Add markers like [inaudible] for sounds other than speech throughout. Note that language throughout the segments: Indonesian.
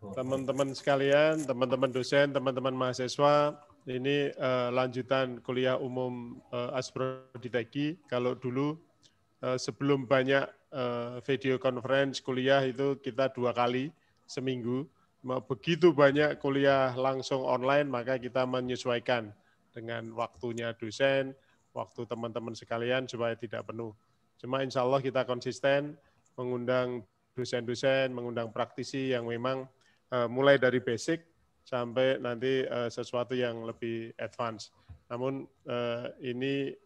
Teman-teman sekalian, teman-teman dosen, teman-teman mahasiswa, ini uh, lanjutan kuliah umum uh, Asproditekti. Kalau dulu uh, sebelum banyak uh, video conference kuliah itu kita dua kali seminggu. Begitu banyak kuliah langsung online, maka kita menyesuaikan dengan waktunya dosen, waktu teman-teman sekalian supaya tidak penuh. Cuma insya Allah kita konsisten mengundang dosen-dosen, mengundang praktisi yang memang uh, mulai dari basic sampai nanti uh, sesuatu yang lebih advance. Namun uh, ini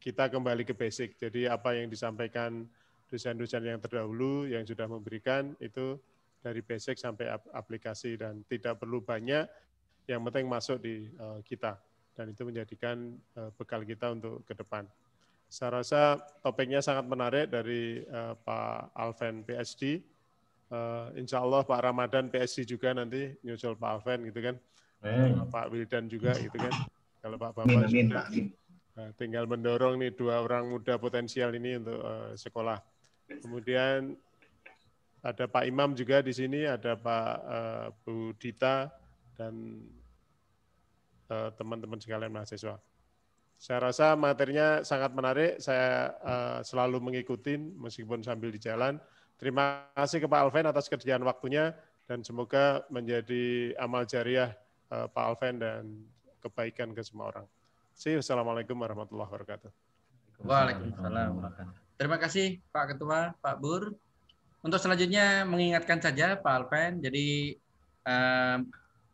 kita kembali ke basic. Jadi apa yang disampaikan dosen-dosen yang terdahulu yang sudah memberikan itu dari basic sampai aplikasi dan tidak perlu banyak, yang penting masuk di kita dan itu menjadikan bekal kita untuk ke depan. Saya rasa topiknya sangat menarik dari Pak Alven PSD. Uh, insya Allah Pak Ramadan PSD juga nanti nyusul Pak Alven gitu kan. Uh, Pak Wildan juga gitu kan. Kalau Pak Bapak amin, sudah, uh, tinggal mendorong nih dua orang muda potensial ini untuk uh, sekolah. Kemudian ada Pak Imam juga di sini, ada Pak uh, Bu Dita dan teman-teman uh, sekalian mahasiswa. Saya rasa materinya sangat menarik. Saya uh, selalu mengikuti meskipun sambil di jalan. Terima kasih ke Pak Alven atas kerjaan waktunya dan semoga menjadi amal jariah uh, Pak Alven dan kebaikan ke semua orang. See Assalamualaikum warahmatullahi wabarakatuh. Waalaikumsalam. Terima kasih Pak Ketua, Pak Bur. Untuk selanjutnya mengingatkan saja Pak Alven, jadi uh,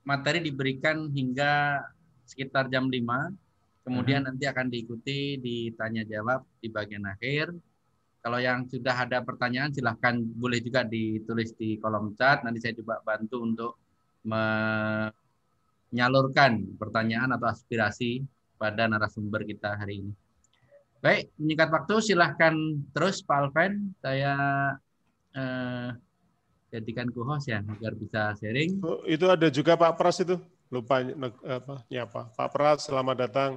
materi diberikan hingga sekitar jam 5 Kemudian hmm. nanti akan diikuti ditanya jawab di bagian akhir. Kalau yang sudah ada pertanyaan silahkan boleh juga ditulis di kolom chat. Nanti saya coba bantu untuk menyalurkan pertanyaan atau aspirasi pada narasumber kita hari ini. Baik, menyingkat waktu silahkan terus Pak Alven. Saya eh, jadikan co-host ya agar bisa sharing. Oh, itu ada juga Pak Pras itu. Lupa apa, nyapa. Pak Pras, selamat datang.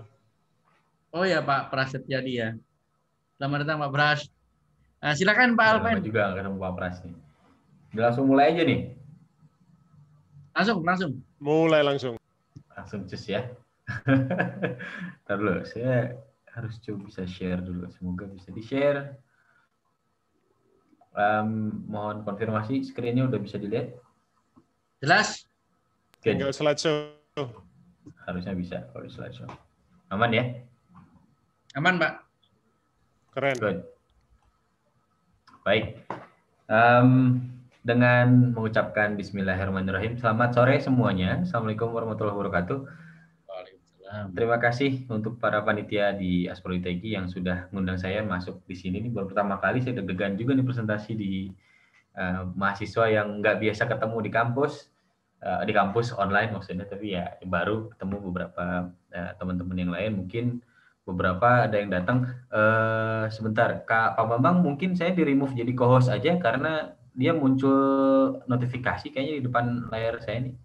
Oh ya Pak Prasetya dia. Selamat datang Pak Pras. Nah, silakan Pak Alpen. juga ketemu Pak Pras nih. Udah langsung mulai aja nih. Langsung, langsung. Mulai langsung. Langsung cus ya. [laughs] Ntar dulu, saya harus coba bisa share dulu. Semoga bisa di-share. Um, mohon konfirmasi, screen-nya udah bisa dilihat? Jelas? Tinggal slideshow. Harusnya bisa kalau di slideshow. Aman ya? Aman, Pak. Keren. Good. Baik. Um, dengan mengucapkan Bismillahirrahmanirrahim. Selamat sore semuanya. Assalamualaikum warahmatullahi wabarakatuh. Waalaikumsalam. Terima kasih untuk para panitia di Aspoliteki yang sudah mengundang saya masuk di sini. Ini baru pertama kali saya deg-degan juga nih presentasi di uh, mahasiswa yang nggak biasa ketemu di kampus, uh, di kampus online maksudnya, tapi ya baru ketemu beberapa uh, teman-teman yang lain mungkin beberapa ada yang datang uh, sebentar Kak Pak Bambang mungkin saya di remove jadi co-host aja karena dia muncul notifikasi kayaknya di depan layar saya nih.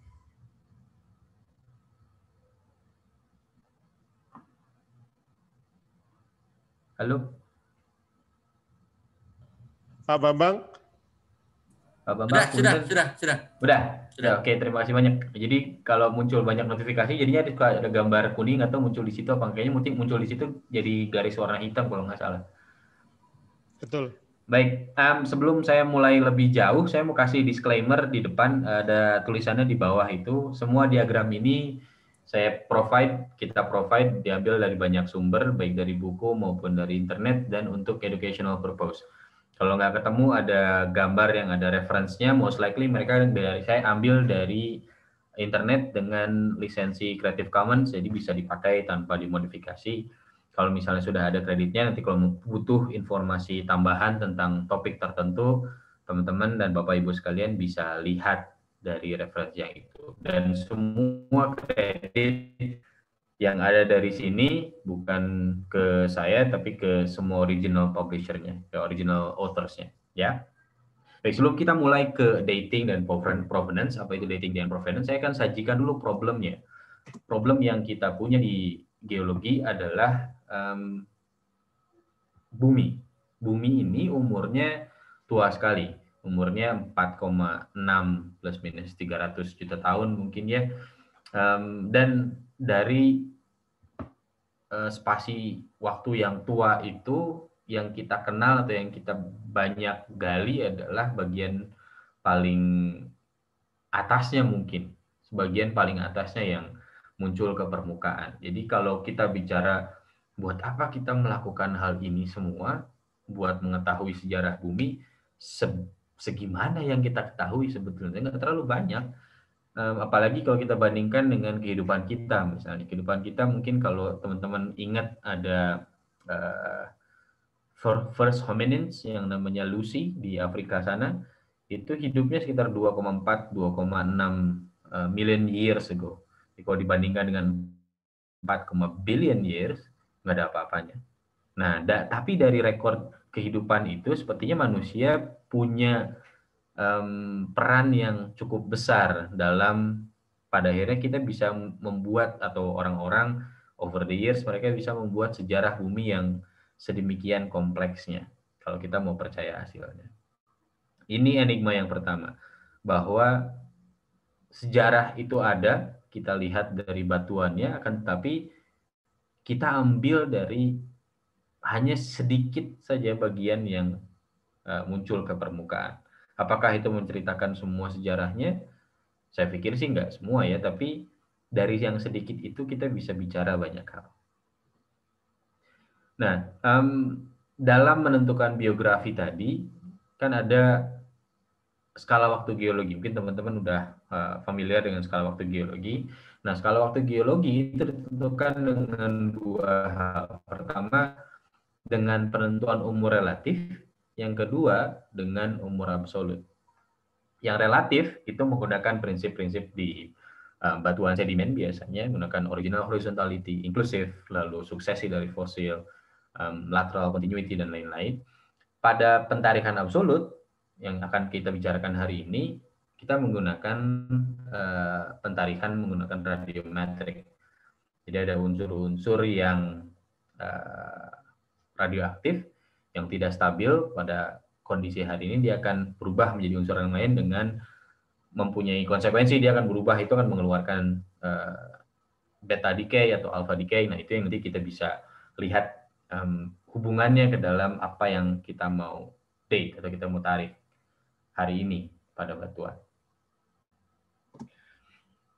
Halo. Pak Bambang. Pak Bambang. Sudah, sudah, sudah, sudah. Sudah. Ya, oke, terima kasih banyak. Jadi kalau muncul banyak notifikasi, jadinya ada, ada gambar kuning atau muncul di situ apa? Kayaknya mungkin muncul di situ jadi garis warna hitam kalau nggak salah. Betul. Baik, um, sebelum saya mulai lebih jauh, saya mau kasih disclaimer di depan ada tulisannya di bawah itu. Semua diagram ini saya provide, kita provide diambil dari banyak sumber, baik dari buku maupun dari internet dan untuk educational purpose. Kalau nggak ketemu ada gambar yang ada referensinya, most likely mereka dari saya ambil dari internet dengan lisensi Creative Commons, jadi bisa dipakai tanpa dimodifikasi. Kalau misalnya sudah ada kreditnya, nanti kalau butuh informasi tambahan tentang topik tertentu, teman-teman dan Bapak Ibu sekalian bisa lihat dari referensi yang itu. Dan semua kredit yang ada dari sini bukan ke saya tapi ke semua original publishernya, ke original authorsnya, ya. Baik, sebelum kita mulai ke dating dan provenance, apa itu dating dan provenance, saya akan sajikan dulu problemnya. Problem yang kita punya di geologi adalah um, bumi. Bumi ini umurnya tua sekali. umurnya 4,6 plus minus 300 juta tahun mungkin ya. Um, dan dari uh, spasi waktu yang tua itu yang kita kenal atau yang kita banyak gali adalah bagian paling atasnya mungkin, sebagian paling atasnya yang muncul ke permukaan. Jadi kalau kita bicara buat apa kita melakukan hal ini semua, buat mengetahui sejarah bumi, se segimana yang kita ketahui sebetulnya nggak terlalu banyak. Apalagi kalau kita bandingkan dengan kehidupan kita, misalnya kehidupan kita mungkin kalau teman-teman ingat ada uh, first hominins yang namanya Lucy di Afrika sana, itu hidupnya sekitar 2,4 2,6 uh, million years ago. Jadi kalau dibandingkan dengan 4, billion years nggak ada apa-apanya. Nah, da, tapi dari rekor kehidupan itu sepertinya manusia punya um, peran yang cukup besar dalam pada akhirnya kita bisa membuat atau orang-orang over the years mereka bisa membuat sejarah bumi yang sedemikian kompleksnya kalau kita mau percaya hasilnya. Ini enigma yang pertama bahwa sejarah itu ada kita lihat dari batuannya akan tetapi kita ambil dari hanya sedikit saja bagian yang uh, muncul ke permukaan. Apakah itu menceritakan semua sejarahnya? Saya pikir sih enggak semua ya, tapi dari yang sedikit itu kita bisa bicara banyak hal. Nah, um, dalam menentukan biografi tadi, kan ada skala waktu geologi. Mungkin teman-teman udah uh, familiar dengan skala waktu geologi. Nah, skala waktu geologi itu ditentukan dengan dua hal. Pertama, dengan penentuan umur relatif, yang kedua dengan umur absolut. Yang relatif itu menggunakan prinsip-prinsip di uh, batuan sedimen biasanya menggunakan original horizontality, inklusif, lalu suksesi dari fosil, um, lateral continuity dan lain-lain. Pada pentarikan absolut yang akan kita bicarakan hari ini, kita menggunakan uh, pentarikan menggunakan radiometrik. Jadi ada unsur-unsur yang uh, radioaktif yang tidak stabil pada kondisi hari ini dia akan berubah menjadi unsur yang lain dengan mempunyai konsekuensi dia akan berubah itu akan mengeluarkan uh, beta decay atau alpha decay nah itu yang nanti kita bisa lihat um, hubungannya ke dalam apa yang kita mau date atau kita mau tarik hari ini pada batuan.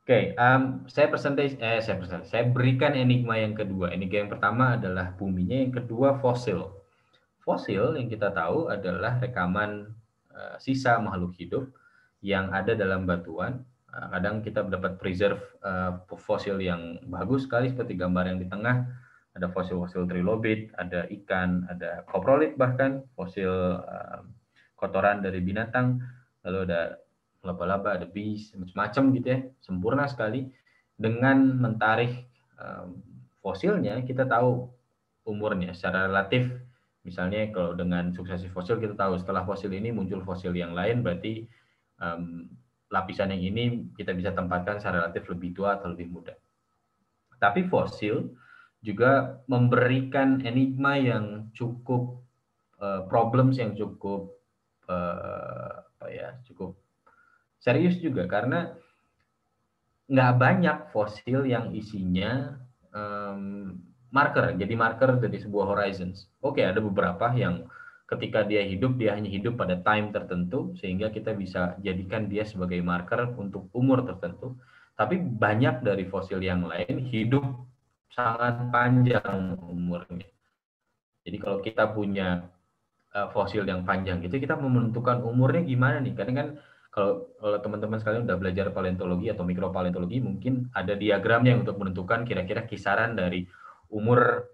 Oke, okay, um, saya presentasi, eh, saya saya berikan enigma yang kedua. Enigma yang pertama adalah buminya, yang kedua fosil. Fosil yang kita tahu adalah rekaman uh, sisa makhluk hidup yang ada dalam batuan. Uh, kadang kita dapat preserve uh, fosil yang bagus sekali seperti gambar yang di tengah. Ada fosil-fosil trilobit, ada ikan, ada coprolit bahkan fosil kotoran dari binatang. Lalu ada laba-laba, ada bees, macam-macam gitu ya, sempurna sekali. Dengan mentarik fosilnya, kita tahu umurnya secara relatif. Misalnya kalau dengan suksesi fosil kita tahu setelah fosil ini muncul fosil yang lain, berarti um, lapisan yang ini kita bisa tempatkan secara relatif lebih tua atau lebih muda. Tapi fosil juga memberikan enigma yang cukup uh, problems yang cukup uh, apa ya cukup serius juga karena nggak banyak fosil yang isinya um, marker. Jadi marker dari sebuah horizons oke okay, ada beberapa yang ketika dia hidup dia hanya hidup pada time tertentu sehingga kita bisa jadikan dia sebagai marker untuk umur tertentu. Tapi banyak dari fosil yang lain hidup sangat panjang umurnya. Jadi kalau kita punya uh, fosil yang panjang gitu kita menentukan umurnya gimana nih? Karena kan kalau kalau teman-teman sekalian udah belajar paleontologi atau mikropaleontologi mungkin ada diagramnya untuk menentukan kira-kira kisaran dari umur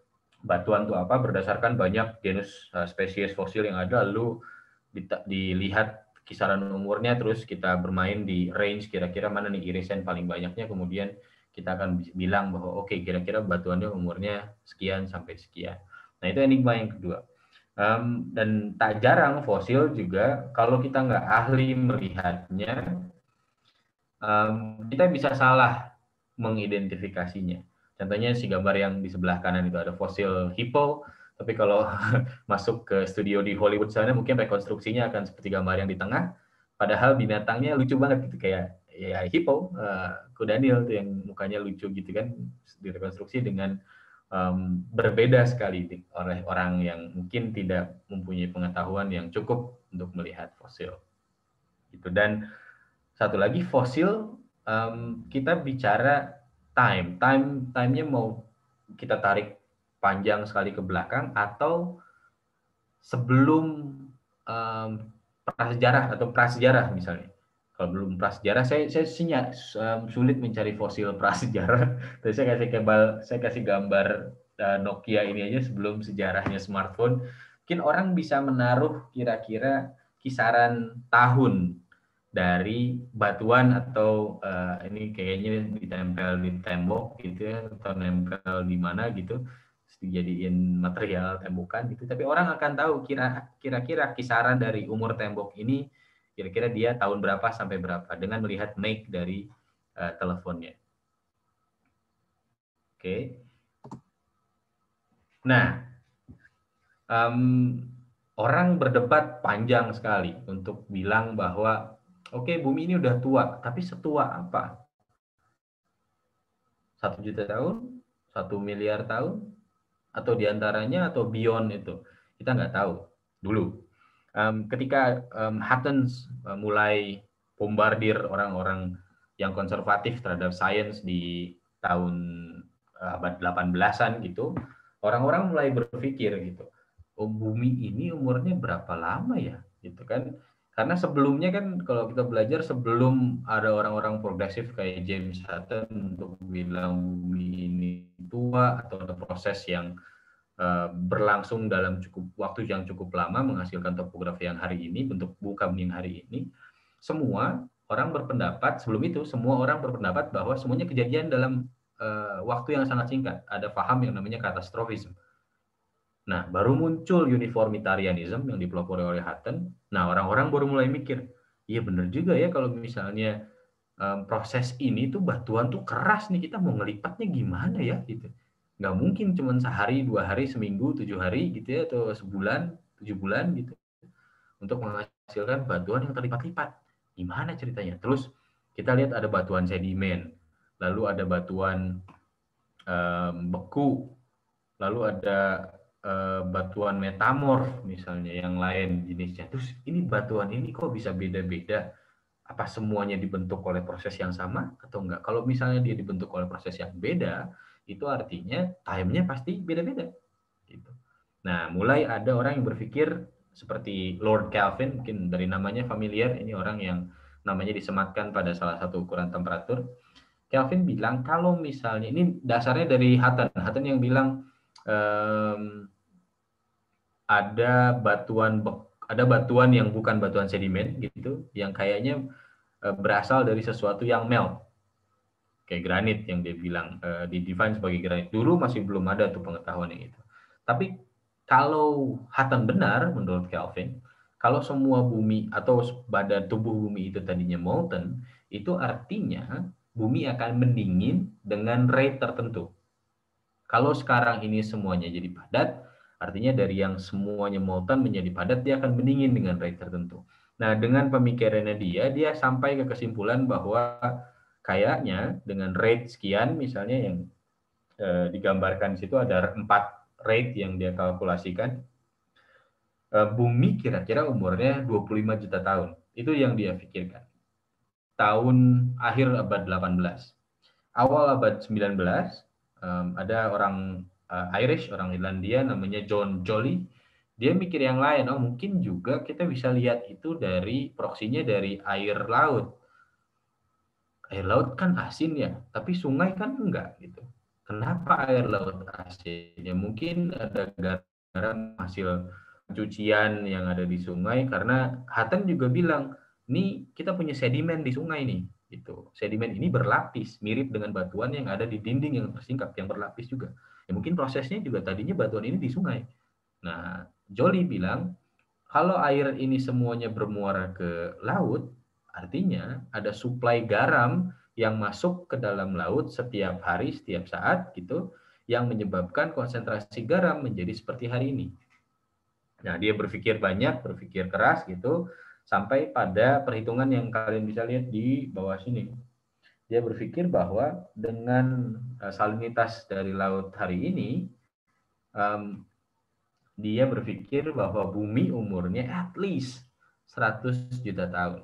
batuan itu apa berdasarkan banyak genus uh, spesies fosil yang ada lalu dilihat kisaran umurnya terus kita bermain di range kira-kira mana nih irisan paling banyaknya kemudian kita akan bilang bahwa oke okay, kira-kira batuannya umurnya sekian sampai sekian. Nah itu enigma yang kedua. Um, dan tak jarang fosil juga kalau kita nggak ahli melihatnya, um, kita bisa salah mengidentifikasinya. Contohnya si gambar yang di sebelah kanan itu ada fosil hippo, Tapi kalau [laughs] masuk ke studio di Hollywood sana mungkin rekonstruksinya akan seperti gambar yang di tengah. Padahal binatangnya lucu banget gitu kayak ya hippo, uh, kuda Nil tuh yang mukanya lucu gitu kan direkonstruksi dengan um, berbeda sekali oleh orang yang mungkin tidak mempunyai pengetahuan yang cukup untuk melihat fosil. Gitu dan satu lagi fosil um, kita bicara time, time time-nya mau kita tarik panjang sekali ke belakang atau sebelum um, prasejarah atau prasejarah misalnya kalau belum prasejarah saya saya sinya, um, sulit mencari fosil prasejarah. [laughs] Tapi saya kasih kebal, saya kasih gambar uh, Nokia ini aja sebelum sejarahnya smartphone. Mungkin orang bisa menaruh kira-kira kisaran tahun dari batuan atau uh, ini kayaknya ditempel di tembok gitu ya atau nempel di mana gitu dijadiin material tembukan gitu tapi orang akan tahu kira kira-kira kisaran dari umur tembok ini kira-kira dia tahun berapa sampai berapa dengan melihat make dari uh, teleponnya. Oke. Okay. Nah, um, orang berdebat panjang sekali untuk bilang bahwa oke okay, bumi ini udah tua, tapi setua apa? Satu juta tahun, satu miliar tahun, atau di antaranya atau beyond itu kita nggak tahu dulu um, ketika um, uh, mulai bombardir orang-orang yang konservatif terhadap sains di tahun uh, abad 18-an gitu, orang-orang mulai berpikir gitu, oh bumi ini umurnya berapa lama ya, gitu kan? Karena sebelumnya kan kalau kita belajar sebelum ada orang-orang progresif kayak James Hutton untuk bilang bumi ini tua atau ada proses yang Eh, berlangsung dalam cukup waktu yang cukup lama menghasilkan topografi yang hari ini bentuk buka bumi yang hari ini semua orang berpendapat sebelum itu semua orang berpendapat bahwa semuanya kejadian dalam uh, waktu yang sangat singkat. Ada paham yang namanya katastrofisme nah baru muncul uniformitarianism yang dipelopori oleh Hutton. Nah orang-orang baru mulai mikir iya benar juga ya kalau misalnya um, proses ini tuh batuan tuh keras nih kita mau ngelipatnya gimana ya? Gitu. Nggak mungkin cuma sehari dua hari seminggu tujuh hari gitu ya atau sebulan tujuh bulan gitu untuk menghasilkan batuan yang terlipat-lipat. Gimana ceritanya? Terus kita lihat ada batuan sedimen lalu ada batuan um, beku lalu ada uh, batuan metamorf misalnya yang lain jenisnya terus ini batuan ini kok bisa beda-beda apa semuanya dibentuk oleh proses yang sama atau enggak kalau misalnya dia dibentuk oleh proses yang beda itu artinya time-nya pasti beda-beda. Gitu. Nah, mulai ada orang yang berpikir seperti Lord Kelvin, mungkin dari namanya familiar, ini orang yang namanya disematkan pada salah satu ukuran temperatur. Kelvin bilang kalau misalnya ini dasarnya dari Hutton, Hutton yang bilang ada batuan ada batuan yang bukan batuan sedimen gitu, yang kayaknya uh, berasal dari sesuatu yang melt. Kayak granit yang dia bilang uh, di define sebagai granit. Dulu masih belum ada tuh pengetahuan yang itu tapi kalau Hutton benar menurut Kelvin kalau semua bumi atau badan tubuh bumi itu tadinya molten itu artinya bumi akan mendingin dengan rate tertentu. Kalau sekarang ini semuanya jadi padat artinya dari yang semuanya molten menjadi padat dia akan mendingin dengan rate tertentu. Nah dengan pemikirannya dia dia sampai ke kesimpulan bahwa kayaknya dengan rate sekian misalnya yang eh, digambarkan di situ ada empat rate yang dia kalkulasikan eh, bumi kira-kira umurnya 25 juta tahun. Itu yang dia pikirkan. Tahun akhir abad 18 awal abad 19 um, ada orang uh, Irish orang Irlandia namanya John Jolly dia mikir yang lain oh mungkin juga kita bisa lihat itu dari proksinya dari air laut air laut kan asin ya, tapi sungai kan enggak gitu. Kenapa air laut asin? Ya mungkin ada garam hasil cucian yang ada di sungai karena Hatem juga bilang, nih kita punya sedimen di sungai nih." Gitu. Sedimen ini berlapis, mirip dengan batuan yang ada di dinding yang tersingkap yang berlapis juga. Ya mungkin prosesnya juga tadinya batuan ini di sungai. Nah, Jolly bilang, kalau air ini semuanya bermuara ke laut, Artinya ada suplai garam yang masuk ke dalam laut setiap hari, setiap saat gitu, yang menyebabkan konsentrasi garam menjadi seperti hari ini. Nah, dia berpikir banyak, berpikir keras gitu, sampai pada perhitungan yang kalian bisa lihat di bawah sini. Dia berpikir bahwa dengan eh, salinitas dari laut hari ini, um, dia berpikir bahwa bumi umurnya at least 100 juta tahun.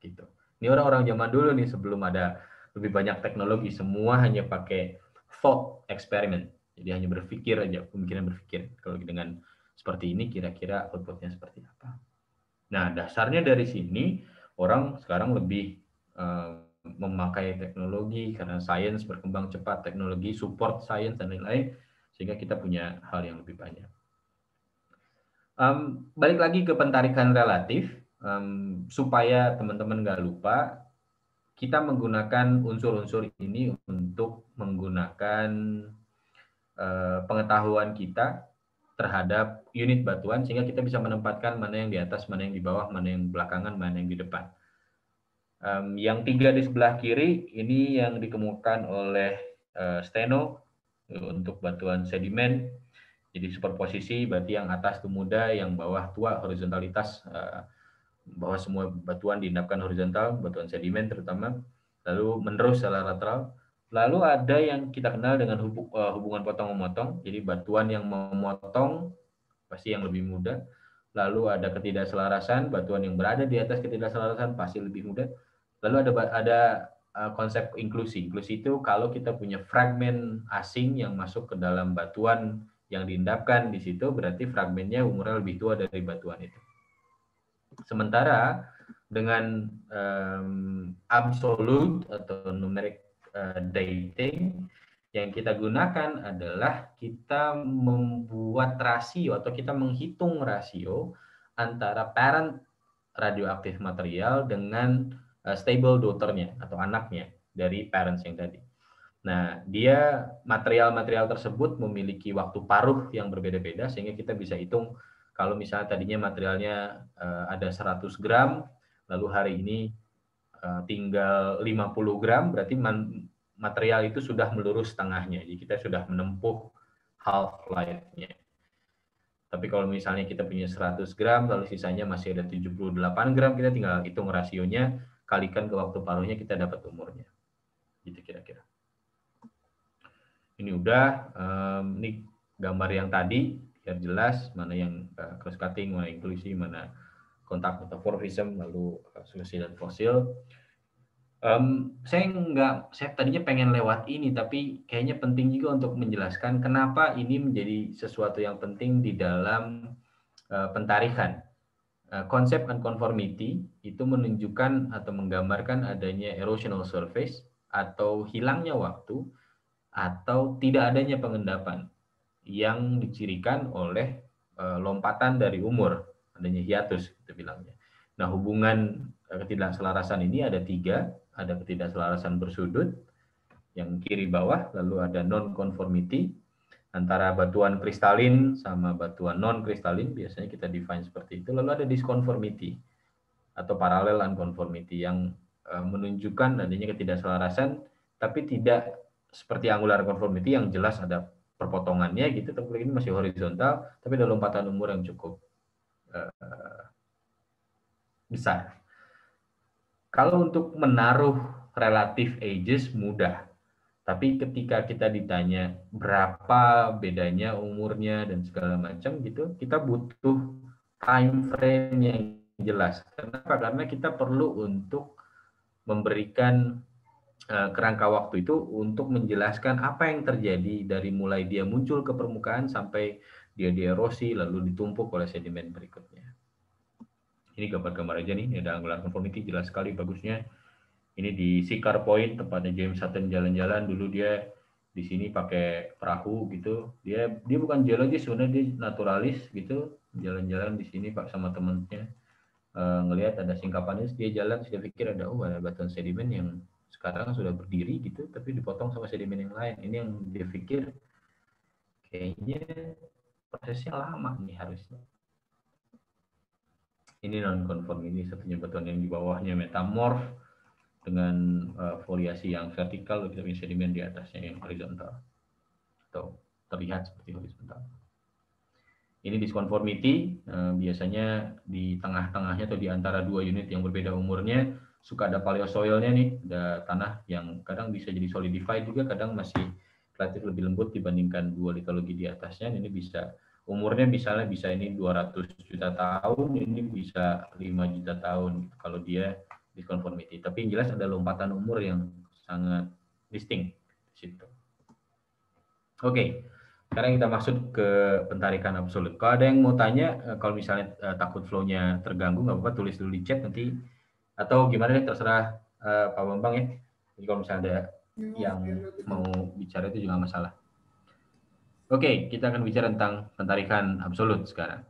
Gitu. Ini orang-orang zaman dulu nih sebelum ada lebih banyak teknologi, semua hanya pakai thought experiment. Jadi hanya berpikir aja, pemikiran berpikir. Kalau dengan seperti ini kira-kira outputnya seperti apa. Nah, dasarnya dari sini orang sekarang lebih uh, memakai teknologi karena sains berkembang cepat, teknologi support sains dan lain-lain sehingga kita punya hal yang lebih banyak. Um, balik lagi ke pentarikan relatif um, supaya teman-teman nggak lupa kita menggunakan unsur-unsur ini untuk menggunakan uh, pengetahuan kita terhadap unit batuan sehingga kita bisa menempatkan mana yang di atas, mana yang di bawah, mana yang belakangan, mana yang di depan. Um, yang tiga di sebelah kiri ini yang dikemukakan oleh uh, Steno untuk batuan sedimen. Jadi superposisi berarti yang atas itu muda, yang bawah tua horizontalitas uh, bahwa semua batuan diendapkan horizontal, batuan sedimen terutama, lalu menerus secara lateral. Lalu ada yang kita kenal dengan eh, hubungan potong memotong, jadi batuan yang memotong pasti yang lebih mudah. Lalu ada ketidakselarasan, batuan yang berada di atas ketidakselarasan pasti lebih mudah. Lalu ada ada eh, konsep inklusi. Inklusi itu kalau kita punya fragmen asing yang masuk ke dalam batuan yang diendapkan di situ, berarti fragmennya umurnya lebih tua dari batuan itu. Sementara dengan um, absolute atau numeric uh, dating yang kita gunakan adalah kita membuat rasio atau kita menghitung rasio antara parent radioaktif material dengan stable daughternya atau anaknya dari parents yang tadi. Nah, dia material-material tersebut memiliki waktu paruh yang berbeda-beda sehingga kita bisa hitung kalau misalnya tadinya materialnya uh, ada 100 gram, lalu hari ini uh, tinggal 50 gram, berarti material itu sudah melurus setengahnya. Jadi kita sudah menempuh half life-nya. Tapi kalau misalnya kita punya 100 gram, lalu sisanya masih ada 78 gram, kita tinggal hitung rasionya, kalikan ke waktu paruhnya, kita dapat umurnya. Gitu kira-kira. Ini udah, um, ini gambar yang tadi, biar jelas mana yang uh, cross cutting, mana inklusi, mana kontak metamorphism, lalu uh, dan fosil. Um, saya nggak, saya tadinya pengen lewat ini, tapi kayaknya penting juga untuk menjelaskan kenapa ini menjadi sesuatu yang penting di dalam uh, pentarikan. Uh, konsep unconformity itu menunjukkan atau menggambarkan adanya erosional surface atau hilangnya waktu atau tidak adanya pengendapan yang dicirikan oleh uh, lompatan dari umur, adanya hiatus kita bilangnya. Nah, hubungan uh, ketidakselarasan ini ada tiga, ada ketidakselarasan bersudut yang kiri bawah, lalu ada non-conformity antara batuan kristalin sama batuan non-kristalin, biasanya kita define seperti itu. Lalu ada disconformity atau parallel unconformity yang uh, menunjukkan adanya ketidakselarasan, tapi tidak seperti angular conformity yang jelas ada perpotongannya gitu tapi ini masih horizontal tapi ada lompatan umur yang cukup uh, besar kalau untuk menaruh relatif ages mudah tapi ketika kita ditanya berapa bedanya umurnya dan segala macam gitu kita butuh time frame yang jelas kenapa karena kita perlu untuk memberikan Eh, kerangka waktu itu untuk menjelaskan apa yang terjadi dari mulai dia muncul ke permukaan sampai dia dierosi lalu ditumpuk oleh sedimen berikutnya. Ini gambar-gambar aja nih, ada angular conformity jelas sekali bagusnya. Ini di Sikar Point tempatnya James Sutton jalan-jalan. Dulu dia di sini pakai perahu gitu. Dia dia bukan geologis sebenarnya dia naturalis gitu, jalan-jalan di sini Pak sama temennya. Uh, ngelihat ada singkapannya dia jalan sudah pikir ada oh ada batuan sedimen yang sekarang sudah berdiri gitu tapi dipotong sama sedimen yang lain. Ini yang dia pikir kayaknya prosesnya lama nih harusnya. Ini non konform ini satunya batuan yang di bawahnya metamorf dengan uh, foliasi yang vertikal kita punya sedimen di atasnya yang horizontal atau terlihat seperti horizontal. Ini disconformity, eh, biasanya di tengah-tengahnya atau di antara dua unit yang berbeda umurnya, suka ada paleosoilnya nih, ada tanah yang kadang bisa jadi solidified juga, kadang masih relatif lebih lembut dibandingkan dua litologi di atasnya. Ini bisa umurnya misalnya bisa ini 200 juta tahun, ini bisa 5 juta tahun kalau dia disconformity. Tapi yang jelas ada lompatan umur yang sangat distinct di situ. Oke. Okay. Sekarang kita masuk ke pentarikan absolut. Kalau ada yang mau tanya, eh, kalau misalnya uh, takut flow-nya terganggu, nggak apa-apa tulis dulu di chat nanti. Atau gimana deh, terserah uh, Pak Bambang ya. Jadi kalau misalnya ada yang mau bicara itu juga masalah. Oke, kita akan bicara tentang pentarikan absolut sekarang.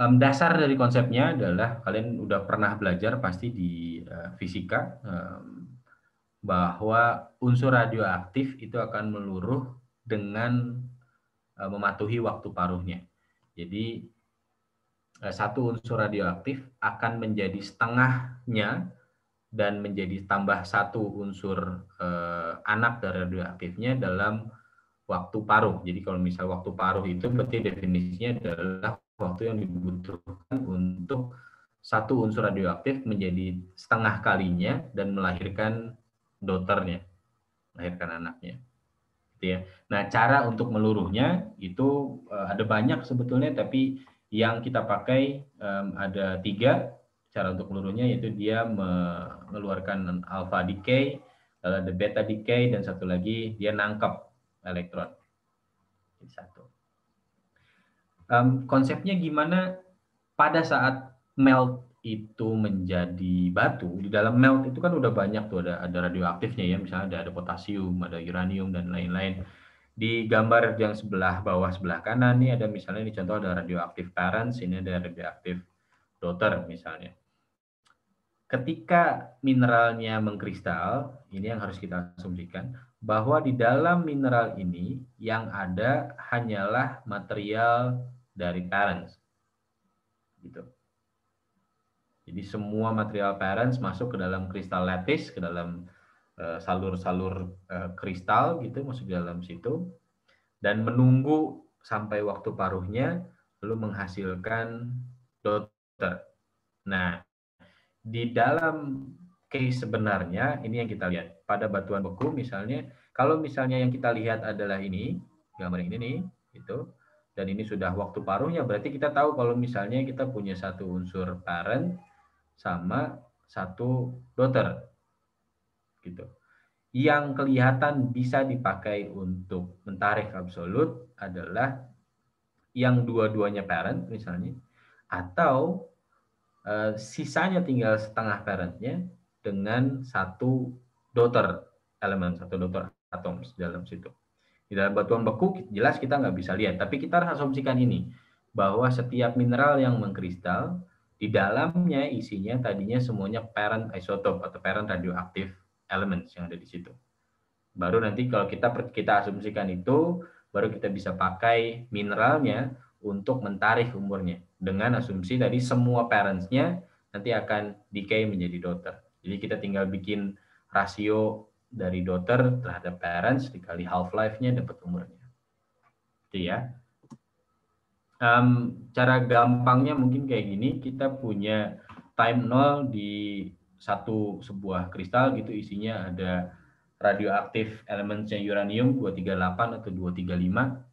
Um, dasar dari konsepnya adalah kalian udah pernah belajar pasti di uh, fisika um, bahwa unsur radioaktif itu akan meluruh dengan uh, mematuhi waktu paruhnya. Jadi uh, satu unsur radioaktif akan menjadi setengahnya dan menjadi tambah satu unsur uh, anak dari radioaktifnya dalam waktu paruh. Jadi kalau misal waktu paruh itu berarti definisinya adalah waktu yang dibutuhkan untuk satu unsur radioaktif menjadi setengah kalinya dan melahirkan daughternya, melahirkan anaknya. Gitu ya. Nah, cara untuk meluruhnya itu uh, ada banyak sebetulnya, tapi yang kita pakai ada tiga cara untuk meluruhnya, yaitu dia mengeluarkan alpha decay, lalu ada beta decay, dan satu lagi dia nangkap elektron. Ini satu. Um, konsepnya gimana pada saat melt itu menjadi batu, di dalam melt itu kan udah banyak tuh ada ada radioaktifnya ya, misalnya ada, ada potasium, ada uranium dan lain-lain. Di gambar yang sebelah bawah sebelah kanan nih ada misalnya ini contoh ada radioaktif parents, ini ada radioaktif daughter misalnya. Ketika mineralnya mengkristal, ini yang harus kita asumsikan bahwa di dalam mineral ini yang ada hanyalah material dari parents. Gitu. Jadi semua material parents masuk ke dalam kristal lattice, ke dalam eh, salur-salur uh, kristal gitu masuk ke dalam situ dan menunggu sampai waktu paruhnya lalu menghasilkan daughter. Nah, di dalam case sebenarnya ini yang kita lihat pada batuan beku misalnya kalau misalnya yang kita lihat adalah ini gambar ini nih itu dan ini sudah waktu paruhnya berarti kita tahu kalau misalnya kita punya satu unsur parent sama satu daughter. Gitu. Yang kelihatan bisa dipakai untuk mentarik absolut adalah yang dua-duanya parent misalnya atau uh, sisanya tinggal setengah parentnya dengan satu daughter elemen, satu daughter atom dalam situ. Di dalam batuan beku jelas kita nggak bisa lihat, tapi kita harus asumsikan ini bahwa setiap mineral yang mengkristal di dalamnya isinya tadinya semuanya parent isotop atau parent radioaktif elements yang ada di situ. Baru nanti kalau kita kita asumsikan itu, baru kita bisa pakai mineralnya untuk mentarik umurnya. Dengan asumsi tadi semua parentsnya nanti akan decay menjadi daughter. Jadi kita tinggal bikin rasio dari daughter terhadap parents dikali half life-nya dapat umurnya. Itu ya um, cara gampangnya mungkin kayak gini, kita punya time nol di satu sebuah kristal gitu isinya ada radioaktif elemennya uranium 238 atau 235.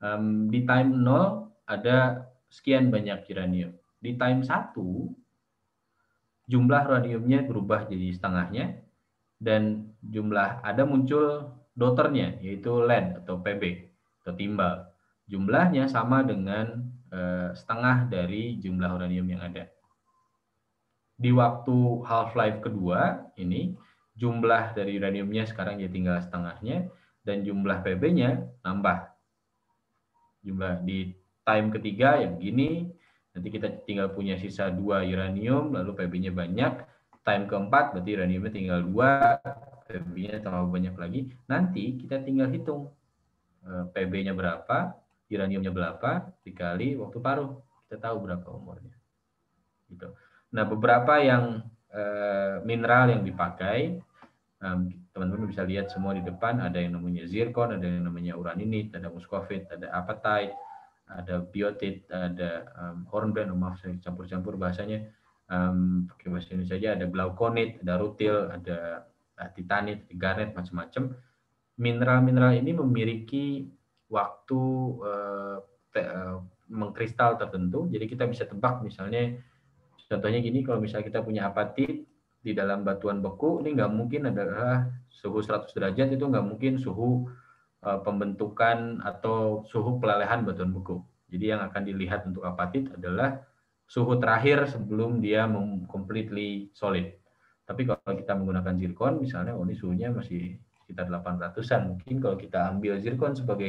Um, di time nol ada sekian banyak uranium. Di time 1 jumlah uraniumnya berubah jadi setengahnya dan jumlah ada muncul doternya yaitu lead atau Pb atau timbal jumlahnya sama dengan eh, setengah dari jumlah uranium yang ada. Di waktu half life kedua ini jumlah dari uraniumnya sekarang jadi tinggal setengahnya dan jumlah Pb-nya nambah. Jumlah di time ketiga yang begini, nanti kita tinggal punya sisa dua uranium, lalu Pb-nya banyak. Time keempat berarti uraniumnya tinggal dua, Pb-nya tambah banyak lagi. Nanti kita tinggal hitung eh, Pb-nya berapa, uraniumnya berapa dikali waktu paruh. Kita tahu berapa umurnya. Gitu. Nah beberapa yang eh, mineral yang dipakai teman-teman bisa lihat semua di depan. Ada yang namanya zircon, ada yang namanya uraninit, ada muscovite, ada apatite, ada biotit, ada um, hornblende, maaf saya campur-campur bahasanya, um, pakai bahasa Indonesia saja, ada glauconit, ada rutil, ada uh, titanit, garnet, macam-macam. Mineral-mineral ini memiliki waktu uh, uh, mengkristal tertentu, jadi kita bisa tebak misalnya, contohnya gini, kalau misalnya kita punya apatit, di dalam batuan beku ini nggak mungkin adalah suhu 100 derajat itu nggak mungkin suhu uh, pembentukan atau suhu pelelehan batuan beku. Jadi yang akan dilihat untuk apatit adalah suhu terakhir sebelum dia completely solid. Tapi kalau kita menggunakan zircon misalnya oh ini suhunya masih sekitar 800-an. Mungkin kalau kita ambil zircon sebagai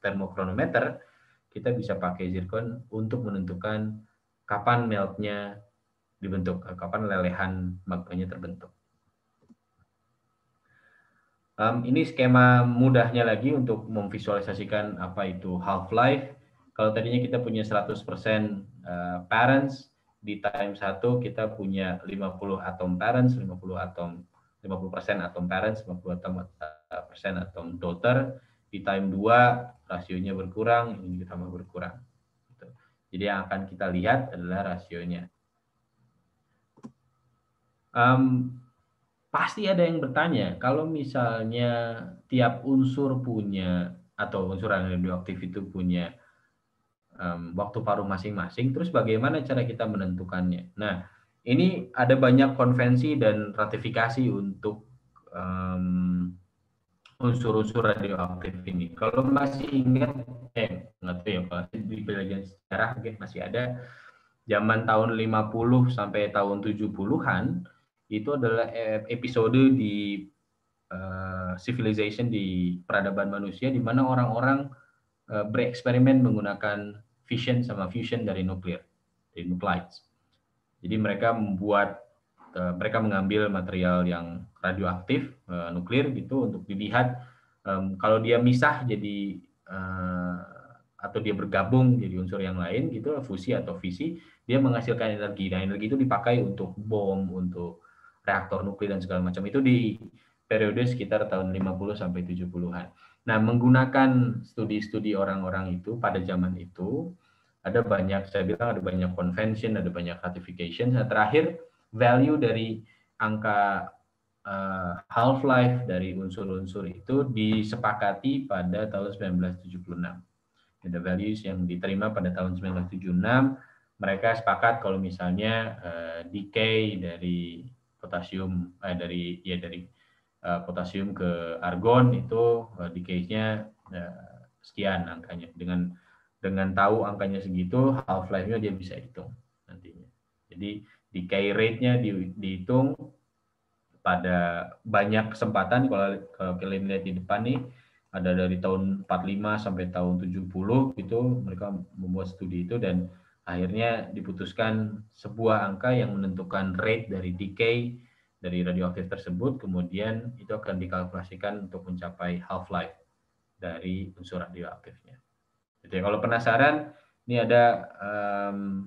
termokronometer, kita bisa pakai zircon untuk menentukan kapan meltnya dibentuk, kapan lelehan magmanya terbentuk. Um, ini skema mudahnya lagi untuk memvisualisasikan apa itu half-life. Kalau tadinya kita punya 100% uh, parents, di time 1 kita punya 50 atom parents, 50 atom 50% atom parents, 50 atom uh, persen atom daughter. Di time 2 rasionya berkurang, ini tambah berkurang. Gitu. Jadi yang akan kita lihat adalah rasionya. Um, pasti ada yang bertanya, kalau misalnya tiap unsur punya atau unsur radioaktif itu punya um, waktu paruh masing-masing, terus bagaimana cara kita menentukannya? Nah, ini ada banyak konvensi dan ratifikasi untuk um, unsur-unsur radioaktif ini. Kalau masih ingat, eh nggak tahu ya, kalau di pelajaran sejarah mungkin masih ada zaman tahun 50 sampai tahun 70-an, itu adalah episode di uh, civilization di peradaban manusia di mana orang-orang uh, bereksperimen menggunakan fission sama fusion dari nuklir, dari nuclides. Jadi mereka membuat uh, mereka mengambil material yang radioaktif uh, nuklir gitu untuk dilihat kalau dia misah jadi uh, atau dia bergabung jadi unsur yang lain gitu fusi atau fisi dia menghasilkan energi. Nah energi itu dipakai untuk bom, untuk reaktor nuklir dan segala macam itu di periode sekitar tahun 50 sampai 70-an. Nah, menggunakan studi-studi orang-orang itu pada zaman itu ada banyak saya bilang ada banyak convention, ada banyak ratification. Nah, terakhir value dari angka uh, half life dari unsur-unsur itu disepakati pada tahun 1976. Ada values yang diterima pada tahun 1976. Mereka sepakat kalau misalnya uh, decay dari potasium eh, dari ya dari uh, potasium ke argon itu uh, decay-nya uh, sekian angkanya dengan dengan tahu angkanya segitu half life-nya dia bisa hitung nantinya. Jadi decay rate-nya di, dihitung pada banyak kesempatan kalau kalau kalian lihat di depan nih ada dari tahun 45 sampai tahun 70 gitu mereka membuat studi itu dan akhirnya diputuskan sebuah angka yang menentukan rate dari decay dari radioaktif tersebut, kemudian itu akan dikalkulasikan untuk mencapai half life dari unsur radioaktifnya. Jadi kalau penasaran, ini ada um,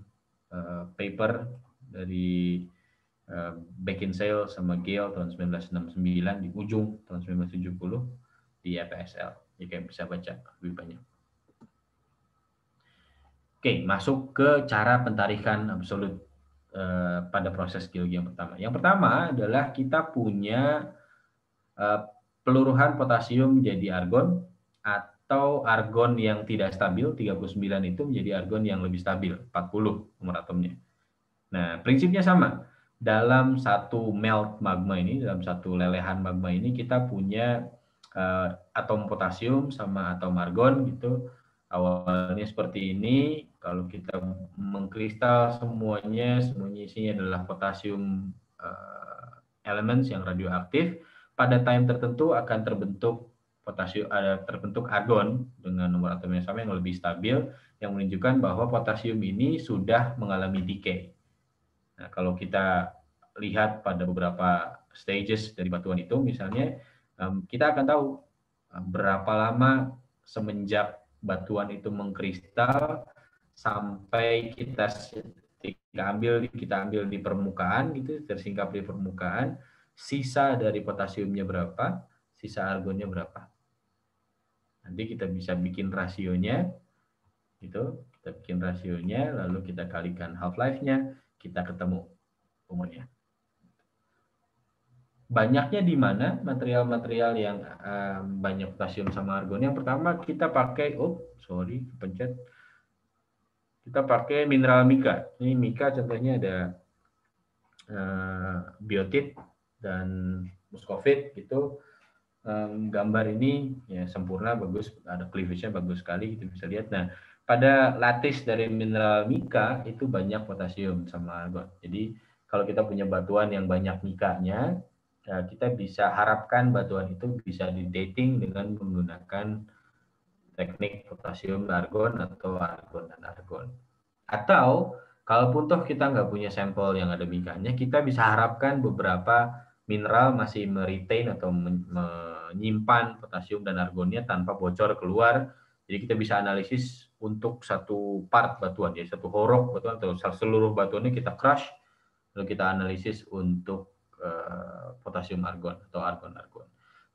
uh, paper dari uh, Beckinsale sama Gale tahun 1969 di ujung tahun 1970 di. Jadi kalian bisa baca lebih banyak. Oke, masuk ke cara pentarikan absolut eh, pada proses geologi yang pertama. Yang pertama adalah kita punya eh, peluruhan potasium menjadi argon atau argon yang tidak stabil 39 itu menjadi argon yang lebih stabil 40 nomor atomnya. Nah, prinsipnya sama. Dalam satu melt magma ini, dalam satu lelehan magma ini kita punya uh, atom potasium sama atom argon gitu awalnya seperti ini kalau kita mengkristal semuanya semuanya isinya adalah potasium uh, elements yang radioaktif pada time tertentu akan terbentuk potasium ada terbentuk argon dengan nomor atom yang sama yang lebih stabil yang menunjukkan bahwa potasium ini sudah mengalami decay. Nah, kalau kita lihat pada beberapa stages dari batuan itu misalnya um, kita akan tahu berapa lama semenjak batuan itu mengkristal sampai kita kita ambil kita ambil di permukaan gitu tersingkap di permukaan sisa dari potasiumnya berapa, sisa argonnya berapa. Nanti kita bisa bikin rasionya, gitu. Kita bikin rasionya, lalu kita kalikan half life-nya, kita ketemu umurnya. Banyaknya di mana material-material yang um, banyak potasium sama argon? Yang pertama kita pakai, oh sorry, pencet. Kita pakai mineral mika. Ini mika contohnya ada uh, biotit dan muscovite gitu um, gambar ini ya sempurna bagus ada cleavage-nya bagus sekali kita bisa lihat nah pada latis dari mineral mika itu banyak potasium sama argon jadi kalau kita punya batuan yang banyak mikanya ya kita bisa harapkan batuan itu bisa di dating dengan menggunakan teknik potasium argon atau argon dan argon atau kalaupun toh kita nggak punya sampel yang ada mikanya kita bisa harapkan beberapa mineral masih meretain atau menyimpan potasium dan argonnya tanpa bocor keluar. Jadi kita bisa analisis untuk satu part batuan, ya satu horok batuan atau seluruh batuannya kita crush, lalu kita analisis untuk uh, potasium argon atau argon argon.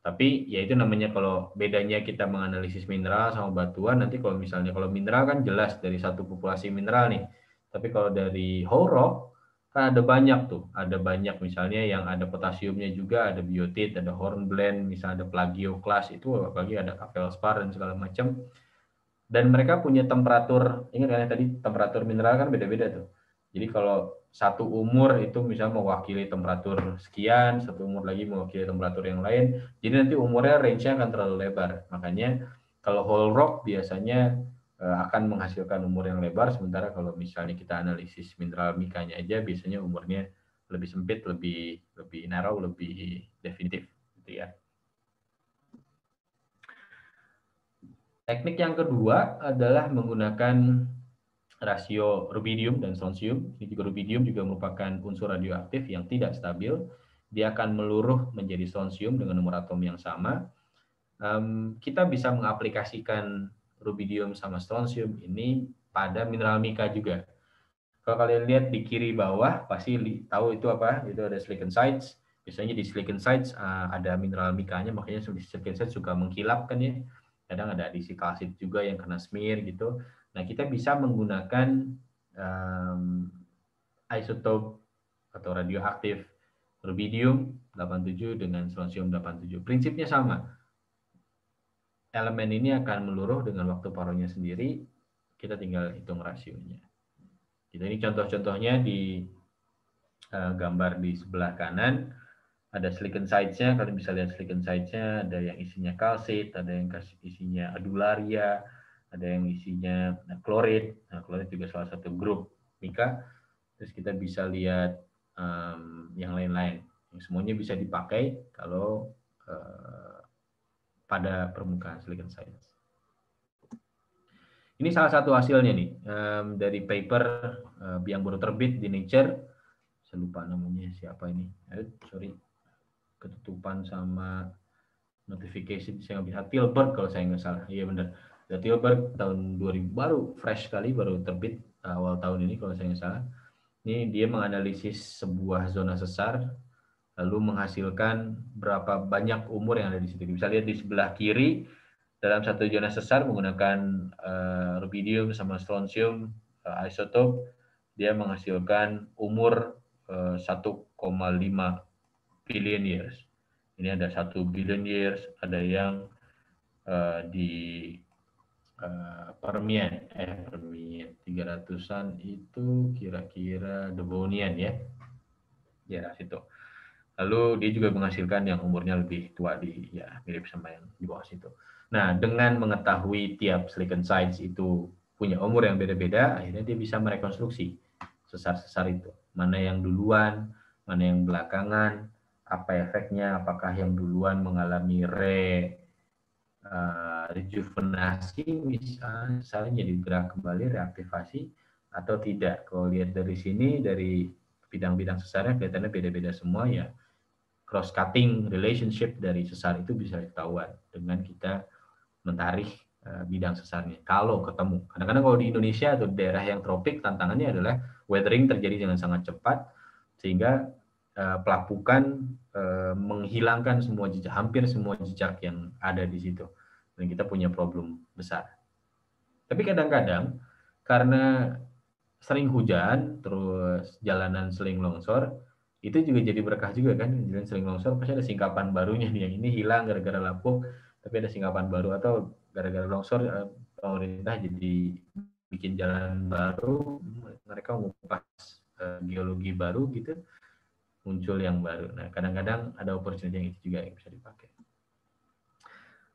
Tapi ya itu namanya kalau bedanya kita menganalisis mineral sama batuan, nanti kalau misalnya kalau mineral kan jelas dari satu populasi mineral nih. Tapi kalau dari whole rock, kan ada banyak tuh ada banyak misalnya yang ada potasiumnya juga ada biotit ada hornblende misalnya ada plagioclase itu apalagi ada feldspar dan segala macam dan mereka punya temperatur ingat kan tadi temperatur mineral kan beda-beda tuh jadi kalau satu umur itu misalnya mewakili temperatur sekian satu umur lagi mewakili temperatur yang lain jadi nanti umurnya range-nya akan terlalu lebar. Makanya kalau whole rock biasanya Eh, akan menghasilkan umur yang lebar sementara kalau misalnya kita analisis mineral mikanya aja biasanya umurnya lebih sempit lebih lebih narrow lebih definitif gitu ya. Teknik yang kedua adalah menggunakan rasio rubidium dan strontium ini juga rubidium juga merupakan unsur radioaktif yang tidak stabil dia akan meluruh menjadi strontium dengan nomor atom yang sama um, kita bisa mengaplikasikan rubidium sama strontium ini pada mineral mika juga. Kalau kalian lihat di kiri bawah pasti tahu itu apa? Itu ada silicon sites. Biasanya di silicon sites uh, ada mineral mikanya, makanya silicon sites juga mengkilap kan ya. Kadang ada adisi kalsit juga yang kena smear gitu. Nah kita bisa menggunakan um, isotop atau radioaktif rubidium 87 dengan strontium 87. Prinsipnya sama. Elemen ini akan meluruh dengan waktu parohnya sendiri, kita tinggal hitung rasionya. Jadi ini contoh-contohnya di uh, gambar di sebelah kanan, ada silicon sites-nya, kalian bisa lihat silicon sites-nya, ada yang isinya kalsit, ada yang isinya adularia, ada yang isinya klorid, nah, klorid juga salah satu grup mika, terus kita bisa lihat um, yang lain-lain, semuanya bisa dipakai kalau uh, pada permukaan silicon science. Ini salah satu hasilnya nih um, dari paper uh, yang baru terbit di Nature. Saya lupa namanya siapa ini. Eh, sorry, ketutupan sama notification saya nggak bisa. Tilburg kalau saya nggak salah. Iya benar. Ada Tilburg tahun 2000 baru fresh sekali baru terbit awal tahun ini kalau saya nggak salah. Ini dia menganalisis sebuah zona sesar lalu menghasilkan berapa banyak umur yang ada di situ. Bisa lihat di sebelah kiri dalam satu zona sesar menggunakan uh, rubidium sama strontium uh, isotop dia menghasilkan umur uh, 1,5 billion years. Ini ada satu billion years, ada yang uh, di Permian, eh Permian 300-an itu kira-kira Devonian ya. Ya, situ. Lalu dia juga menghasilkan yang umurnya lebih tua di ya mirip sama yang di bawah situ. Nah, dengan mengetahui tiap silicon sites itu punya umur yang beda-beda, akhirnya dia bisa merekonstruksi sesar-sesar itu. Mana yang duluan, mana yang belakangan, apa efeknya, apakah yang duluan mengalami re uh, rejuvenasi misalnya, misalnya jadi gerak kembali reaktivasi atau tidak. Kalau lihat dari sini dari bidang-bidang sesarnya kelihatannya beda-beda semua ya. Cross cutting relationship dari sesar itu bisa ketahuan dengan kita mentarik uh, bidang sesarnya. Kalau ketemu. Kadang-kadang kalau di Indonesia atau daerah yang tropik tantangannya adalah weathering terjadi dengan sangat cepat sehingga uh, pelapukan uh, menghilangkan semua jejak hampir semua jejak yang ada di situ. Dan kita punya problem besar. Tapi kadang-kadang karena sering hujan terus jalanan sering longsor itu juga jadi berkah juga kan. Jalan sering longsor pasti ada singkapan barunya nih yang ini hilang gara-gara lapuk tapi ada singkapan baru atau gara-gara longsor eh, pemerintah jadi bikin jalan baru mereka mengupas geologi baru gitu muncul yang baru. Nah kadang-kadang ada opportunity yang itu juga yang bisa dipakai.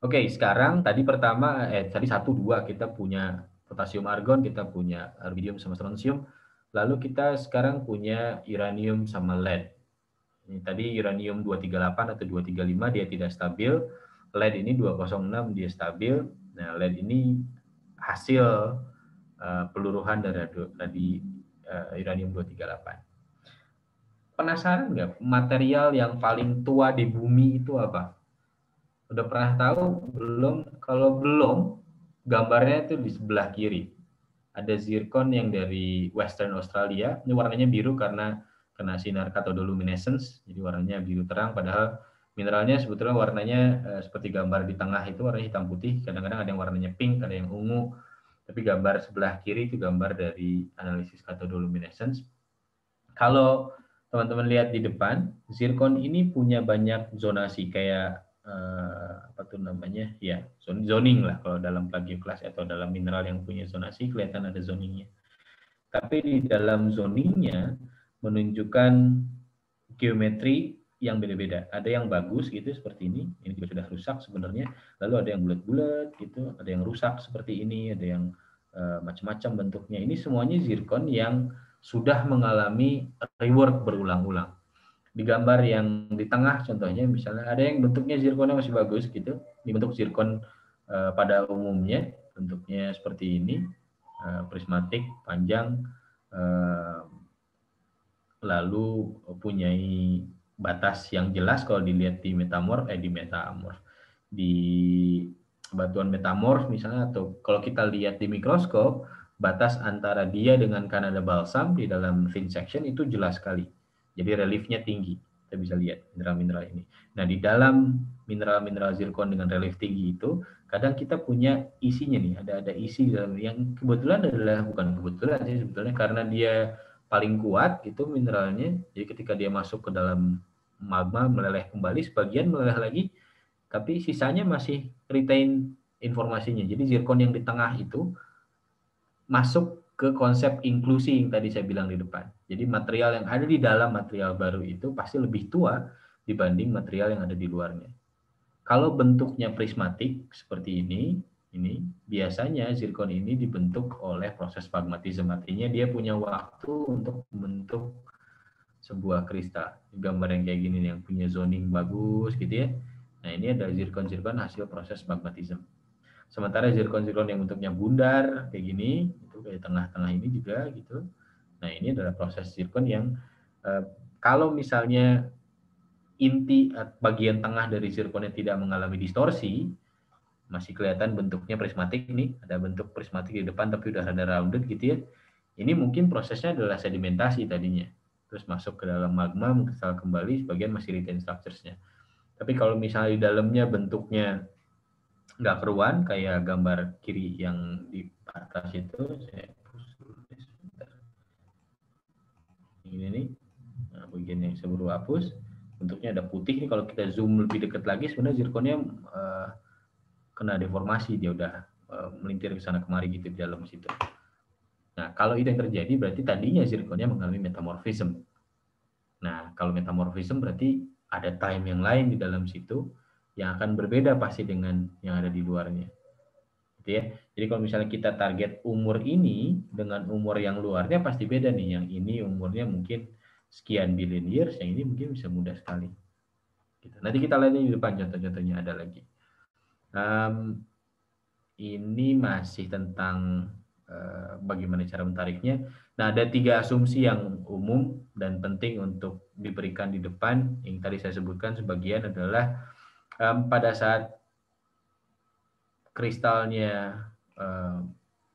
Oke sekarang tadi pertama eh tadi satu dua kita punya potasium argon kita punya rubidium sama strontium. Lalu kita sekarang punya uranium sama lead. Ini tadi uranium 238 atau 235 dia tidak stabil. Lead ini 206 dia stabil. Nah lead ini hasil uh, peluruhan dari, dari uh, uranium 238 penasaran nggak material yang paling tua di bumi itu apa udah pernah tahu belum kalau belum gambarnya itu di sebelah kiri. Ada zircon yang dari Western Australia. Ini warnanya biru karena kena sinar cathodoluminescence, jadi warnanya biru terang. Padahal mineralnya sebetulnya warnanya eh, seperti gambar di tengah itu warnanya hitam putih. Kadang-kadang ada yang warnanya pink, ada yang ungu. Tapi gambar sebelah kiri itu gambar dari analisis cathodoluminescence. Kalau teman-teman lihat di depan, zircon ini punya banyak zonasi kayak uh, apa tuh namanya? Ya zoning lah kalau dalam plagioclase atau dalam mineral yang punya zonasi kelihatan ada zoningnya. Tapi di dalam zoningnya menunjukkan geometri yang beda-beda. Ada yang bagus gitu seperti ini ini juga sudah rusak sebenarnya lalu ada yang bulat-bulat gitu ada yang rusak seperti ini ada yang uh, macam-macam bentuknya. Ini semuanya zircon yang sudah mengalami rework berulang-ulang. Di gambar yang di tengah contohnya misalnya ada yang bentuknya zirkonnya masih bagus gitu dibentuk zirkon uh, pada umumnya bentuknya seperti ini uh, prismatik panjang uh, lalu punyai batas yang jelas kalau dilihat di metamorf eh di metamorf di batuan metamorf misalnya atau kalau kita lihat di mikroskop batas antara dia dengan Kanada balsam di dalam thin section itu jelas sekali jadi reliefnya tinggi. Kita bisa lihat mineral-mineral ini. Nah, di dalam mineral-mineral zircon dengan relief tinggi itu, kadang kita punya isinya nih, ada ada isi dalam yang kebetulan adalah bukan kebetulan sih sebetulnya karena dia paling kuat itu mineralnya. Jadi ketika dia masuk ke dalam magma meleleh kembali, sebagian meleleh lagi, tapi sisanya masih retain informasinya. Jadi zircon yang di tengah itu masuk ke konsep inklusi yang tadi saya bilang di depan. Jadi material yang ada di dalam material baru itu pasti lebih tua dibanding material yang ada di luarnya. Kalau bentuknya prismatik seperti ini, ini biasanya zirkon ini dibentuk oleh proses pragmatisme. Artinya dia punya waktu untuk membentuk sebuah kristal. Gambar yang kayak gini yang punya zoning bagus gitu ya. Nah ini ada zirkon-zirkon hasil proses pragmatisme. Sementara zirkon-zirkon yang bentuknya bundar kayak gini, kayak tengah-tengah ini juga gitu. Nah ini adalah proses zircon yang uh, kalau misalnya inti bagian tengah dari zirconnya tidak mengalami distorsi, masih kelihatan bentuknya prismatik nih, ada bentuk prismatik di depan tapi udah ada rounded gitu ya. Ini mungkin prosesnya adalah sedimentasi tadinya. Terus masuk ke dalam magma, mengkristal kembali, sebagian masih retain structures-nya. Tapi kalau misalnya di dalamnya bentuknya nggak keruan, kayak gambar kiri yang di atas itu saya ini nih nah, bagian yang saya baru hapus. Bentuknya ada putih nih kalau kita zoom lebih dekat lagi sebenarnya zirkonnya uh, kena deformasi dia udah uh, melintir ke sana kemari gitu di dalam situ. Nah kalau itu yang terjadi berarti tadinya zirkonnya mengalami metamorfism nah kalau metamorfism berarti ada time yang lain di dalam situ yang akan berbeda pasti dengan yang ada di luarnya gitu ya. Jadi kalau misalnya kita target umur ini dengan umur yang luarnya pasti beda nih. Yang ini umurnya mungkin sekian billion years, yang ini mungkin bisa mudah sekali. Gitu. Nanti kita lihat di depan contoh-contohnya ada lagi. Um, ini masih tentang uh, bagaimana cara mentariknya. Nah, ada tiga asumsi yang umum dan penting untuk diberikan di depan. Yang tadi saya sebutkan sebagian adalah pada saat kristalnya uh,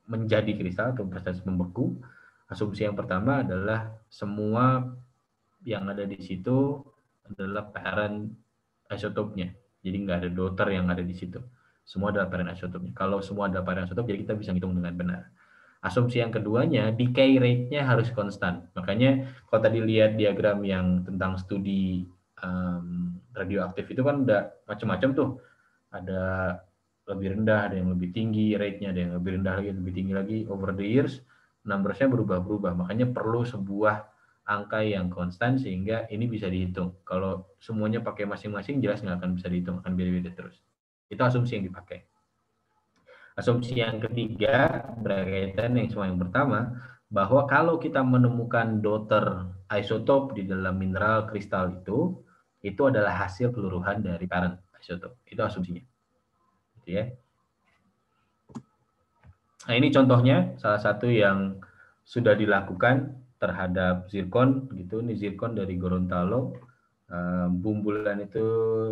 menjadi kristal atau proses membeku, asumsi yang pertama adalah semua yang ada di situ adalah parent isotopnya. Jadi nggak ada daughter yang ada di situ. Semua adalah parent isotopnya. Kalau semua adalah parent isotop, jadi kita bisa hitung dengan benar. Asumsi yang keduanya, decay rate-nya harus konstan. Makanya kalau tadi lihat diagram yang tentang studi um, radioaktif itu kan udah macam-macam tuh. Ada lebih rendah, ada yang lebih tinggi rate-nya, ada yang lebih rendah lagi, lebih tinggi lagi. Over the years, numbers-nya berubah-berubah. Makanya perlu sebuah angka yang konstan sehingga ini bisa dihitung. Kalau semuanya pakai masing-masing, jelas nggak akan bisa dihitung, akan beda-beda terus. Itu asumsi yang dipakai. Asumsi yang ketiga berkaitan yang semua yang pertama bahwa kalau kita menemukan daughter isotop di dalam mineral kristal itu itu adalah hasil peluruhan dari parent isotop. Itu asumsinya. Gitu ya. Nah, ini contohnya salah satu yang sudah dilakukan terhadap zirkon gitu. Ini zirkon dari Gorontalo. bumbulan itu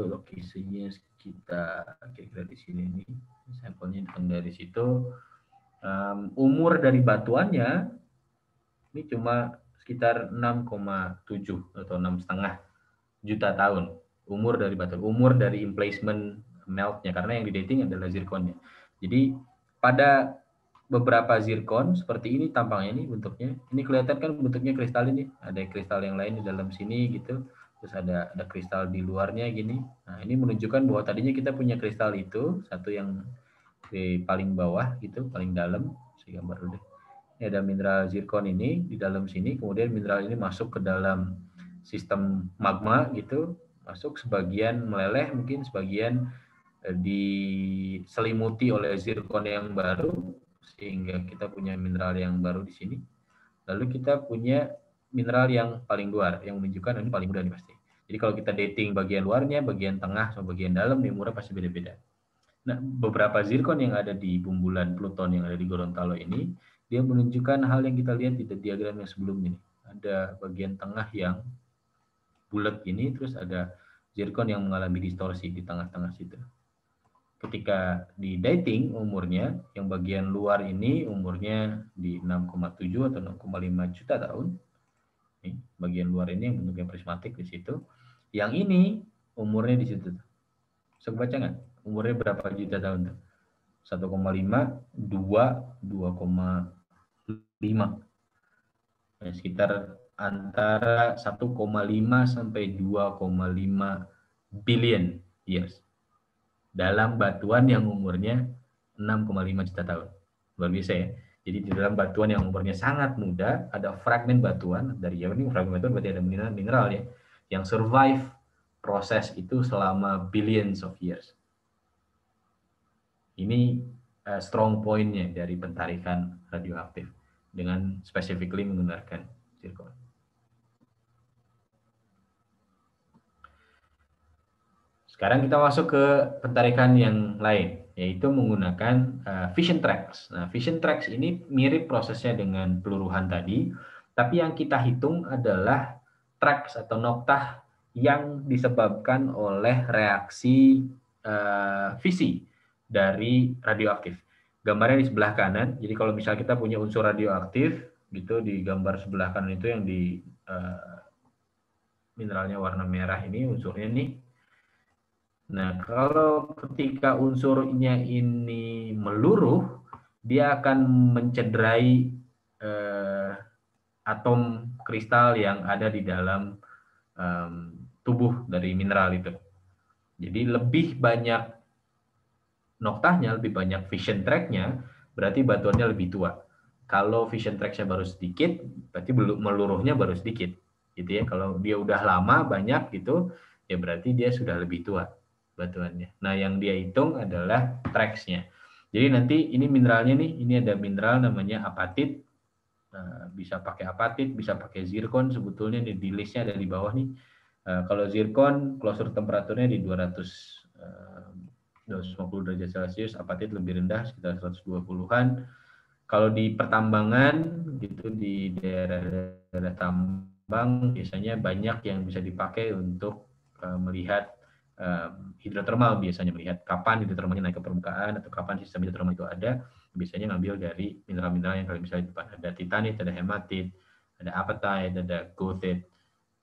lokasinya sekitar kira-kira di sini nih sampelnya dari situ um, umur dari batuannya ini cuma sekitar 6,7 atau enam setengah juta tahun umur dari batu umur dari emplacement meltnya karena yang di dating adalah zirkonnya jadi pada beberapa zirkon seperti ini tampangnya ini bentuknya ini kelihatan kan bentuknya kristal ini ada kristal yang lain di dalam sini gitu terus ada ada kristal di luarnya gini nah ini menunjukkan bahwa tadinya kita punya kristal itu satu yang di paling bawah gitu, paling dalam. Saya gambar dulu deh. Ini ada mineral zirkon ini di dalam sini, kemudian mineral ini masuk ke dalam sistem magma gitu, masuk sebagian meleleh, mungkin sebagian diselimuti oleh zirkon yang baru sehingga kita punya mineral yang baru di sini. Lalu kita punya mineral yang paling luar yang menunjukkan ini paling mudah nih pasti. Jadi kalau kita dating bagian luarnya, bagian tengah sama bagian dalam, nih murah pasti beda-beda. Nah, beberapa zirkon yang ada di bumbulan Pluton yang ada di Gorontalo ini, dia menunjukkan hal yang kita lihat di diagram yang sebelumnya. Nih. Ada bagian tengah yang bulat ini, terus ada zirkon yang mengalami distorsi di tengah-tengah situ. Ketika di dating umurnya, yang bagian luar ini umurnya di 6,7 atau 6,5 juta tahun. Nih, bagian luar ini yang bentuknya prismatik di situ. Yang ini umurnya di situ. Bisa baca nggak? umurnya berapa juta tahun tuh? 1,5, 2, 2,5. Ya, sekitar antara 1,5 sampai 2,5 billion years. Dalam batuan yang umurnya 6,5 juta tahun. Luar biasa ya. Jadi di dalam batuan yang umurnya sangat muda, ada fragmen batuan dari ya ini fragmen batuan berarti ada mineral, mineral ya yang survive proses itu selama billions of years. Ini uh, strong pointnya dari pentarikan radioaktif dengan specifically menggunakan zircon. Sekarang kita masuk ke pentarikan yang lain, yaitu menggunakan uh, fission tracks. Nah, fission tracks ini mirip prosesnya dengan peluruhan tadi, tapi yang kita hitung adalah tracks atau noktah yang disebabkan oleh reaksi uh, fisi dari radioaktif. Gambarnya di sebelah kanan. Jadi kalau misalnya kita punya unsur radioaktif gitu di gambar sebelah kanan itu yang di uh, mineralnya warna merah ini unsurnya nih. Nah, kalau ketika unsurnya ini meluruh, dia akan mencederai uh, atom kristal yang ada di dalam um, tubuh dari mineral itu. Jadi lebih banyak noktahnya lebih banyak vision tracknya, berarti batuannya lebih tua. Kalau vision tracknya baru sedikit, berarti meluruhnya baru sedikit, gitu ya. Kalau dia udah lama banyak gitu, ya berarti dia sudah lebih tua batuannya. Nah, yang dia hitung adalah tracksnya. Jadi nanti ini mineralnya nih, ini ada mineral namanya apatit. Nah, bisa pakai apatit, bisa pakai zirkon. Sebetulnya di, di listnya ada di bawah nih. Nah, kalau zirkon, closure temperaturnya di 200 250 derajat Celcius, apatit lebih rendah sekitar 120-an. Kalau di pertambangan gitu di daerah-daerah tambang biasanya banyak yang bisa dipakai untuk uh, melihat um, hidrotermal biasanya melihat kapan hidrotermalnya naik ke permukaan atau kapan sistem hidrotermal itu ada biasanya ngambil dari mineral-mineral yang kalau misalnya di depan ada titanit, ada hematit, ada apatite, ada goethite,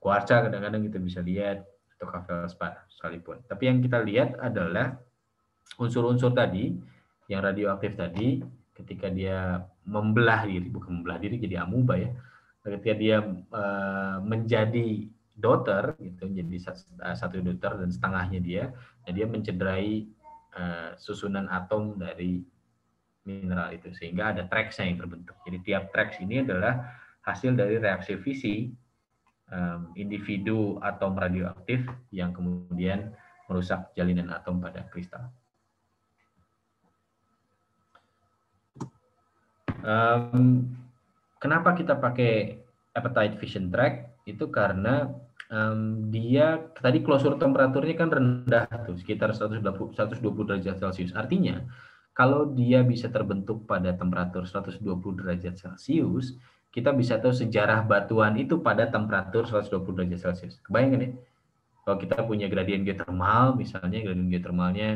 kuarsa kadang-kadang kita bisa lihat atau feldspar sekalipun. Tapi yang kita lihat adalah unsur-unsur tadi yang radioaktif tadi ketika dia membelah diri, bukan membelah diri jadi amuba ya. Ketika dia uh, menjadi daughter gitu, jadi satu daughter dan setengahnya dia, nah dia mencederai uh, susunan atom dari mineral itu sehingga ada tracks yang terbentuk. Jadi tiap tracks ini adalah hasil dari reaksi fisi um, individu atom radioaktif yang kemudian merusak jalinan atom pada kristal. Um, kenapa kita pakai appetite fission track? Itu karena um, dia tadi closure temperaturnya kan rendah tuh sekitar 120, 120 derajat Celcius. Artinya kalau dia bisa terbentuk pada temperatur 120 derajat Celcius, kita bisa tahu sejarah batuan itu pada temperatur 120 derajat Celcius. Kebayang kan ya? Kalau kita punya gradien geotermal, misalnya gradien geotermalnya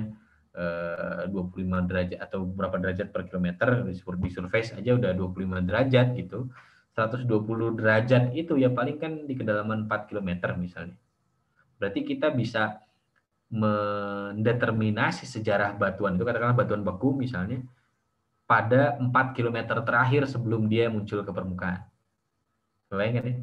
eh, 25 derajat atau berapa derajat per kilometer, di surface aja udah 25 derajat gitu. 120 derajat itu ya paling kan di kedalaman 4 km misalnya. Berarti kita bisa mendeterminasi sejarah batuan itu katakanlah batuan beku misalnya pada 4 km terakhir sebelum dia muncul ke permukaan. Bayangkan ya.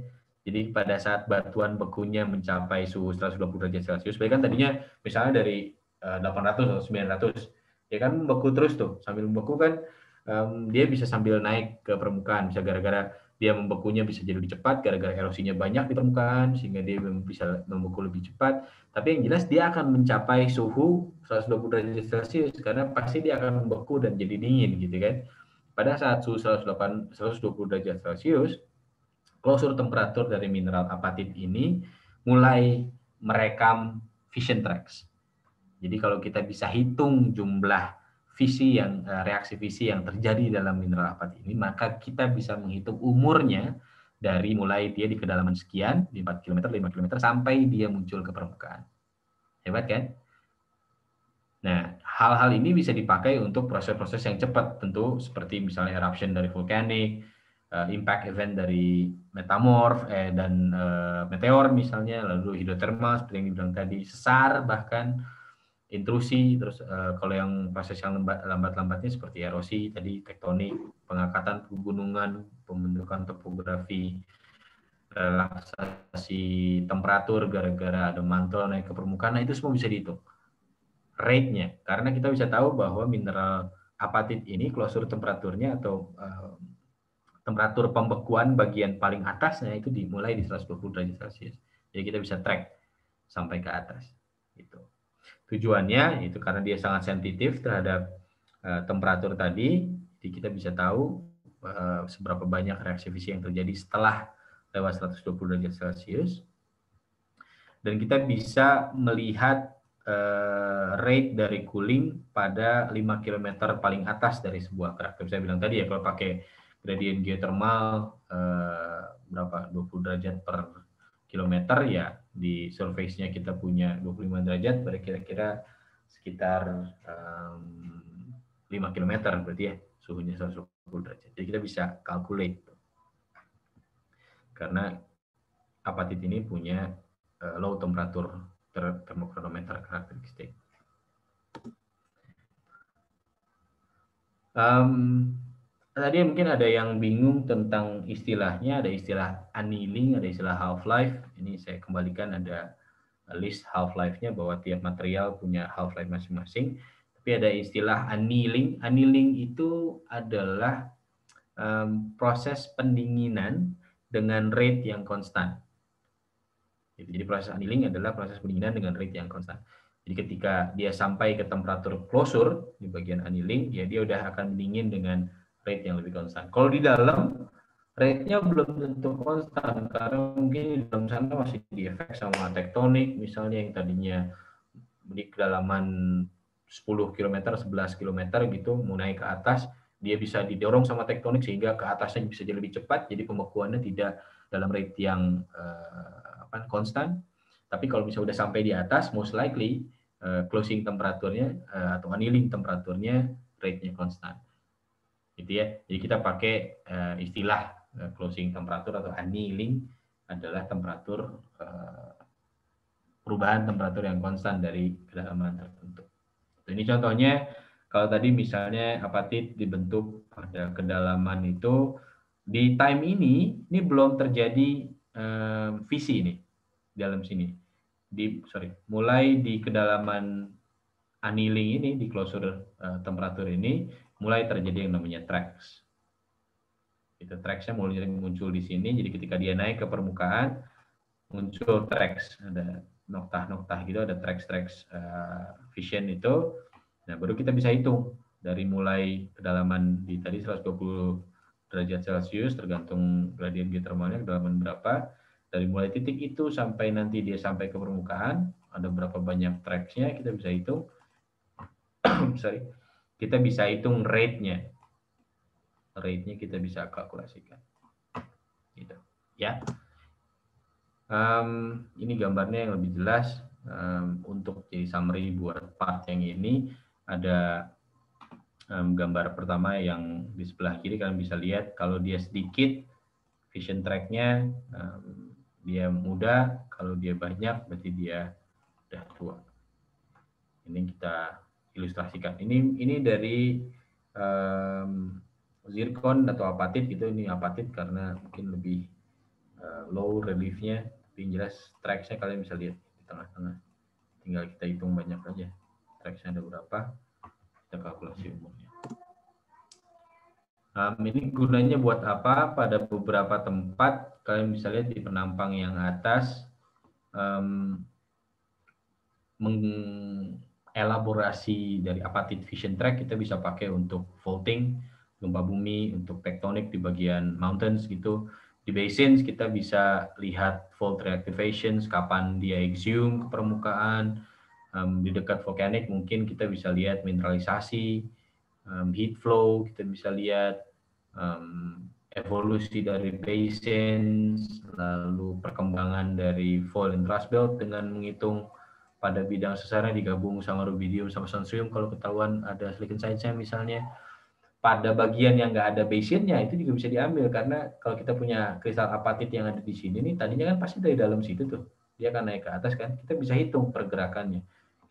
Jadi pada saat batuan bekunya mencapai suhu 120 derajat Celcius, kan tadinya misalnya dari 800 eh, atau 900, ya kan beku terus tuh. Sambil beku kan um, dia bisa sambil naik ke permukaan, bisa gara-gara dia membekunya bisa jadi lebih cepat gara-gara erosinya banyak di permukaan sehingga dia bisa membeku lebih cepat. Tapi yang jelas dia akan mencapai suhu 120 derajat Celcius karena pasti dia akan membeku dan jadi dingin gitu kan. Pada saat suhu 108 120 derajat Celcius, closure temperatur dari mineral apatit ini mulai merekam fission tracks. Jadi kalau kita bisa hitung jumlah visi yang eh, reaksi visi yang terjadi dalam mineral apatit ini, maka kita bisa menghitung umurnya dari mulai dia di kedalaman sekian, di 4 km, 5 km, sampai dia muncul ke permukaan. Hebat kan? Nah, hal-hal ini bisa dipakai untuk proses-proses yang cepat, tentu seperti misalnya eruption dari vulkanik, eh, impact event dari metamorf eh, dan meteor misalnya, lalu hidrotermal seperti yang dibilang tadi, sesar bahkan, intrusi terus uh, kalau yang proses yang lambat lambat-lambatnya seperti erosi tadi tektonik pengangkatan pegunungan pembentukan topografi relaksasi temperatur gara-gara ada mantel naik ke permukaan nah itu semua bisa dihitung. Rate-nya karena kita bisa tahu bahwa mineral apatit ini closure temperaturnya atau uh, temperatur pembekuan bagian paling atasnya itu dimulai di 120 derajat Celcius. Jadi kita bisa track sampai ke atas gitu Tujuannya itu karena dia sangat sensitif terhadap uh, temperatur tadi, jadi kita bisa tahu uh, seberapa banyak reaksi fisi yang terjadi setelah lewat 120 derajat Celcius. Dan kita bisa melihat uh, rate dari cooling pada 5 km paling atas dari sebuah kerak. Saya bilang tadi ya kalau pakai gradient geothermal uh, berapa 20 derajat per kilometer ya di surface-nya kita punya 25 derajat berarti kira-kira sekitar um, 5 km berarti ya suhunya 120 derajat. Jadi kita bisa calculate karena apatit ini punya uh, low temperature termokronometer karakteristik. Um, tadi mungkin ada yang bingung tentang istilahnya, ada istilah annealing, ada istilah half-life. Ini saya kembalikan ada list half-life-nya bahwa tiap material punya half-life masing-masing. Tapi ada istilah annealing. Annealing itu adalah um, proses pendinginan dengan rate yang konstan. Jadi proses annealing adalah proses pendinginan dengan rate yang konstan. Jadi ketika dia sampai ke temperatur closure di bagian annealing, ya dia udah akan dingin dengan rate yang lebih konstan. Kalau di dalam rate-nya belum tentu konstan karena mungkin di dalam sana masih diefek sama tektonik misalnya yang tadinya di kedalaman 10 km, 11 km gitu mau ke atas dia bisa didorong sama tektonik sehingga ke atasnya bisa jadi lebih cepat jadi pembekuannya tidak dalam rate yang uh, apa konstan tapi kalau bisa udah sampai di atas most likely uh, closing temperaturnya uh, atau annealing temperaturnya rate-nya konstan gitu ya. Jadi kita pakai uh, istilah uh, closing temperature atau annealing adalah temperatur uh, perubahan temperatur yang konstan dari kedalaman tertentu. Ini contohnya kalau tadi misalnya apatit dibentuk pada kedalaman itu di time ini ini belum terjadi uh, visi ini dalam sini. Di sorry, mulai di kedalaman annealing ini di closure uh, temperatur ini mulai terjadi yang namanya tracks. Itu tracksnya mulai muncul di sini. Jadi ketika dia naik ke permukaan muncul tracks ada noktah-noktah gitu ada tracks-tracks uh, vision itu. Nah, baru kita bisa hitung dari mulai kedalaman di tadi 120 derajat Celcius tergantung gradien geotermalnya kedalaman berapa. Dari mulai titik itu sampai nanti dia sampai ke permukaan ada berapa banyak tracksnya kita bisa hitung. [clears throat] Sorry. Kita bisa hitung rate-nya. Rate-nya kita bisa kalkulasikan. Gitu. Ya. Um, ini gambarnya yang lebih jelas. Um, untuk jadi summary buat part yang ini ada um, gambar pertama yang di sebelah kiri kalian bisa lihat kalau dia sedikit vision tracknya um, dia muda, kalau dia banyak berarti dia udah tua. Ini kita ilustrasikan. Ini ini dari um, zircon atau apatit. Gitu. Ini apatit karena mungkin lebih uh, low reliefnya. Tapi jelas tracksnya kalian bisa lihat di tengah-tengah. Tinggal kita hitung banyak aja tracksnya ada berapa. Kita kalkulasi umurnya. Um, ini gunanya buat apa? Pada beberapa tempat kalian bisa lihat di penampang yang atas um, mengelaborasi dari apatit vision track kita bisa pakai untuk faulting gempa bumi untuk tektonik di bagian mountains gitu di basins kita bisa lihat fault reactivations, kapan dia exhume ke permukaan. Um, di dekat volcanic mungkin kita bisa lihat mineralisasi, um, heat flow, kita bisa lihat um, evolusi dari basins, lalu perkembangan dari fall and thrust belt dengan menghitung pada bidang sesarnya digabung sama rubidium sama strontium kalau ketahuan ada silicon side misalnya pada bagian yang nggak ada basinnya itu juga bisa diambil. Karena kalau kita punya kristal apatit yang ada di sini nih tadinya kan pasti dari dalam situ tuh. Dia akan naik ke atas kan. Kita bisa hitung pergerakannya.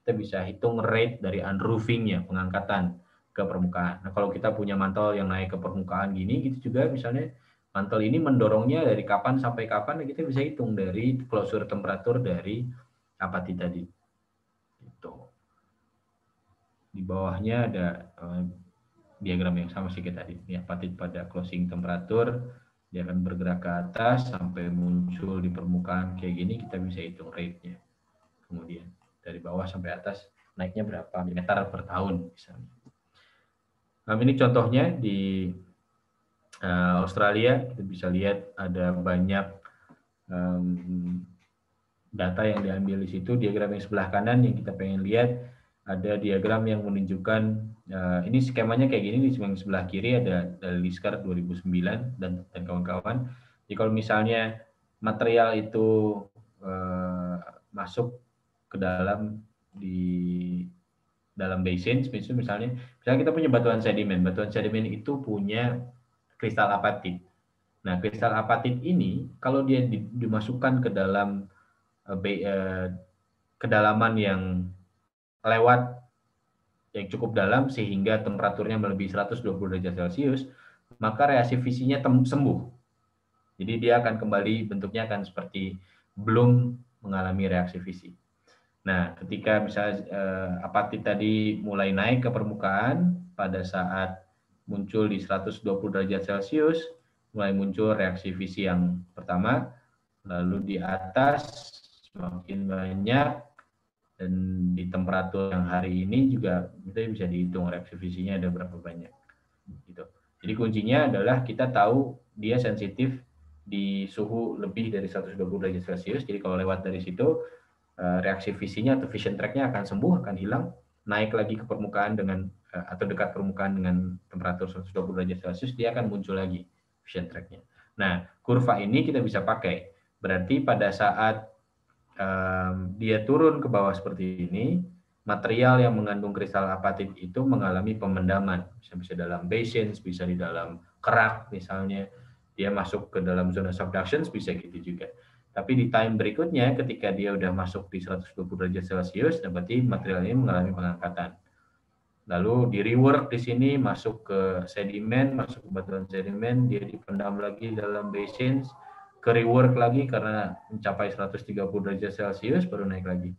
Kita bisa hitung rate dari unroofingnya pengangkatan ke permukaan. Nah kalau kita punya mantel yang naik ke permukaan gini gitu juga misalnya mantel ini mendorongnya dari kapan sampai kapan kita bisa hitung dari closure temperatur dari apatit tadi di bawahnya ada eh, diagram yang sama sih tadi. Ya patit pada closing temperatur dia akan bergerak ke atas sampai muncul di permukaan. Kayak gini kita bisa hitung rate-nya. Kemudian dari bawah sampai atas naiknya berapa meter per tahun misalnya. Nah, ini contohnya di uh, Australia. Kita bisa lihat ada banyak um, data yang diambil di situ. Diagram yang sebelah kanan yang kita pengen lihat ada diagram yang menunjukkan uh, ini skemanya kayak gini di sebelah kiri ada dari Liskar 2009 dan dan kawan-kawan. Jadi kalau misalnya material itu uh, masuk ke dalam di dalam basin, misalnya, misalnya kita punya batuan sedimen, batuan sedimen itu punya kristal apatit. Nah, kristal apatit ini kalau dia dimasukkan ke dalam uh, kedalaman yang lewat yang cukup dalam sehingga temperaturnya melebihi 120 derajat Celcius, maka reaksi fisinya sembuh. Jadi dia akan kembali bentuknya akan seperti belum mengalami reaksi visi. Nah, ketika misalnya eh, apatit tadi mulai naik ke permukaan pada saat muncul di 120 derajat Celcius, mulai muncul reaksi visi yang pertama, lalu di atas semakin banyak dan di temperatur yang hari ini juga kita bisa dihitung reaksi visinya ada berapa banyak gitu. Jadi kuncinya adalah kita tahu dia sensitif di suhu lebih dari 120 derajat Celcius. Jadi kalau lewat dari situ eh, reaksi visinya atau vision tracknya akan sembuh, akan hilang, naik lagi ke permukaan dengan eh, atau dekat permukaan dengan temperatur 120 derajat Celcius, dia akan muncul lagi vision tracknya. Nah, kurva ini kita bisa pakai. Berarti pada saat um, dia turun ke bawah seperti ini, material yang mengandung kristal apatit itu mengalami pemendaman. Bisa bisa dalam basins, bisa di dalam kerak misalnya. Dia masuk ke dalam zona subduction bisa gitu juga. Tapi di time berikutnya ketika dia udah masuk di 120 derajat Celcius, nah berarti material ini mengalami pengangkatan. Lalu di rework di sini masuk ke sedimen, masuk ke batuan sedimen, dia dipendam lagi dalam basins, ke rework lagi karena mencapai 130 derajat Celcius baru naik lagi.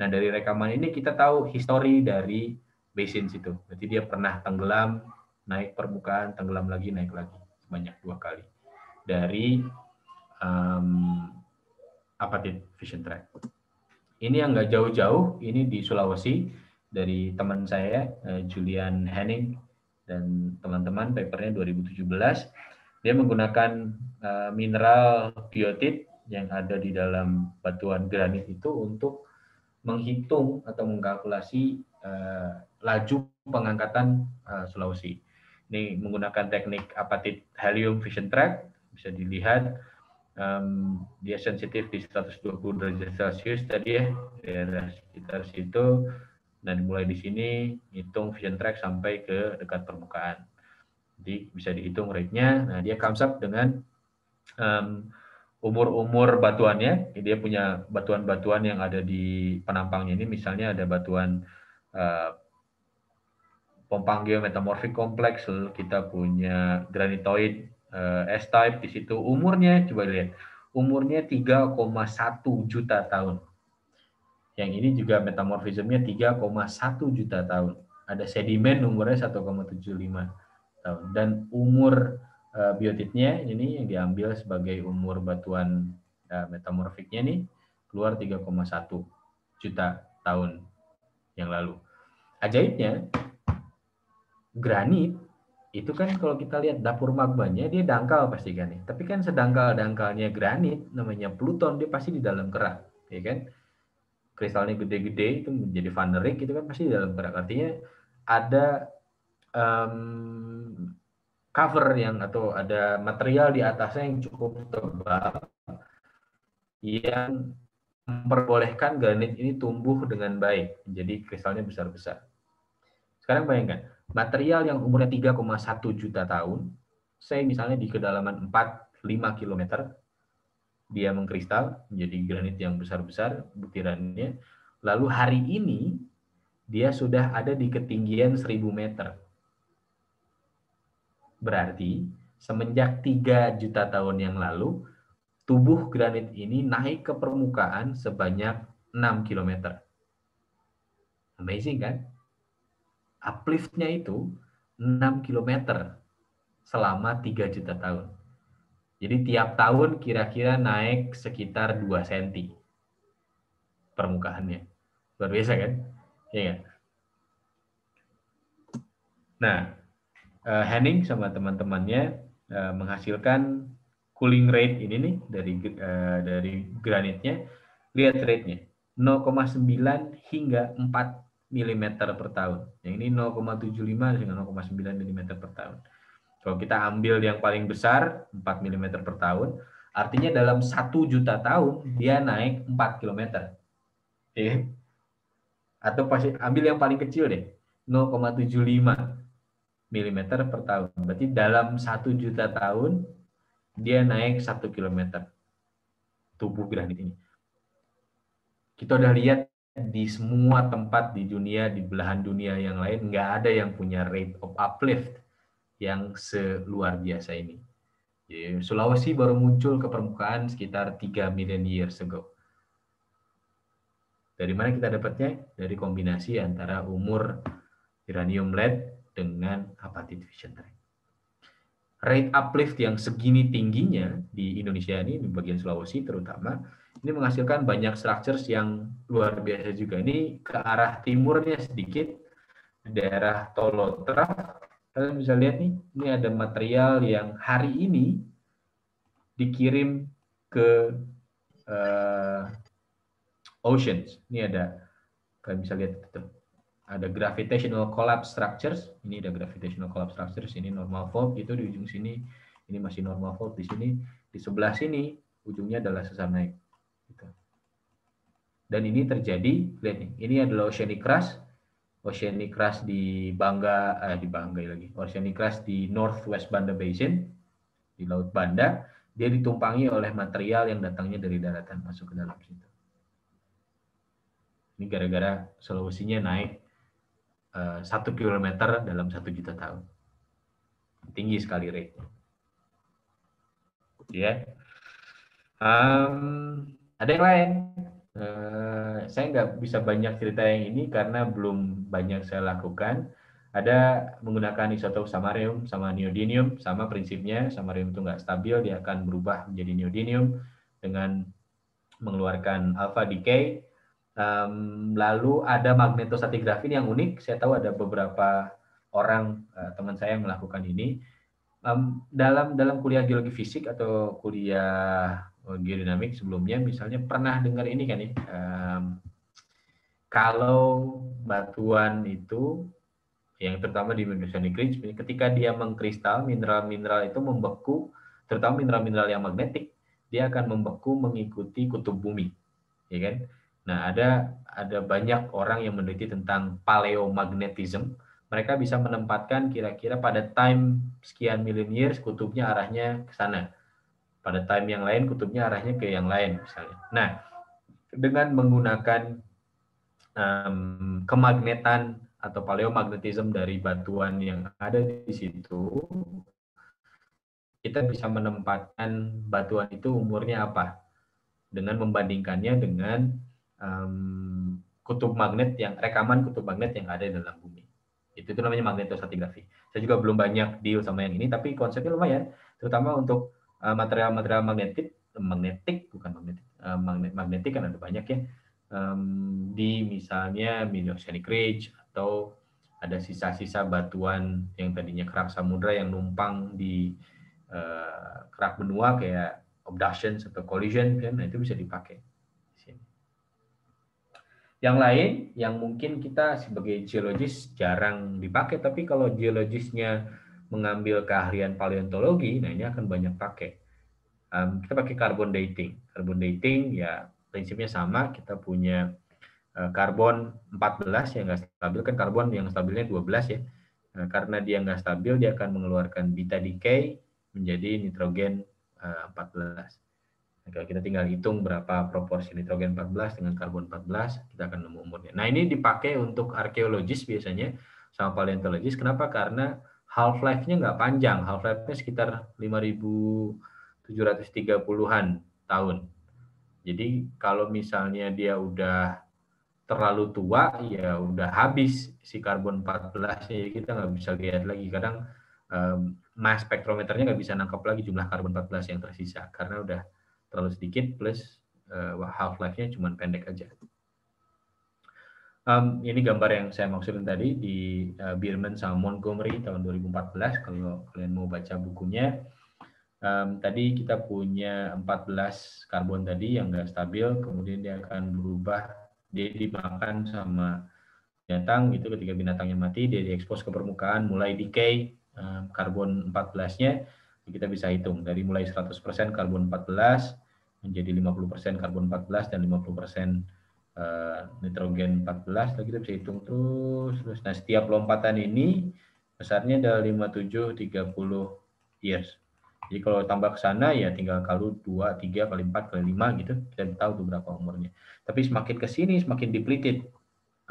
Nah dari rekaman ini kita tahu histori dari basins itu. Berarti dia pernah tenggelam, naik permukaan, tenggelam lagi, naik lagi sebanyak dua kali dari um, apatit vision track. Ini yang nggak jauh-jauh, ini di Sulawesi dari teman saya eh, Julian Henning dan teman-teman papernya 2017. Dia menggunakan uh, mineral biotit yang ada di dalam batuan granit itu untuk menghitung atau mengkalkulasi uh, laju pengangkatan uh, Sulawesi. Ini menggunakan teknik apatit helium vision track bisa dilihat um, dia sensitif di 120 derajat Celcius tadi ya daerah sekitar situ dan mulai di sini hitung vision track sampai ke dekat permukaan. Jadi bisa dihitung rate-nya. Nah, dia comes up dengan um, umur-umur batuannya. Dia punya batuan-batuan yang ada di penampangnya ini. Misalnya ada batuan uh, pompang geometamorfik kompleks, lalu kita punya granitoid uh, S-type di situ. Umurnya coba lihat. Umurnya 3,1 juta tahun. Yang ini juga metamorfismnya 3,1 juta tahun. Ada sedimen umurnya 1,75 tahun. Dan umur uh, biotitnya ini yang diambil sebagai umur batuan uh, metamorfiknya nih keluar 3,1 juta tahun yang lalu. Ajaibnya, granit itu kan kalau kita lihat dapur magmanya dia dangkal pasti kan ya. Tapi kan sedangkal-dangkalnya granit namanya Pluton dia pasti di dalam kerak, ya kan? Kristalnya gede-gede itu menjadi vanerik itu kan pasti di dalam kerak. Artinya ada um, cover yang atau ada material di atasnya yang cukup tebal yang memperbolehkan granit ini tumbuh dengan baik, jadi kristalnya besar-besar. Sekarang bayangkan, material yang umurnya 3,1 juta tahun, saya misalnya di kedalaman 4-5 km, dia mengkristal menjadi granit yang besar-besar butirannya. Lalu hari ini dia sudah ada di ketinggian 1000 meter. Berarti semenjak 3 juta tahun yang lalu, tubuh granit ini naik ke permukaan sebanyak 6 km. Amazing kan? upliftnya itu 6 km selama 3 juta tahun. Jadi tiap tahun kira-kira naik sekitar 2 cm permukaannya. Luar biasa kan? Iya kan? Nah, uh, Henning sama teman-temannya uh, menghasilkan cooling rate ini nih dari uh, dari granitnya. Lihat rate-nya. 0,9 hingga 4 mm per tahun. Yang ini 0,75 dengan 0,9 mm per tahun. Kalau kita ambil yang paling besar 4 mm per tahun, artinya dalam satu juta tahun dia naik 4 km. Ya. Atau pasti ambil yang paling kecil deh, 0,75 mm per tahun. Berarti dalam satu juta tahun dia naik satu kilometer tubuh granit ini. Kita udah lihat di semua tempat di dunia, di belahan dunia yang lain, nggak ada yang punya rate of uplift yang seluar biasa ini. Sulawesi baru muncul ke permukaan sekitar 3 million years ago. Dari mana kita dapatnya? Dari kombinasi antara umur uranium lead dengan apatit fission rate. Rate uplift yang segini tingginya di Indonesia ini, di bagian Sulawesi terutama, ini menghasilkan banyak structures yang luar biasa juga. Ini ke arah timurnya sedikit, daerah Tolotra. Kalian bisa lihat nih, ini ada material yang hari ini dikirim ke uh, oceans. Ini ada, kalian bisa lihat. Ada gravitational collapse structures. Ini ada gravitational collapse structures. Ini normal fault itu di ujung sini. Ini masih normal fault di sini. Di sebelah sini ujungnya adalah sesar naik Gitu. Dan ini terjadi, lihat nih, ini adalah oceanic crust, oceanic crust di Bangga, eh, di Bangga lagi, oceanic crust di Northwest Banda Basin, di Laut Banda, dia ditumpangi oleh material yang datangnya dari daratan masuk ke dalam situ. Ini gara-gara Sulawesinya naik satu kilometer dalam satu juta tahun. Tinggi sekali rate. Ya. Um, ada yang lain? Uh, saya nggak bisa banyak cerita yang ini karena belum banyak saya lakukan ada menggunakan isotop samarium sama neodymium sama prinsipnya samarium itu nggak stabil dia akan berubah menjadi neodymium dengan mengeluarkan alpha decay um, lalu ada magnetostratigrafi yang unik. Saya tahu ada beberapa orang uh, teman saya yang melakukan ini. Um, dalam dalam kuliah geologi fisik atau kuliah uh, geodinamik sebelumnya misalnya pernah dengar ini kan ya? Um, kalau batuan itu yang terutama di Mesozoic Ridge, ketika dia mengkristal, mineral-mineral itu membeku, terutama mineral-mineral yang magnetik, dia akan membeku mengikuti kutub bumi, ya kan? Nah, ada ada banyak orang yang meneliti tentang paleomagnetism. Mereka bisa menempatkan kira-kira pada time sekian million years kutubnya arahnya ke sana. Pada time yang lain kutubnya arahnya ke yang lain misalnya. Nah, dengan menggunakan um, kemagnetan atau paleomagnetism dari batuan yang ada di situ, kita bisa menempatkan batuan itu umurnya apa dengan membandingkannya dengan um, kutub magnet yang rekaman kutub magnet yang ada di dalam bumi. Itu itu namanya magnetostratigrafi. Saya juga belum banyak deal sama yang ini, tapi konsepnya lumayan, terutama untuk uh, material-material uh, magnetik, magnetik bukan magnetik, uh, magnet magnetik kan ada banyak ya. Um, di misalnya Oceanic Ridge atau ada sisa-sisa batuan yang tadinya kerak samudra yang numpang di uh, kerak benua kayak abduction atau collision kan nah itu bisa dipakai Yang lain yang mungkin kita sebagai geologis jarang dipakai tapi kalau geologisnya mengambil keahlian paleontologi nah ini akan banyak pakai. Um, kita pakai carbon dating. Carbon dating ya prinsipnya sama, kita punya Eh, karbon 14 yang nggak stabil kan karbon yang stabilnya 12 ya. Nah, karena dia nggak stabil dia akan mengeluarkan beta decay menjadi nitrogen 14. Kalau kita tinggal hitung berapa proporsi nitrogen 14 dengan karbon 14, kita akan nemu umurnya. Nah, ini dipakai untuk arkeologis biasanya sama paleontologis. Kenapa? Karena half life-nya nggak panjang. Half life-nya sekitar 5.730-an tahun. Jadi kalau misalnya dia udah terlalu tua ya udah habis si karbon 14 jadi kita nggak bisa lihat lagi kadang um, mass spektrometernya nggak bisa nangkap lagi jumlah karbon 14 yang tersisa karena udah terlalu sedikit plus uh, eh, half life-nya cuma pendek aja. Um, ini gambar yang saya maksudin tadi di uh, Bierman sama Montgomery tahun 2014 kalau kalian mau baca bukunya. Um, tadi kita punya 14 karbon tadi yang nggak stabil, kemudian dia akan berubah dia dimakan sama binatang itu ketika binatangnya mati dia diekspos ke permukaan mulai decay karbon 14-nya kita bisa hitung dari mulai 100% karbon 14 menjadi 50% karbon 14 dan 50% uh, eh, nitrogen 14 lagi kita bisa hitung terus terus nah setiap lompatan ini besarnya adalah 57 30 years jadi kalau tambah ke sana ya tinggal kali 2, 3, kali 4, kali 5 gitu. Kita tahu tuh berapa umurnya. Tapi semakin ke sini semakin depleted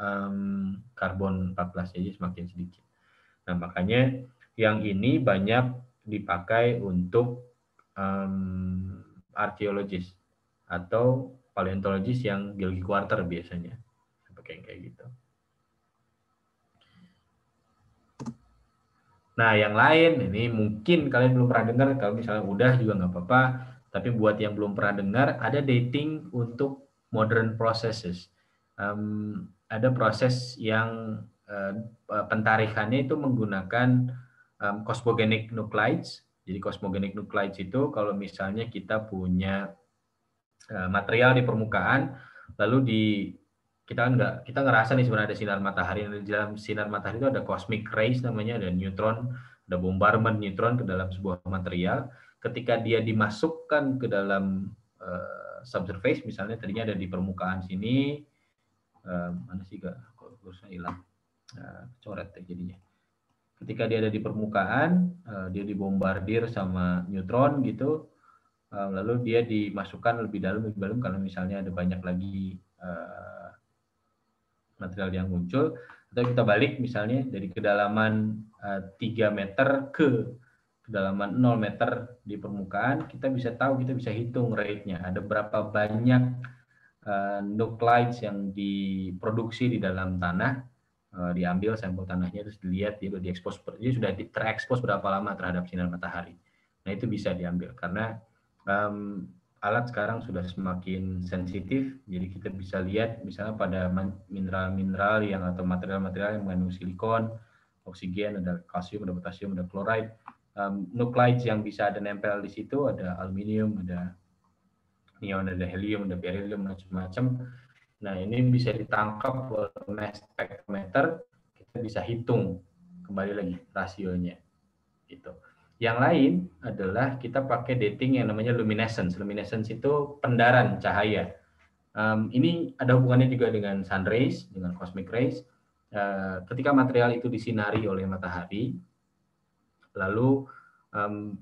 um, karbon 14 jadi semakin sedikit. Nah, makanya yang ini banyak dipakai untuk um, arkeologis atau paleontologis yang geologi quarter biasanya. Pakai kayak gitu. Nah, yang lain ini mungkin kalian belum pernah dengar, kalau misalnya udah juga nggak apa-apa. Tapi buat yang belum pernah dengar, ada dating untuk modern processes. Um, ada proses yang uh, pentarikannya itu menggunakan um, cosmogenic nuclides. Jadi cosmogenic nuclides itu kalau misalnya kita punya uh, material di permukaan, lalu di kita nggak kita ngerasa nih sebenarnya ada sinar matahari. Di dalam sinar matahari itu ada cosmic rays namanya ada neutron ada bombardment neutron ke dalam sebuah material. Ketika dia dimasukkan ke dalam uh, subsurface misalnya tadinya ada di permukaan sini uh, mana sih gak kursnya hilang? Uh, coret ya jadinya ketika dia ada di permukaan uh, dia dibombardir sama neutron gitu uh, lalu dia dimasukkan lebih dalam lebih dalam. Kalau misalnya ada banyak lagi uh, material yang muncul atau kita balik misalnya dari kedalaman uh, 3 meter ke kedalaman 0 meter di permukaan kita bisa tahu kita bisa hitung rate-nya. Ada berapa banyak uh, nuclides yang diproduksi di dalam tanah diambil sampel tanahnya terus dilihat dia diekspos dia sudah terekspos berapa lama terhadap sinar matahari nah itu bisa diambil karena um, alat sekarang sudah semakin sensitif, jadi kita bisa lihat misalnya pada mineral-mineral yang atau material-material yang mengandung silikon, oksigen, ada kalsium, ada potasium, ada chloride, um, nuclides yang bisa ada nempel di situ, ada aluminium, ada neon, ada helium, ada beryllium, macam-macam. Nah ini bisa ditangkap oleh mass kita bisa hitung kembali lagi rasionya. Gitu. Yang lain adalah kita pakai dating yang namanya luminescence. Luminescence itu pendaran cahaya. Um, ini ada hubungannya juga dengan sun rays, dengan cosmic rays. Uh, ketika material itu disinari oleh matahari, lalu um,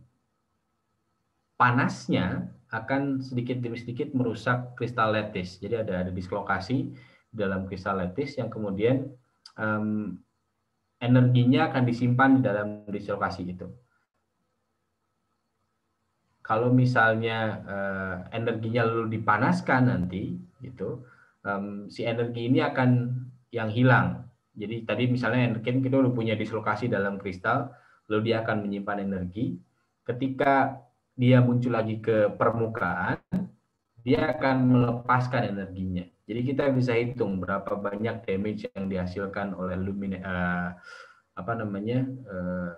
panasnya akan sedikit demi sedikit merusak kristal lattice. Jadi ada ada dislokasi dalam kristal lattice yang kemudian um, energinya akan disimpan di dalam dislokasi itu. Kalau misalnya uh, energinya lalu dipanaskan nanti gitu um, si energi ini akan yang hilang. Jadi tadi misalnya energi kita udah punya dislokasi dalam kristal lalu dia akan menyimpan energi. Ketika dia muncul lagi ke permukaan dia akan melepaskan energinya. Jadi kita bisa hitung berapa banyak damage yang dihasilkan oleh lumine uh, apa namanya uh,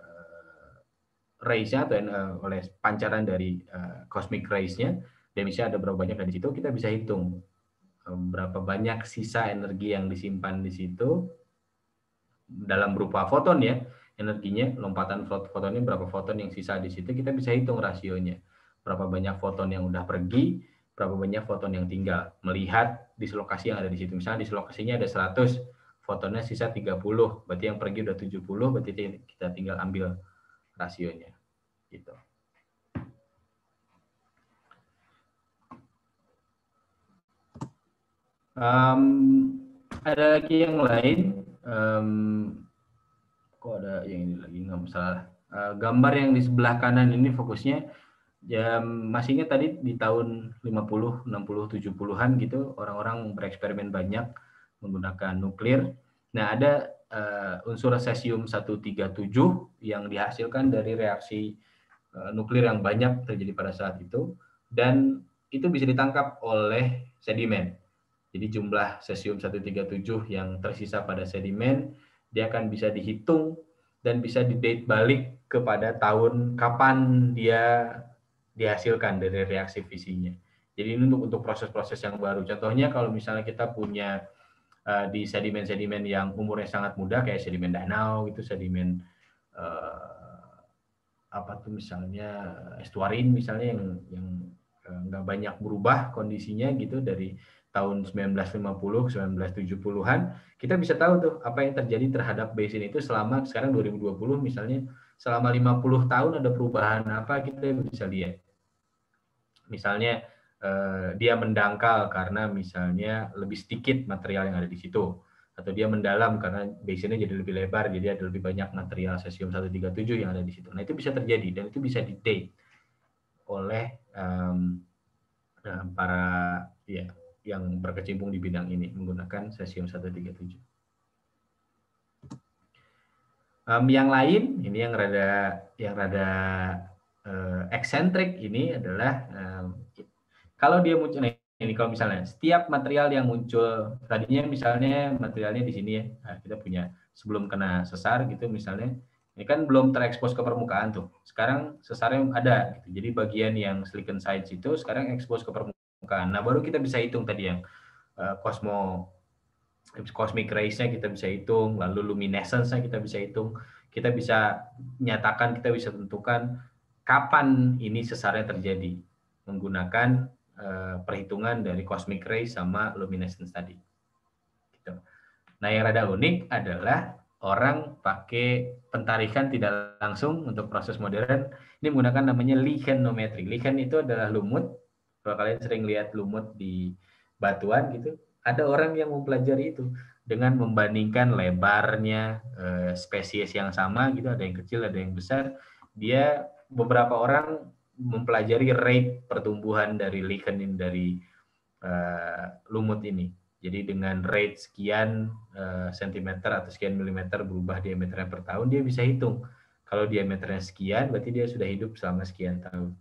rays-nya atau uh, oleh pancaran dari uh, cosmic rays-nya, misalnya ada berapa banyak dari situ, kita bisa hitung berapa banyak sisa energi yang disimpan di situ dalam berupa foton ya, energinya, lompatan fotonnya berapa foton yang sisa di situ, kita bisa hitung rasionya. Berapa banyak foton yang udah pergi, berapa banyak foton yang tinggal. Melihat dislokasi yang ada di situ. Misalnya dislokasinya ada 100, fotonnya sisa 30, berarti yang pergi udah 70, berarti kita tinggal ambil rasionya gitu. Um, ada lagi yang lain, um, kok ada yang ini lagi nggak masalah. Uh, gambar yang di sebelah kanan ini fokusnya ya masih ingat tadi di tahun 50, 60, 70-an gitu orang-orang bereksperimen banyak menggunakan nuklir. Nah, ada uh, unsur cesium 137 yang dihasilkan dari reaksi uh, nuklir yang banyak terjadi pada saat itu dan itu bisa ditangkap oleh sedimen. Jadi jumlah cesium 137 yang tersisa pada sedimen dia akan bisa dihitung dan bisa didate balik kepada tahun kapan dia dihasilkan dari reaksi fisinya. Jadi ini untuk untuk proses-proses yang baru. Contohnya kalau misalnya kita punya uh, di sedimen-sedimen yang umurnya sangat muda kayak sedimen danau gitu, sedimen uh, apa tuh misalnya estuarin misalnya yang yang eh, nggak banyak berubah kondisinya gitu dari tahun 1950 1970-an kita bisa tahu tuh apa yang terjadi terhadap basin itu selama sekarang 2020 misalnya selama 50 tahun ada perubahan apa kita bisa lihat misalnya Eh, dia mendangkal karena misalnya lebih sedikit material yang ada di situ atau dia mendalam karena basinnya jadi lebih lebar jadi ada lebih banyak material cesium 137 yang ada di situ. Nah, itu bisa terjadi dan itu bisa didate oleh um, para ya yang berkecimpung di bidang ini menggunakan cesium 137. Um, yang lain ini yang rada yang rada uh, eksentrik ini adalah um, kalau dia muncul nah ini kalau misalnya setiap material yang muncul tadinya misalnya materialnya di sini ya nah, kita punya sebelum kena sesar gitu misalnya ini kan belum terekspos ke permukaan tuh sekarang sesarnya ada gitu. jadi bagian yang silicon sides itu sekarang ekspos ke permukaan nah baru kita bisa hitung tadi yang uh, cosmic rays-nya kita bisa hitung lalu luminescence-nya kita bisa hitung kita bisa nyatakan kita bisa tentukan kapan ini sesarnya terjadi menggunakan Eh, perhitungan dari cosmic ray sama luminescence tadi. Gitu. Nah, yang rada unik adalah orang pakai pentarikan tidak langsung untuk proses modern. Ini menggunakan namanya lichenometri. Lichen itu adalah lumut. Kalau kalian sering lihat lumut di batuan gitu, ada orang yang mempelajari itu dengan membandingkan lebarnya eh, spesies yang sama gitu, ada yang kecil, ada yang besar. Dia beberapa orang mempelajari rate pertumbuhan dari lichen dari uh, lumut ini jadi dengan rate sekian uh, sentimeter atau sekian milimeter berubah diameternya per tahun, dia bisa hitung. Kalau diameternya sekian, berarti dia sudah hidup selama sekian tahun.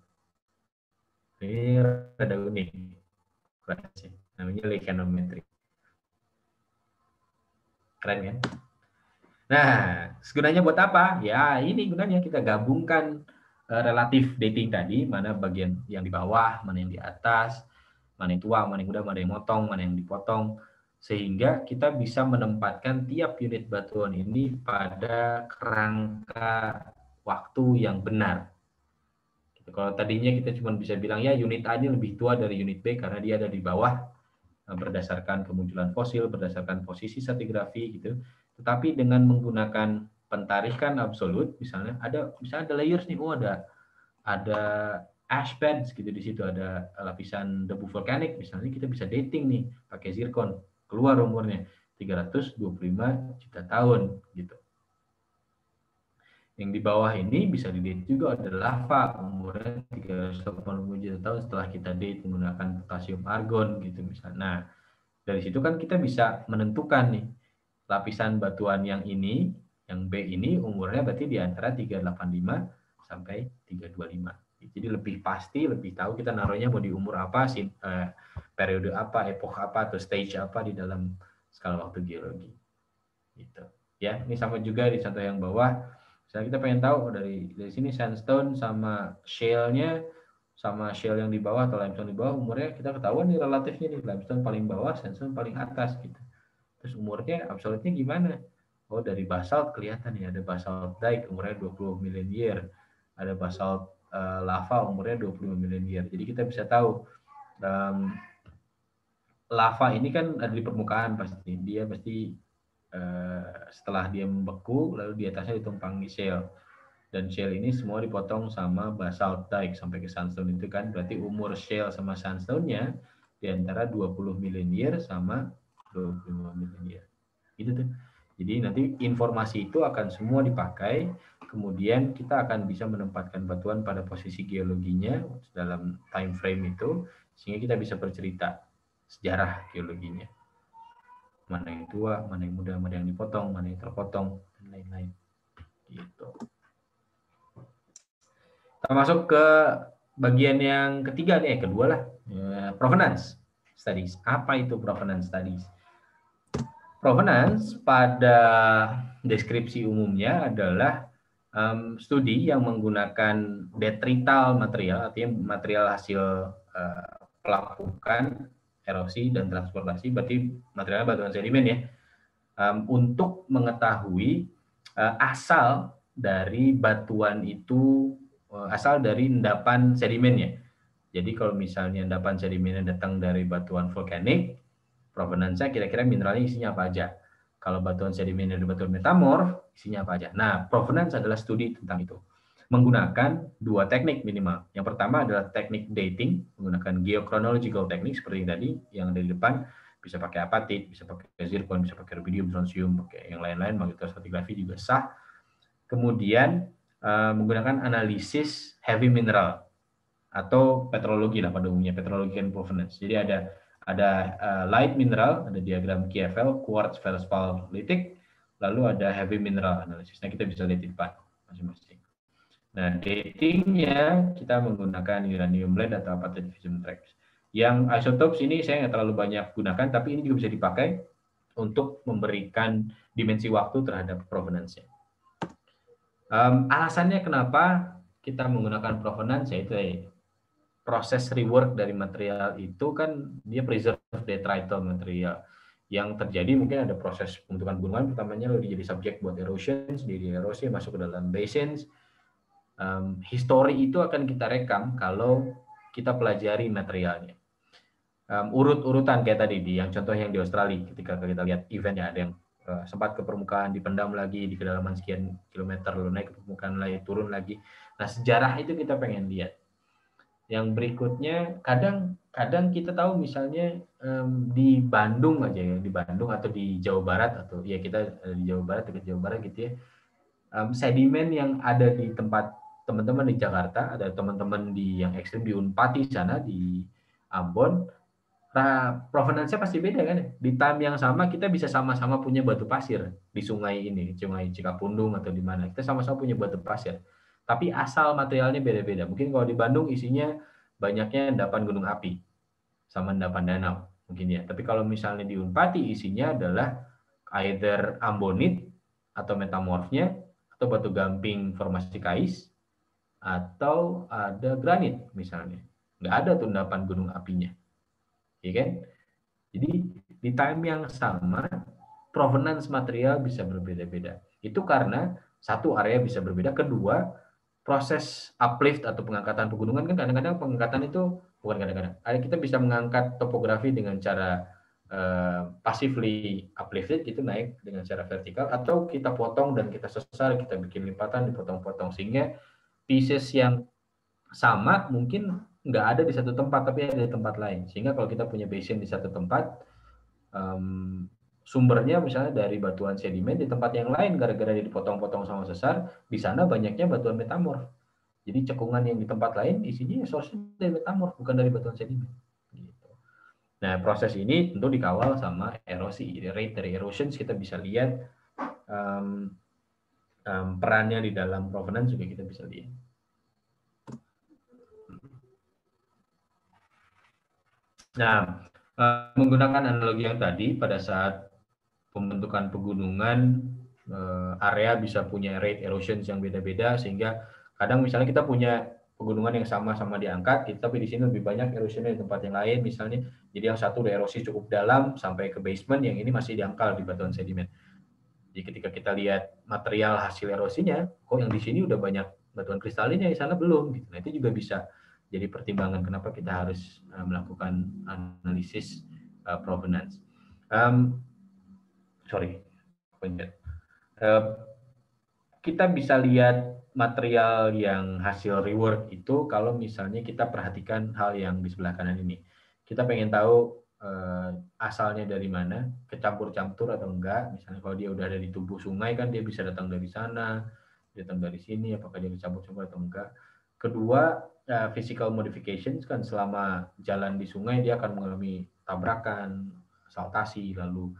Ini ada unik. Namanya lichenometry. Keren kan? Nah, segunanya buat apa? Ya, ini gunanya kita gabungkan uh, relatif dating tadi, mana bagian yang di bawah, mana yang di atas, mana yang tua, mana yang muda, mana yang motong, mana yang dipotong, sehingga kita bisa menempatkan tiap unit batuan ini pada kerangka waktu yang benar. Kalau tadinya kita cuma bisa bilang ya unit A ini lebih tua dari unit B karena dia ada di bawah eh, berdasarkan kemunculan fosil, berdasarkan posisi stratigrafi gitu. Tetapi dengan menggunakan pentarikan absolut, misalnya ada misalnya ada layers nih, oh ada ada ash beds gitu di situ ada lapisan debu vulkanik misalnya kita bisa dating nih pakai zircon keluar umurnya 325 juta tahun gitu. Yang di bawah ini bisa didate juga ada lava umurnya 380 juta tahun setelah kita date menggunakan potasium argon gitu misalnya. Nah, dari situ kan kita bisa menentukan nih lapisan batuan yang ini, yang B ini umurnya berarti di antara 385 sampai 325. Jadi lebih pasti, lebih tahu kita naruhnya mau di umur apa, sih, eh, periode apa, epoch apa, atau stage apa di dalam skala waktu geologi. Gitu. Ya, ini sama juga di contoh yang bawah. Misalnya kita pengen tahu oh, dari dari sini sandstone sama shale-nya sama shale yang di bawah atau limestone di bawah umurnya kita ketahuan nih relatifnya nih limestone paling bawah, sandstone paling atas gitu. Terus umurnya absolutnya gimana? Oh dari basalt kelihatan nih ada basalt dike umurnya 20 million year, ada basalt uh, lava umurnya 25 million year. Jadi kita bisa tahu um, lava ini kan ada di permukaan pasti. Dia pasti setelah dia membeku lalu di atasnya ditumpangi shale. Dan shale ini semua dipotong sama basalt dike sampai ke sandstone itu kan berarti umur shale sama sandstone-nya di antara 20 million year sama 25 million year. Gitu tuh. Jadi nanti informasi itu akan semua dipakai, kemudian kita akan bisa menempatkan batuan pada posisi geologinya dalam time frame itu, sehingga kita bisa bercerita sejarah geologinya. Mana yang tua, mana yang muda, mana yang dipotong, mana yang terpotong, dan lain-lain. Gitu. Kita masuk ke bagian yang ketiga nih, eh, kedua lah, ya, provenance studies. Apa itu provenance studies? Provenance pada deskripsi umumnya adalah um, studi yang menggunakan detrital material, artinya material hasil uh, pelapukan, erosi, dan transportasi, berarti materialnya batuan sedimen ya, um, untuk mengetahui uh, asal dari batuan itu, uh, asal dari endapan sedimennya. Jadi kalau misalnya endapan sedimennya datang dari batuan vulkanik, provenance kira-kira mineralnya isinya apa aja. Kalau batuan sedimen dan batuan metamorf, isinya apa aja. Nah, provenance adalah studi tentang itu. Menggunakan dua teknik minimal. Yang pertama adalah teknik dating, menggunakan geochronological teknik seperti tadi, yang dari depan bisa pakai apatit, bisa pakai zircon, bisa pakai rubidium, strontium, pakai yang lain-lain, magnetostratigraphy juga sah. Kemudian uh, menggunakan analisis heavy mineral atau petrologi lah pada umumnya, petrologi and provenance. Jadi ada ada uh, light mineral, ada diagram KFL, quartz, feldspar, litik, lalu ada heavy mineral analisis. Nah, kita bisa lihat di depan masing-masing. Nah, datingnya kita menggunakan uranium blend atau apatite fission tracks. Yang isotopes ini saya nggak terlalu banyak gunakan, tapi ini juga bisa dipakai untuk memberikan dimensi waktu terhadap provenance-nya. Um, alasannya kenapa kita menggunakan provenance yaitu proses rework dari material itu kan dia preserve detrital material yang terjadi mungkin ada proses pembentukan gunungan pertamanya lalu jadi subjek buat erosion jadi erosi masuk ke dalam basins um, history itu akan kita rekam kalau kita pelajari materialnya um, urut-urutan kayak tadi di yang contoh yang di Australia ketika kita lihat eventnya ada yang uh, sempat ke permukaan, dipendam lagi di kedalaman sekian kilometer, lalu naik ke permukaan lagi, turun lagi. Nah sejarah itu kita pengen lihat. Yang berikutnya kadang kadang kita tahu misalnya um, di Bandung aja ya di Bandung atau di Jawa Barat atau ya kita di Jawa Barat dekat Jawa Barat gitu ya um, sedimen yang ada di tempat teman-teman di Jakarta ada teman-teman di yang ekstrim di Unpati sana di Ambon nah, provenance pasti beda kan ya? di time yang sama kita bisa sama-sama punya batu pasir di sungai ini sungai Cikapundung atau di mana kita sama-sama punya batu pasir tapi asal materialnya beda-beda mungkin kalau di Bandung isinya banyaknya endapan gunung api sama endapan danau mungkin ya. Tapi kalau misalnya di Unpati isinya adalah either ambonit atau metamorfnya atau batu gamping formasi kais atau ada granit misalnya. Nggak ada tuh endapan gunung apinya. Ya kan? Jadi di time yang sama provenance material bisa berbeda-beda. Itu karena satu area bisa berbeda, kedua proses uplift atau pengangkatan pegunungan kan kadang-kadang pengangkatan itu bukan kadang-kadang. Kita bisa mengangkat topografi dengan cara uh, passively uplifted itu naik dengan cara vertikal atau kita potong dan kita sesar, kita bikin lipatan dipotong-potong sehingga pieces yang sama mungkin nggak ada di satu tempat tapi ada di tempat lain. Sehingga kalau kita punya basin di satu tempat um, sumbernya misalnya dari batuan sedimen di tempat yang lain gara-gara dipotong-potong sama sesar, di sana banyaknya batuan metamorf. Jadi cekungan yang di tempat lain isinya ya source dari metamorf bukan dari batuan sedimen. Gitu. Nah proses ini tentu dikawal sama erosi. Rate dari erosion kita bisa lihat um, um, perannya di dalam provenance juga kita bisa lihat. Nah, menggunakan analogi yang tadi pada saat pembentukan pegunungan eh, area bisa punya rate erosion yang beda-beda sehingga kadang misalnya kita punya pegunungan yang sama-sama diangkat tapi di sini lebih banyak erosionnya di tempat yang lain misalnya jadi yang satu erosi cukup dalam sampai ke basement yang ini masih diangkal di batuan sedimen jadi ketika kita lihat material hasil erosinya kok yang di sini udah banyak batuan kristalin yang di sana belum gitu. Nah itu juga bisa jadi pertimbangan kenapa kita harus eh, melakukan analisis uh, provenance. Um, sorry uh, kita bisa lihat material yang hasil reward itu kalau misalnya kita perhatikan hal yang di sebelah kanan ini. Kita pengen tahu uh, asalnya dari mana kecampur-campur atau enggak. Misalnya kalau dia udah ada di tubuh sungai kan dia bisa datang dari sana datang dari sini apakah dia dicampur-campur atau enggak. Kedua uh, physical modifications kan selama jalan di sungai dia akan mengalami tabrakan saltasi lalu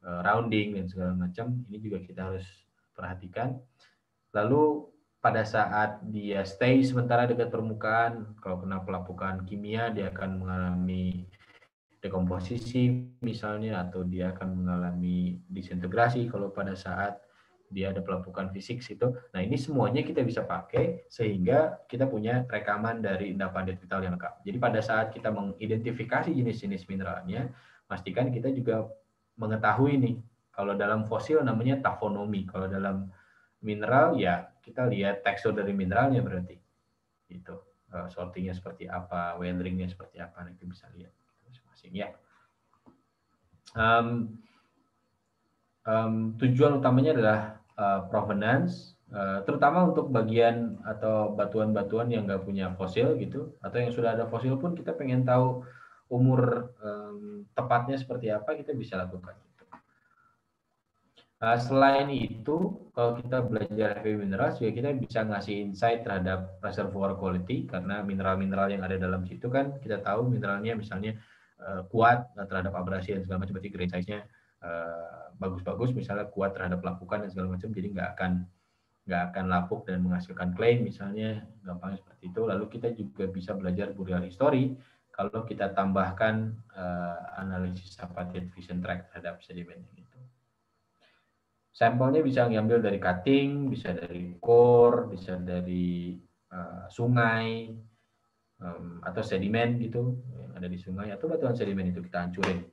Eh, rounding dan segala macam. Ini juga kita harus perhatikan. Lalu pada saat dia stay sementara dekat permukaan, kalau kena pelapukan kimia dia akan mengalami dekomposisi misalnya atau dia akan mengalami disintegrasi kalau pada saat dia ada pelapukan fisik situ. Nah ini semuanya kita bisa pakai sehingga kita punya rekaman dari endapan detektor yang lengkap. Jadi pada saat kita mengidentifikasi jenis-jenis mineralnya, pastikan kita juga mengetahui nih kalau dalam fosil namanya tafonomi kalau dalam mineral ya kita lihat tekstur dari mineralnya berarti itu uh, sortingnya seperti apa weatheringnya seperti apa nanti bisa lihat masing-masing ya um, um, tujuan utamanya adalah uh, provenance uh, terutama untuk bagian atau batuan-batuan yang nggak punya fosil gitu atau yang sudah ada fosil pun kita pengen tahu umur um, tepatnya seperti apa kita bisa lakukan itu. Uh, selain itu, kalau kita belajar heavy minerals juga kita bisa ngasih insight terhadap reservoir quality karena mineral-mineral yang ada dalam situ kan kita tahu mineralnya misalnya uh, kuat terhadap abrasi dan segala macam berarti grain size-nya uh, bagus-bagus misalnya kuat terhadap lapukan dan segala macam jadi nggak akan nggak akan lapuk dan menghasilkan claim misalnya gampangnya seperti itu lalu kita juga bisa belajar burial history kalau kita tambahkan uh, analisis apatite vision track terhadap sedimen itu. Sampelnya bisa diambil dari cutting, bisa dari core, bisa dari uh, sungai, um, atau sedimen gitu yang ada di sungai atau batuan sedimen itu kita hancurin.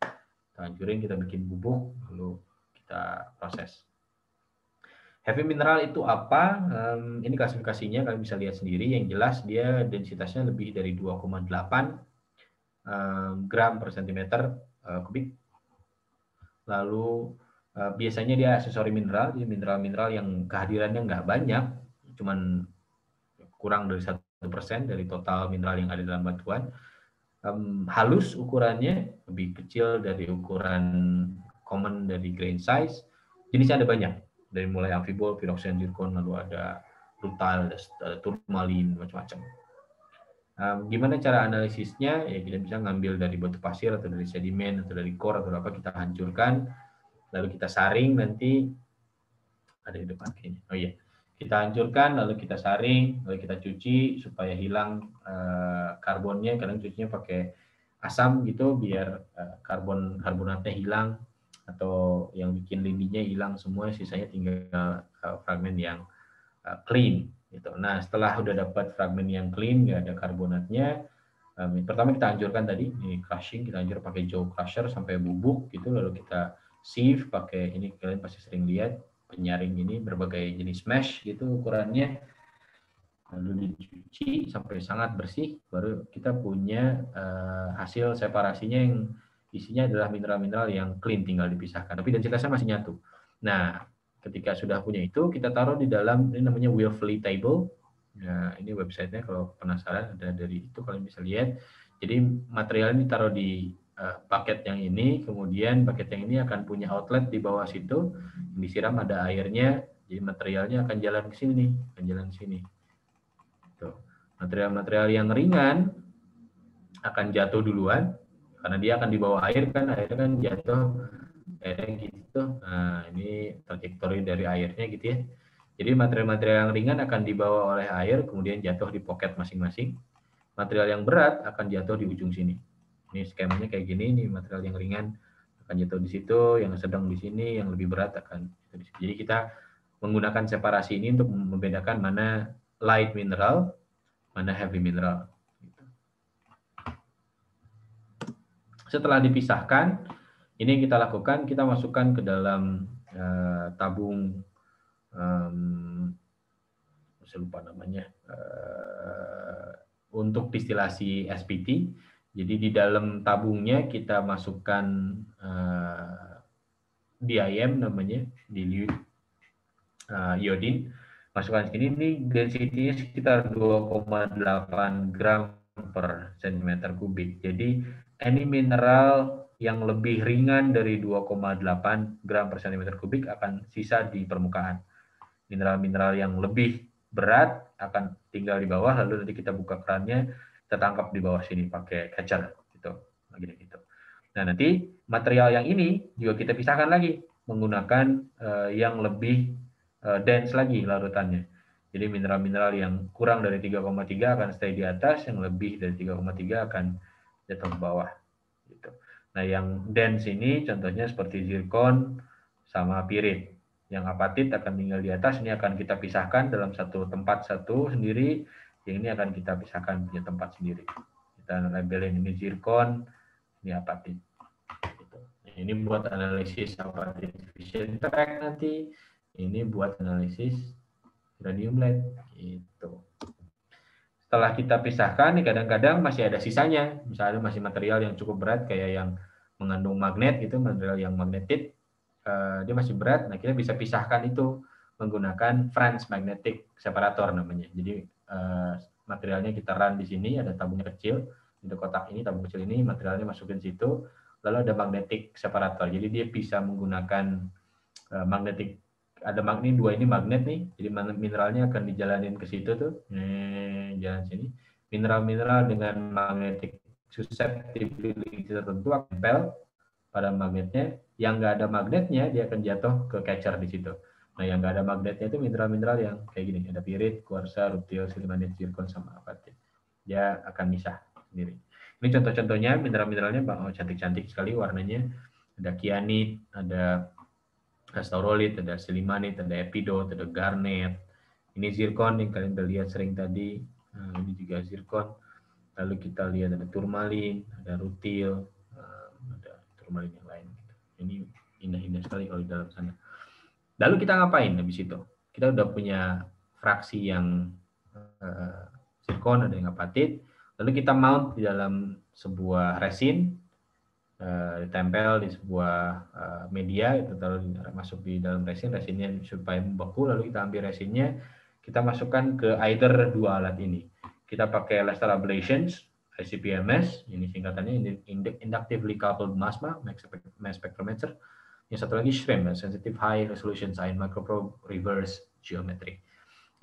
Kita hancurin, kita bikin bubuk, lalu kita proses. Heavy mineral itu apa? Um, ini klasifikasinya kalian bisa lihat sendiri. Yang jelas dia densitasnya lebih dari 2,8 gram per sentimeter uh, kubik. Lalu uh, biasanya dia aksesori mineral, mineral-mineral yang kehadirannya nggak banyak, cuman kurang dari satu dari total mineral yang ada dalam batuan. Um, halus ukurannya lebih kecil dari ukuran common dari grain size. Jenisnya ada banyak, dari mulai amphibol, pyroxene, zircon, lalu ada rutile, ada turmalin, macam-macam. Um, gimana cara analisisnya? Ya kita bisa ngambil dari batu pasir atau dari sedimen atau dari core atau apa kita hancurkan, lalu kita saring nanti ada di depan kayaknya. Oh iya, kita hancurkan lalu kita saring lalu kita cuci supaya hilang uh, karbonnya. Kadang cucinya pakai asam gitu biar uh, karbon karbonatnya hilang atau yang bikin lindinya hilang semua, sisanya tinggal uh, fragmen yang uh, clean gitu. Nah, setelah udah dapat fragmen yang clean, nggak ada karbonatnya, um, pertama kita hancurkan tadi, ini crushing, kita hancur pakai jaw crusher sampai bubuk gitu, lalu kita sieve pakai ini kalian pasti sering lihat penyaring ini berbagai jenis mesh gitu ukurannya lalu dicuci sampai sangat bersih baru kita punya uh, hasil separasinya yang isinya adalah mineral-mineral yang clean tinggal dipisahkan tapi densitasnya masih nyatu nah Ketika sudah punya itu, kita taruh di dalam ini namanya Wilfley table. Nah, ini websitenya kalau penasaran ada dari itu kalian bisa lihat. Jadi material ini taruh di uh, bucket yang ini, kemudian bucket yang ini akan punya outlet di bawah situ, yang disiram ada airnya, jadi materialnya akan jalan ke sini akan jalan ke sini. Material-material yang ringan akan jatuh duluan, karena dia akan di bawah air kan, air kan jatuh airnya gitu. Nah, ini trajektori dari airnya gitu ya. Jadi material-material yang ringan akan dibawa oleh air, kemudian jatuh di pocket masing-masing. Material yang berat akan jatuh di ujung sini. Ini skemanya kayak gini, ini material yang ringan akan jatuh di situ, yang sedang di sini, yang lebih berat akan jatuh di sini. Jadi kita menggunakan separasi ini untuk membedakan mana light mineral, mana heavy mineral. Setelah dipisahkan, ini yang kita lakukan, kita masukkan ke dalam uh, tabung, um, saya lupa namanya, uh, untuk distilasi SPT. Jadi di dalam tabungnya kita masukkan uh, DIM namanya, dilute uh, iodin. Masukkan sini, ini density sekitar 2,8 gram per centimeter kubik. Jadi any mineral yang lebih ringan dari 2,8 gram per cm kubik akan sisa di permukaan. Mineral-mineral yang lebih berat akan tinggal di bawah, lalu nanti kita buka kerannya, kita tangkap di bawah sini pakai catcher gitu, lagi gitu. Nah nanti material yang ini juga kita pisahkan lagi menggunakan uh, yang lebih uh, dense lagi larutannya. Jadi mineral-mineral yang kurang dari 3,3 akan stay di atas, yang lebih dari 3,3 akan jatuh ke bawah. Gitu. Nah, yang dense ini contohnya seperti zirkon sama pirit. Yang apatit akan tinggal di atas, ini akan kita pisahkan dalam satu tempat satu sendiri, yang ini akan kita pisahkan punya tempat sendiri. Kita labelin ini zirkon, ini apatit. Gitu. Ini buat analisis apatit fission track nanti, ini buat analisis uranium lead. Gitu. Setelah kita pisahkan, kadang-kadang masih ada sisanya. Misalnya masih material yang cukup berat kayak yang mengandung magnet gitu material yang magnetit uh, dia masih berat nah kita bisa pisahkan itu menggunakan Franz magnetic separator namanya jadi materialnya kita run di sini ada tabungnya kecil di kotak ini tabung kecil ini materialnya masukin situ lalu ada magnetic separator jadi dia bisa menggunakan uh, magnetic ada magnet dua ini magnet nih jadi mineralnya akan dijalanin ke situ tuh nih jalan sini mineral-mineral dengan magnetic susceptibility tertentu akan tempel pada magnetnya. Yang nggak ada magnetnya, dia akan jatuh ke catcher di situ. Nah, yang nggak ada magnetnya itu mineral-mineral yang kayak gini. Ada pirit, kuarsa, rutil, silimanit, zirkon, sama apatit. Dia akan misah sendiri. Ini contoh-contohnya mineral-mineralnya oh, cantik-cantik sekali warnanya. Ada kianit, ada astaurolit, ada silimanit, ada epidot, ada garnet. Ini zirkon yang kalian udah lihat sering tadi. Nah, ini juga zirkon lalu kita lihat ada turmalin, ada rutil, eh, ada turmalin yang lain. Gitu. Ini indah-indah sekali kalau di dalam sana. Lalu kita ngapain habis itu? Kita udah punya fraksi yang uh, zirkon, ada yang apatit. Lalu kita mount di dalam sebuah resin. uh, ditempel di sebuah uh, media itu taruh masuk di dalam resin resinnya supaya membeku lalu kita ambil resinnya kita masukkan ke either dua alat ini kita pakai laser ablations ICP-MS ini singkatannya inductively coupled mass spectrometer yang satu lagi SHRIM sensitive high resolution ion microprobe reverse geometry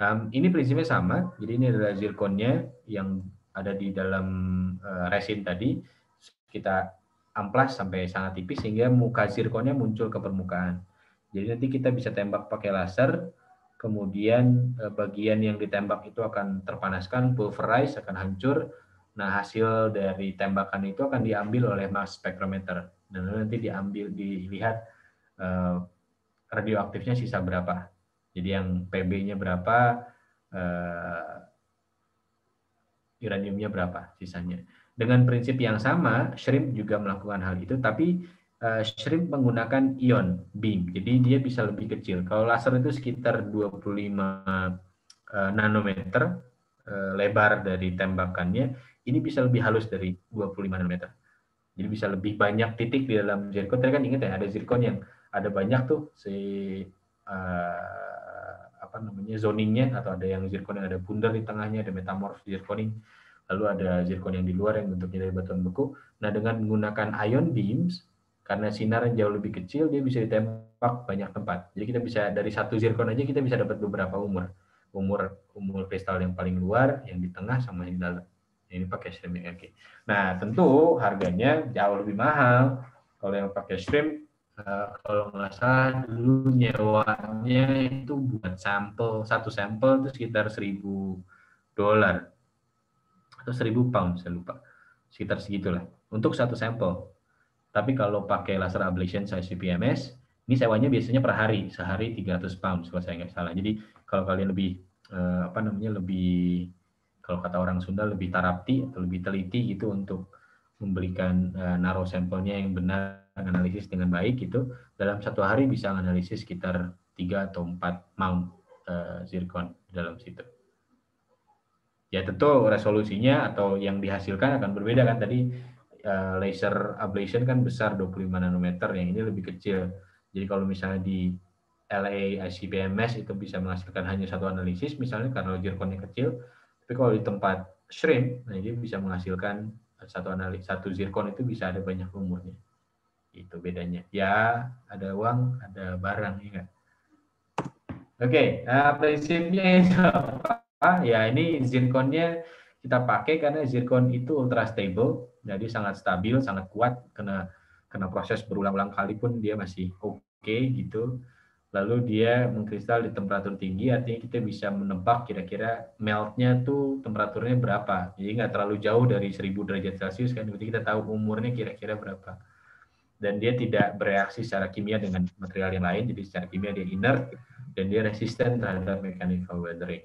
um, ini prinsipnya sama jadi ini adalah zirkonnya yang ada di dalam uh, resin tadi kita amplas sampai sangat tipis sehingga muka zirkonnya muncul ke permukaan. Jadi nanti kita bisa tembak pakai laser, kemudian uh, bagian yang ditembak itu akan terpanaskan, pulverize, akan hancur. Nah hasil dari tembakan itu akan diambil oleh mass spectrometer dan nanti diambil dilihat uh, radioaktifnya sisa berapa. Jadi yang PB-nya berapa, uh, uraniumnya berapa sisanya. Dengan prinsip yang sama, shrimp juga melakukan hal itu, tapi uh, shrimp menggunakan ion beam, jadi dia bisa lebih kecil. Kalau laser itu sekitar 25 uh, eh, nanometer uh, lebar dari tembakannya, ini bisa lebih halus dari 25 nanometer. Jadi bisa lebih banyak titik di dalam zircon. Tadi kan ingat ya, ada zircon yang ada banyak tuh si uh, apa namanya zoningnya atau ada yang zircon yang ada bundar di tengahnya, ada metamorf zirconing lalu ada zircon yang di luar yang bentuknya dari batuan beku. Nah, dengan menggunakan ion beams, karena sinar yang jauh lebih kecil, dia bisa ditembak banyak tempat. Jadi kita bisa dari satu zircon aja kita bisa dapat beberapa umur. Umur umur kristal yang paling luar, yang di tengah, sama yang di dalam. Ini pakai yang oke. Nah, tentu harganya jauh lebih mahal. Kalau yang pakai shrimp, uh, kalau nggak salah dulu nyewanya itu buat sampel, satu sampel itu sekitar 1000 dolar. Atau 1000 pound saya lupa. Sekitar segitulah untuk satu sampel. Tapi kalau pakai laser ablation size CPMS ini sewanya biasanya per hari sehari 300 pound kalau saya nggak salah. Jadi kalau kalian lebih eh, apa namanya lebih kalau kata orang Sunda lebih tarapti atau lebih teliti gitu untuk memberikan uh, naruh sampelnya yang benar analisis dengan baik itu dalam satu hari bisa analisis sekitar 3 atau 4 mount uh, zircon dalam situ. Ya tentu resolusinya atau yang dihasilkan akan berbeda kan. Tadi uh, laser ablation kan besar 25 nanometer yang ini lebih kecil. Jadi kalau misalnya di LA ICP-MS itu bisa menghasilkan hanya satu analisis misalnya karena zirconnya kecil tapi kalau di tempat shrimp nah ini bisa menghasilkan satu analisis satu zircon itu bisa ada banyak umurnya itu bedanya ya ada uang ada barang ya oke nah, prinsipnya [laughs] itu ya ini zirconnya kita pakai karena zircon itu ultra stable, jadi sangat stabil, sangat kuat kena kena proses berulang-ulang kali pun dia masih oke okay, gitu. Lalu dia mengkristal di temperatur tinggi, artinya kita bisa menebak kira-kira meltnya tuh temperaturnya berapa. Jadi nggak terlalu jauh dari 1000 derajat Celcius kan, berarti kita tahu umurnya kira-kira berapa. Dan dia tidak bereaksi secara kimia dengan material yang lain, jadi secara kimia dia inert dan dia resisten terhadap mechanical weathering.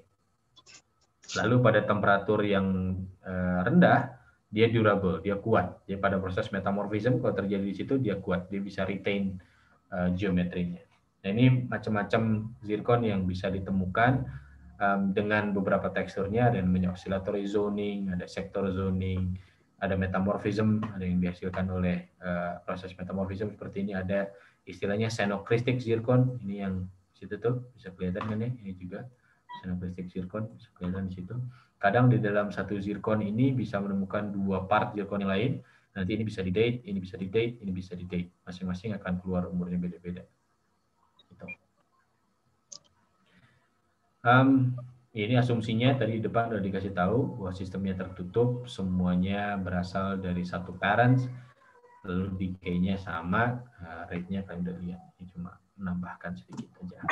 Lalu pada temperatur yang uh, rendah, dia durable, dia kuat. Dia pada proses metamorphism kalau terjadi di situ dia kuat, dia bisa retain uh, geometrinya. Nah ini macam-macam zircon yang bisa ditemukan um, dengan beberapa teksturnya, yang namanya oscillatory zoning, ada sector zoning, ada metamorphism, ada yang dihasilkan oleh uh, proses metamorphism seperti ini, ada istilahnya xenocristic zircon, ini yang situ tuh bisa kelihatan kan ya, ini juga Plastik zircon kelihatan di situ. Kadang di dalam satu zircon ini bisa menemukan dua part zircon yang lain. Nanti ini bisa di date, ini bisa di date, ini bisa di date. Masing-masing akan keluar umurnya beda-beda. Gitu. Um, ini asumsinya tadi di depan sudah dikasih tahu bahwa sistemnya tertutup, semuanya berasal dari satu parents, lalu decay-nya sama, uh, rate-nya kalian udah lihat. Ini cuma menambahkan sedikit aja.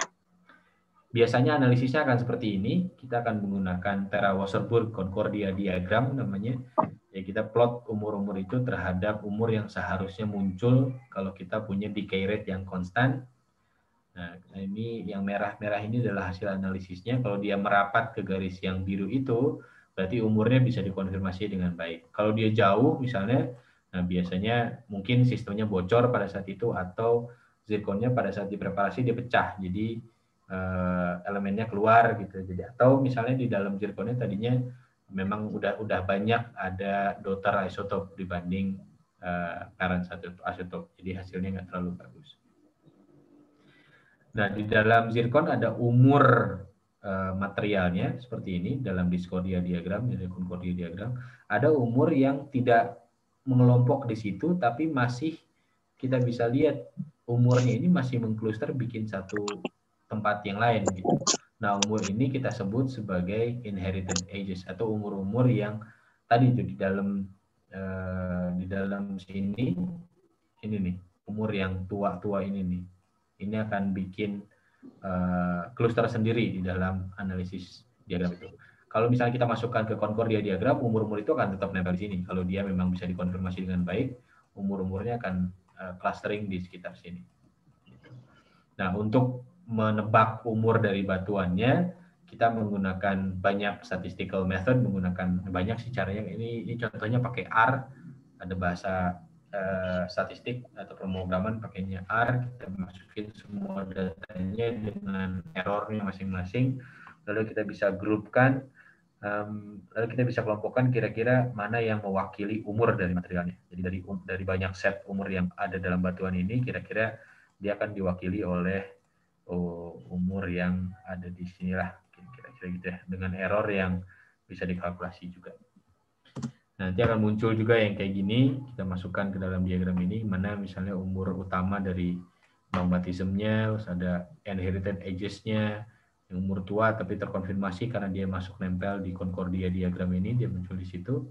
Biasanya analisisnya akan seperti ini. Kita akan menggunakan Tera-Wasserburg Concordia diagram namanya. Ya kita plot umur-umur itu terhadap umur yang seharusnya muncul kalau kita punya decay rate yang konstan. Nah, ini yang merah-merah ini adalah hasil analisisnya. Kalau dia merapat ke garis yang biru itu, berarti umurnya bisa dikonfirmasi dengan baik. Kalau dia jauh misalnya, nah biasanya mungkin sistemnya bocor pada saat itu atau zirkonnya pada saat dipreparasi dia pecah. Jadi uh, elemennya keluar gitu. Jadi atau misalnya di dalam zirkonnya tadinya memang udah udah banyak ada daughter isotop dibanding uh, parent isotop. Jadi hasilnya nggak terlalu bagus. Nah, di dalam zircon ada umur uh, materialnya seperti ini dalam discordia diagram, ini diagram. Ada umur yang tidak mengelompok di situ, tapi masih kita bisa lihat umurnya ini masih mengkluster bikin satu tempat yang lain gitu. Nah, umur ini kita sebut sebagai inherited ages atau umur-umur yang tadi itu di dalam uh, di dalam sini ini nih, umur yang tua-tua ini nih. Ini akan bikin uh, sendiri di dalam analisis diagram itu. Kalau misalnya kita masukkan ke Concordia diagram, umur-umur itu akan tetap nempel di sini. Kalau dia memang bisa dikonfirmasi dengan baik, umur-umurnya akan uh, clustering di sekitar sini. Nah, untuk menebak umur dari batuannya, kita menggunakan banyak statistical method, menggunakan banyak sih caranya. Ini, ini contohnya pakai R, ada bahasa uh, statistik atau pemrograman pakainya R, kita masukin semua datanya dengan errornya masing-masing, lalu kita bisa grupkan, um, lalu kita bisa kelompokkan kira-kira mana yang mewakili umur dari materialnya. Jadi dari um, dari banyak set umur yang ada dalam batuan ini, kira-kira dia akan diwakili oleh oh, umur yang ada di sinilah kira-kira gitu ya dengan error yang bisa dikalkulasi juga. Nanti akan muncul juga yang kayak gini, kita masukkan ke dalam diagram ini, mana misalnya umur utama dari baptismnya, terus ada inherited ages-nya, yang umur tua tapi terkonfirmasi karena dia masuk nempel di Concordia diagram ini, dia muncul di situ.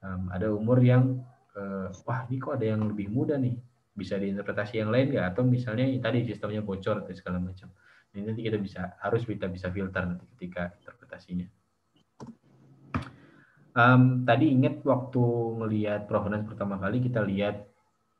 Um, ada umur yang, uh, wah ini kok ada yang lebih muda nih, bisa diinterpretasi yang lain nggak? Atau misalnya tadi sistemnya bocor atau segala macam. Ini nanti kita bisa harus kita bisa filter nanti ketika interpretasinya um, tadi ingat waktu ngelihat provenance pertama kali kita lihat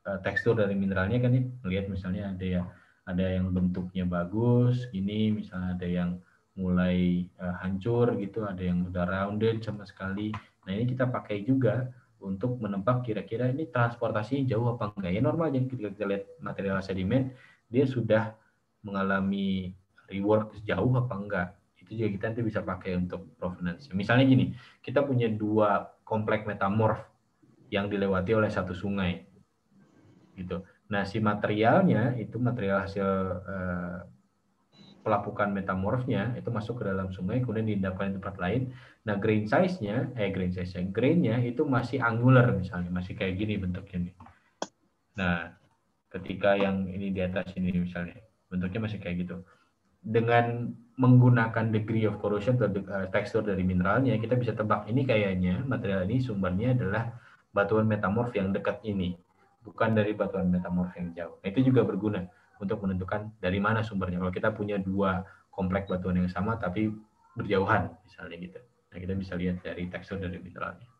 uh, tekstur dari mineralnya kan ya melihat misalnya ada ya ada yang bentuknya bagus ini misalnya ada yang mulai uh, hancur gitu ada yang udah rounded sama sekali nah ini kita pakai juga untuk menebak kira-kira ini transportasinya jauh apa enggak. Ya normal jadi ketika kita lihat material sedimen dia sudah mengalami rework jauh apa enggak. Juga kita nanti bisa pakai untuk provenance. Misalnya gini, kita punya dua komplek metamorf yang dilewati oleh satu sungai. Gitu. Nah, si materialnya itu material hasil eh, pelapukan metamorfnya itu masuk ke dalam sungai kemudian diendapkan di tempat lain. Nah, grain size-nya eh grain size-nya, grain-nya itu masih angular misalnya, masih kayak gini bentuknya nih. Nah, ketika yang ini di atas ini misalnya, bentuknya masih kayak gitu. Dengan menggunakan degree of corrosion atau eh, tekstur dari mineralnya, kita bisa tebak ini kayaknya material ini sumbernya adalah batuan metamorf yang dekat ini, bukan dari batuan metamorf yang jauh. Nah, itu juga berguna untuk menentukan dari mana sumbernya. Kalau kita punya dua komplek batuan yang sama tapi berjauhan misalnya gitu. Nah, kita bisa lihat dari tekstur dari mineralnya.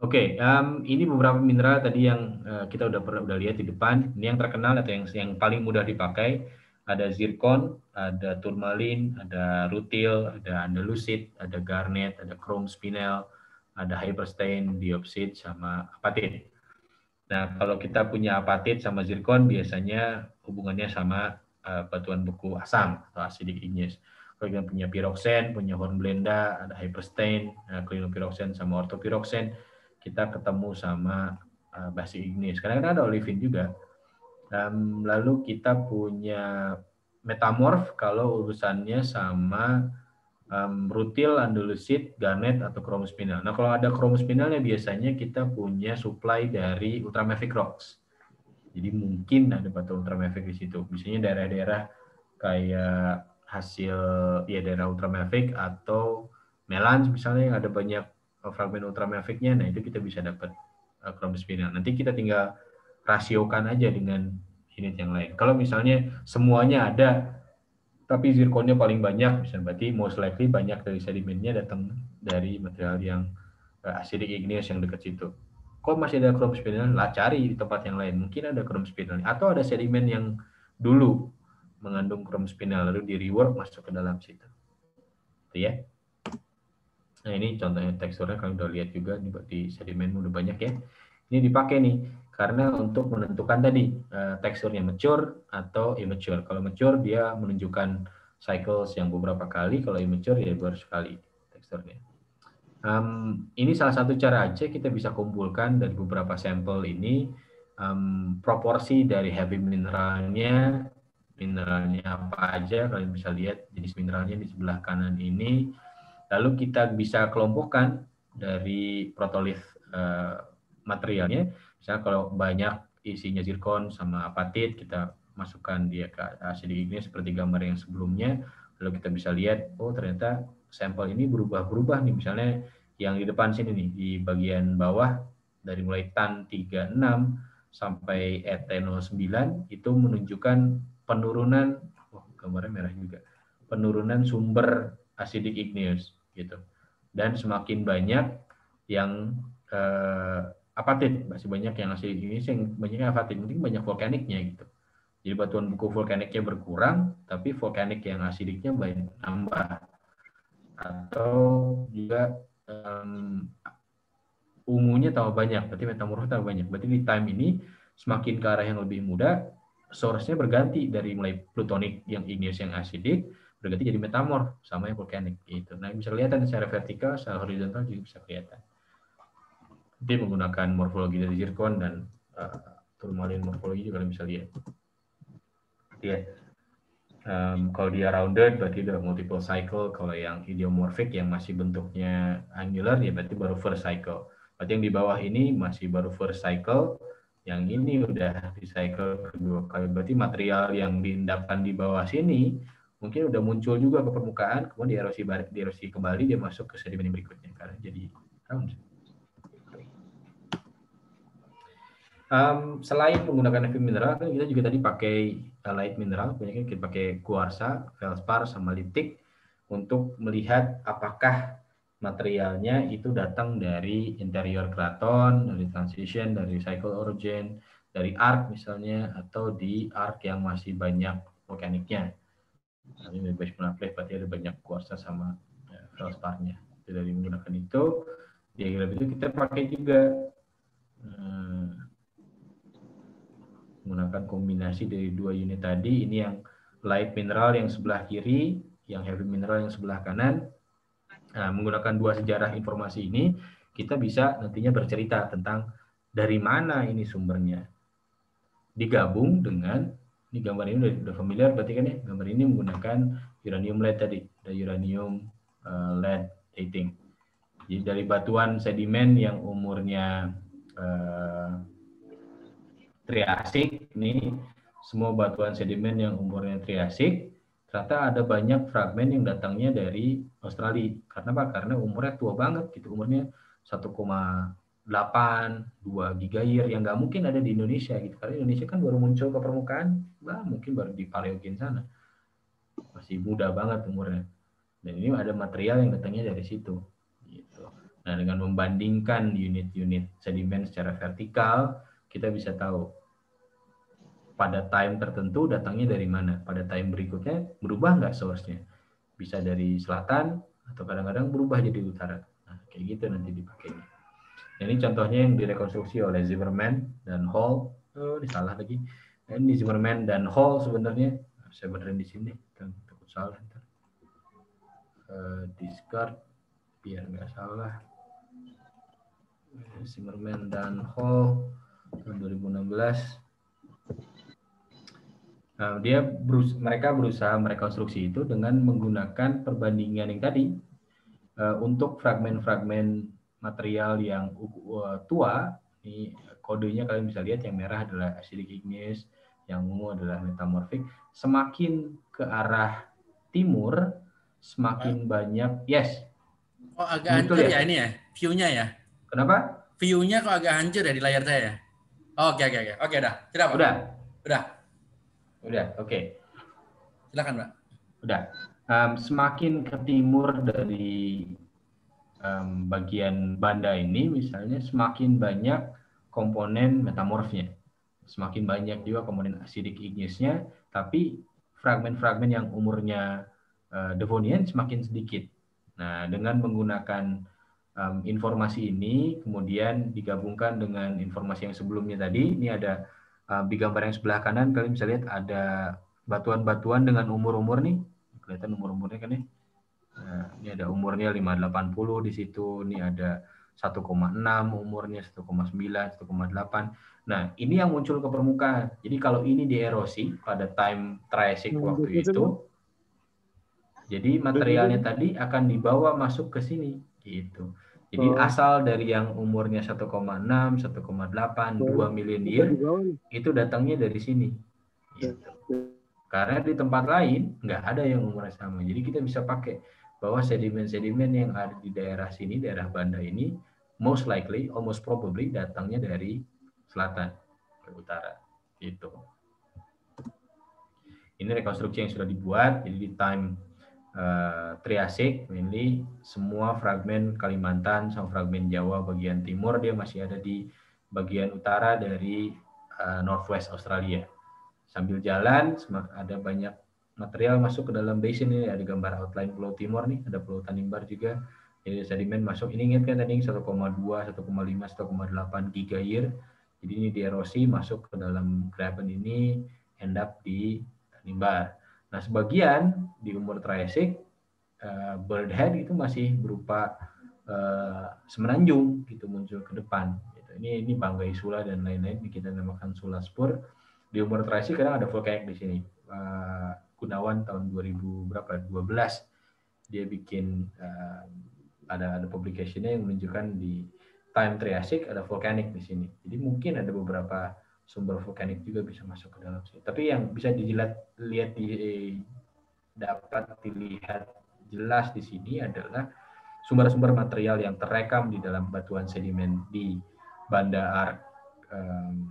Oke, um, ini beberapa mineral tadi yang uh, kita udah pernah udah lihat di depan. Ini yang terkenal atau yang yang paling mudah dipakai ada zircon, ada turmalin, ada rutil, ada andalusit, ada garnet, ada chrome spinel, ada hyperstain, diopsid, sama apatit. Nah, kalau kita punya apatit sama zirkon, biasanya hubungannya sama uh, batuan beku asam atau acidic igneous. Kalau kita punya piroxen, punya hornblenda, ada hyperstain, uh, clinopyroxen sama orthopyroxen, kita ketemu sama uh, igneous. Kadang-kadang ada olivin juga. Um, lalu kita punya metamorf kalau urusannya sama um, rutil, andalusit, garnet, atau chromospinel. Nah, kalau ada chromospinelnya biasanya kita punya supply dari ultramafic rocks. Jadi mungkin ada batu ultramafic di situ. Misalnya daerah-daerah kayak hasil ya daerah ultramafic atau melans misalnya yang ada banyak fragmen ultramaficnya, nah itu kita bisa dapat uh, chromospinel. Nanti kita tinggal rasiokan aja dengan unit yang lain. Kalau misalnya semuanya ada tapi zirkonnya paling banyak, misalnya berarti most likely banyak dari sedimennya datang dari material yang uh, acidic igneous yang dekat situ. Kok masih ada chrome spinel? Lah cari di tempat yang lain. Mungkin ada chrome spinel atau ada sedimen yang dulu mengandung chrome spinel lalu di rework masuk ke dalam situ. Itu ya. Nah ini contohnya teksturnya kalian udah lihat juga di sedimen udah banyak ya. Ini dipakai nih karena untuk menentukan tadi uh, teksturnya mature atau immature. Kalau mature dia menunjukkan cycles yang beberapa kali, kalau immature ya baru sekali teksturnya. Um, ini salah satu cara aja kita bisa kumpulkan dari beberapa sampel ini um, proporsi dari heavy mineralnya, mineralnya apa aja kalian bisa lihat jenis mineralnya di sebelah kanan ini. Lalu kita bisa kelompokkan dari protolith uh, materialnya. Misalnya kalau banyak isinya zirkon sama apatit kita masukkan dia ke acidic ini seperti gambar yang sebelumnya. Lalu kita bisa lihat, oh ternyata sampel ini berubah-berubah nih misalnya yang di depan sini nih di bagian bawah dari mulai tan 36 sampai ET09 itu menunjukkan penurunan oh gambarnya merah juga penurunan sumber acidic igneous gitu. Dan semakin banyak yang eh, apatit masih banyak yang acidic igneous yang banyak apatit. Mungkin banyak vulkaniknya gitu. Jadi batuan buku vulkaniknya berkurang tapi vulkanik yang asidiknya banyak nambah. Atau juga um, ungunya tambah banyak, berarti metamorf tambah banyak. Berarti di time ini semakin ke arah yang lebih muda, source-nya berganti dari mulai plutonic yang igneous yang acidic berganti jadi metamorf sama yang volcanic gitu. Nah, bisa kelihatan secara vertikal, secara horizontal juga bisa kelihatan. Dia menggunakan morfologi dari zircon dan uh, turmalin morfologi juga kalian bisa lihat. Yeah um, kalau dia rounded berarti udah multiple cycle kalau yang idiomorphic yang masih bentuknya angular ya berarti baru first cycle berarti yang di bawah ini masih baru first cycle yang ini udah di cycle kedua kali berarti material yang diendapkan di bawah sini mungkin udah muncul juga ke permukaan kemudian dierosi dierosi kembali dia masuk ke sedimen berikutnya karena jadi round Um, selain menggunakan heavy mineral, kan kita juga tadi pakai uh, light mineral, banyak kita pakai kuarsa, feldspar, sama litik untuk melihat apakah materialnya itu datang dari interior keraton, dari transition, dari cycle origin, dari arc misalnya, atau di arc yang masih banyak vulkaniknya. Nah, ini base plate berarti ada banyak kuarsa sama ya, feldsparnya. Dari menggunakan itu, diagram itu kita pakai juga uh, menggunakan kombinasi dari dua unit tadi. Ini yang light mineral yang sebelah kiri, yang heavy mineral yang sebelah kanan. Nah, menggunakan dua sejarah informasi ini, kita bisa nantinya bercerita tentang dari mana ini sumbernya. Digabung dengan, ini gambar ini udah, udah familiar berarti kan ya, gambar ini menggunakan uranium lead tadi, ada uranium uh, lead dating. Jadi dari batuan sedimen yang umurnya uh, Triasik ini semua batuan sedimen yang umurnya Triasik ternyata ada banyak fragmen yang datangnya dari Australia. Karena apa? Karena umurnya tua banget gitu. Umurnya 1,8 2 gigayear yang nggak mungkin ada di Indonesia gitu. Karena Indonesia kan baru muncul ke permukaan, bah, mungkin baru di Paleogen sana. Masih muda banget umurnya. Dan ini ada material yang datangnya dari situ. Gitu. Nah, dengan membandingkan unit-unit sedimen secara vertikal, kita bisa tahu pada time tertentu datangnya dari mana. Pada time berikutnya berubah nggak source-nya. Bisa dari selatan atau kadang-kadang berubah jadi utara. Nah, kayak gitu nanti dipakainya. Ini contohnya yang direkonstruksi oleh Zimmerman dan Hall. Oh, ini salah lagi. Ini Zimmerman dan Hall sebenarnya. Saya benerin di sini. Takut salah. Uh, discard biar nggak salah. Zimmerman dan Hall tahun 2016 Nah, dia berus mereka berusaha merekonstruksi itu dengan menggunakan perbandingan yang tadi uh, untuk fragmen-fragmen material yang uh, tua. Ini kodenya kalian bisa lihat yang merah adalah acidic igneous, yang ungu adalah metamorphic. Semakin ke arah timur, semakin banyak yes. Oh, agak hancur ya? ya ini ya, view-nya ya. Kenapa? View-nya kok agak hancur ya di layar saya. Oke, oke, oke. Oke, dah. Tidak Udah. Udah. Udah, oke. Okay. Silakan, Mbak. Udah. Um, semakin ke timur dari um, bagian banda ini, misalnya semakin banyak komponen metamorfnya. Semakin banyak juga komponen acidic igneousnya, tapi fragmen-fragmen yang umurnya uh, Devonian semakin sedikit. Nah, dengan menggunakan um, informasi ini, kemudian digabungkan dengan informasi yang sebelumnya tadi, ini ada uh, di gambar yang sebelah kanan kalian bisa lihat ada batuan-batuan dengan umur-umur nih kelihatan umur-umurnya kan ya Nah, ini ada umurnya 580 di situ, ini ada 1,6 umurnya 1,9, 1,8. Nah, ini yang muncul ke permukaan. Jadi kalau ini dierosi pada time Triassic nah, waktu itu, jadi materialnya tadi akan dibawa masuk ke sini gitu. Jadi oh. asal dari yang umurnya 1,6, 1,8, 2 million year itu datangnya dari sini. Gitu. Karena di tempat lain nggak ada yang umurnya sama. Jadi kita bisa pakai bahwa sedimen-sedimen yang ada di daerah sini, daerah Banda ini, most likely, almost probably datangnya dari selatan ke utara. Gitu. Ini rekonstruksi yang sudah dibuat, jadi di time uh, Triasik, mainly semua fragmen Kalimantan sama fragmen Jawa bagian timur dia masih ada di bagian utara dari uh, Northwest Australia. Sambil jalan, ada banyak material masuk ke dalam basin ini, ada gambar outline Pulau Timur nih, ada Pulau Tanimbar juga. Jadi sedimen masuk. Ini ingat kan tadi 1,2, 1,5, 1,8 giga year. Jadi ini dierosi masuk ke dalam graben ini, end up di Tanimbar. Nah, sebagian di umur Triassic uh, bird head itu masih berupa uh, semenanjung gitu muncul ke depan. Gitu. Ini ini banggai sula dan lain-lain kita namakan sula spur. Di umur Triassic kadang ada volcanic di sini. Uh, Gunawan tahun 2000 berapa? 12 dia bikin uh, ada ada publicationnya yang menunjukkan di time Triassic ada volcanic di sini. Jadi mungkin ada beberapa sumber vulkanik juga bisa masuk ke dalam sini. Tapi yang bisa dilihat lihat di dapat dilihat jelas di sini adalah sumber-sumber material yang terekam di dalam batuan sedimen di Banda Ark um,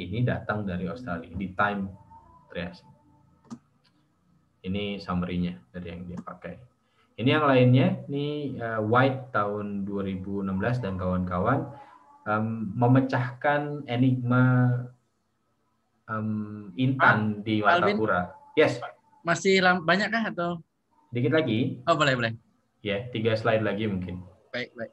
ini datang dari Australia di time Triassic. Ini summary-nya dari yang dia pakai. Ini yang lainnya, ini uh, White tahun 2016 dan kawan-kawan um, memecahkan enigma um, Intan Pak, di Watapura. Yes. Masih banyak kah atau? Dikit lagi. Oh boleh boleh. Ya, yeah, tiga slide lagi mungkin. Baik baik.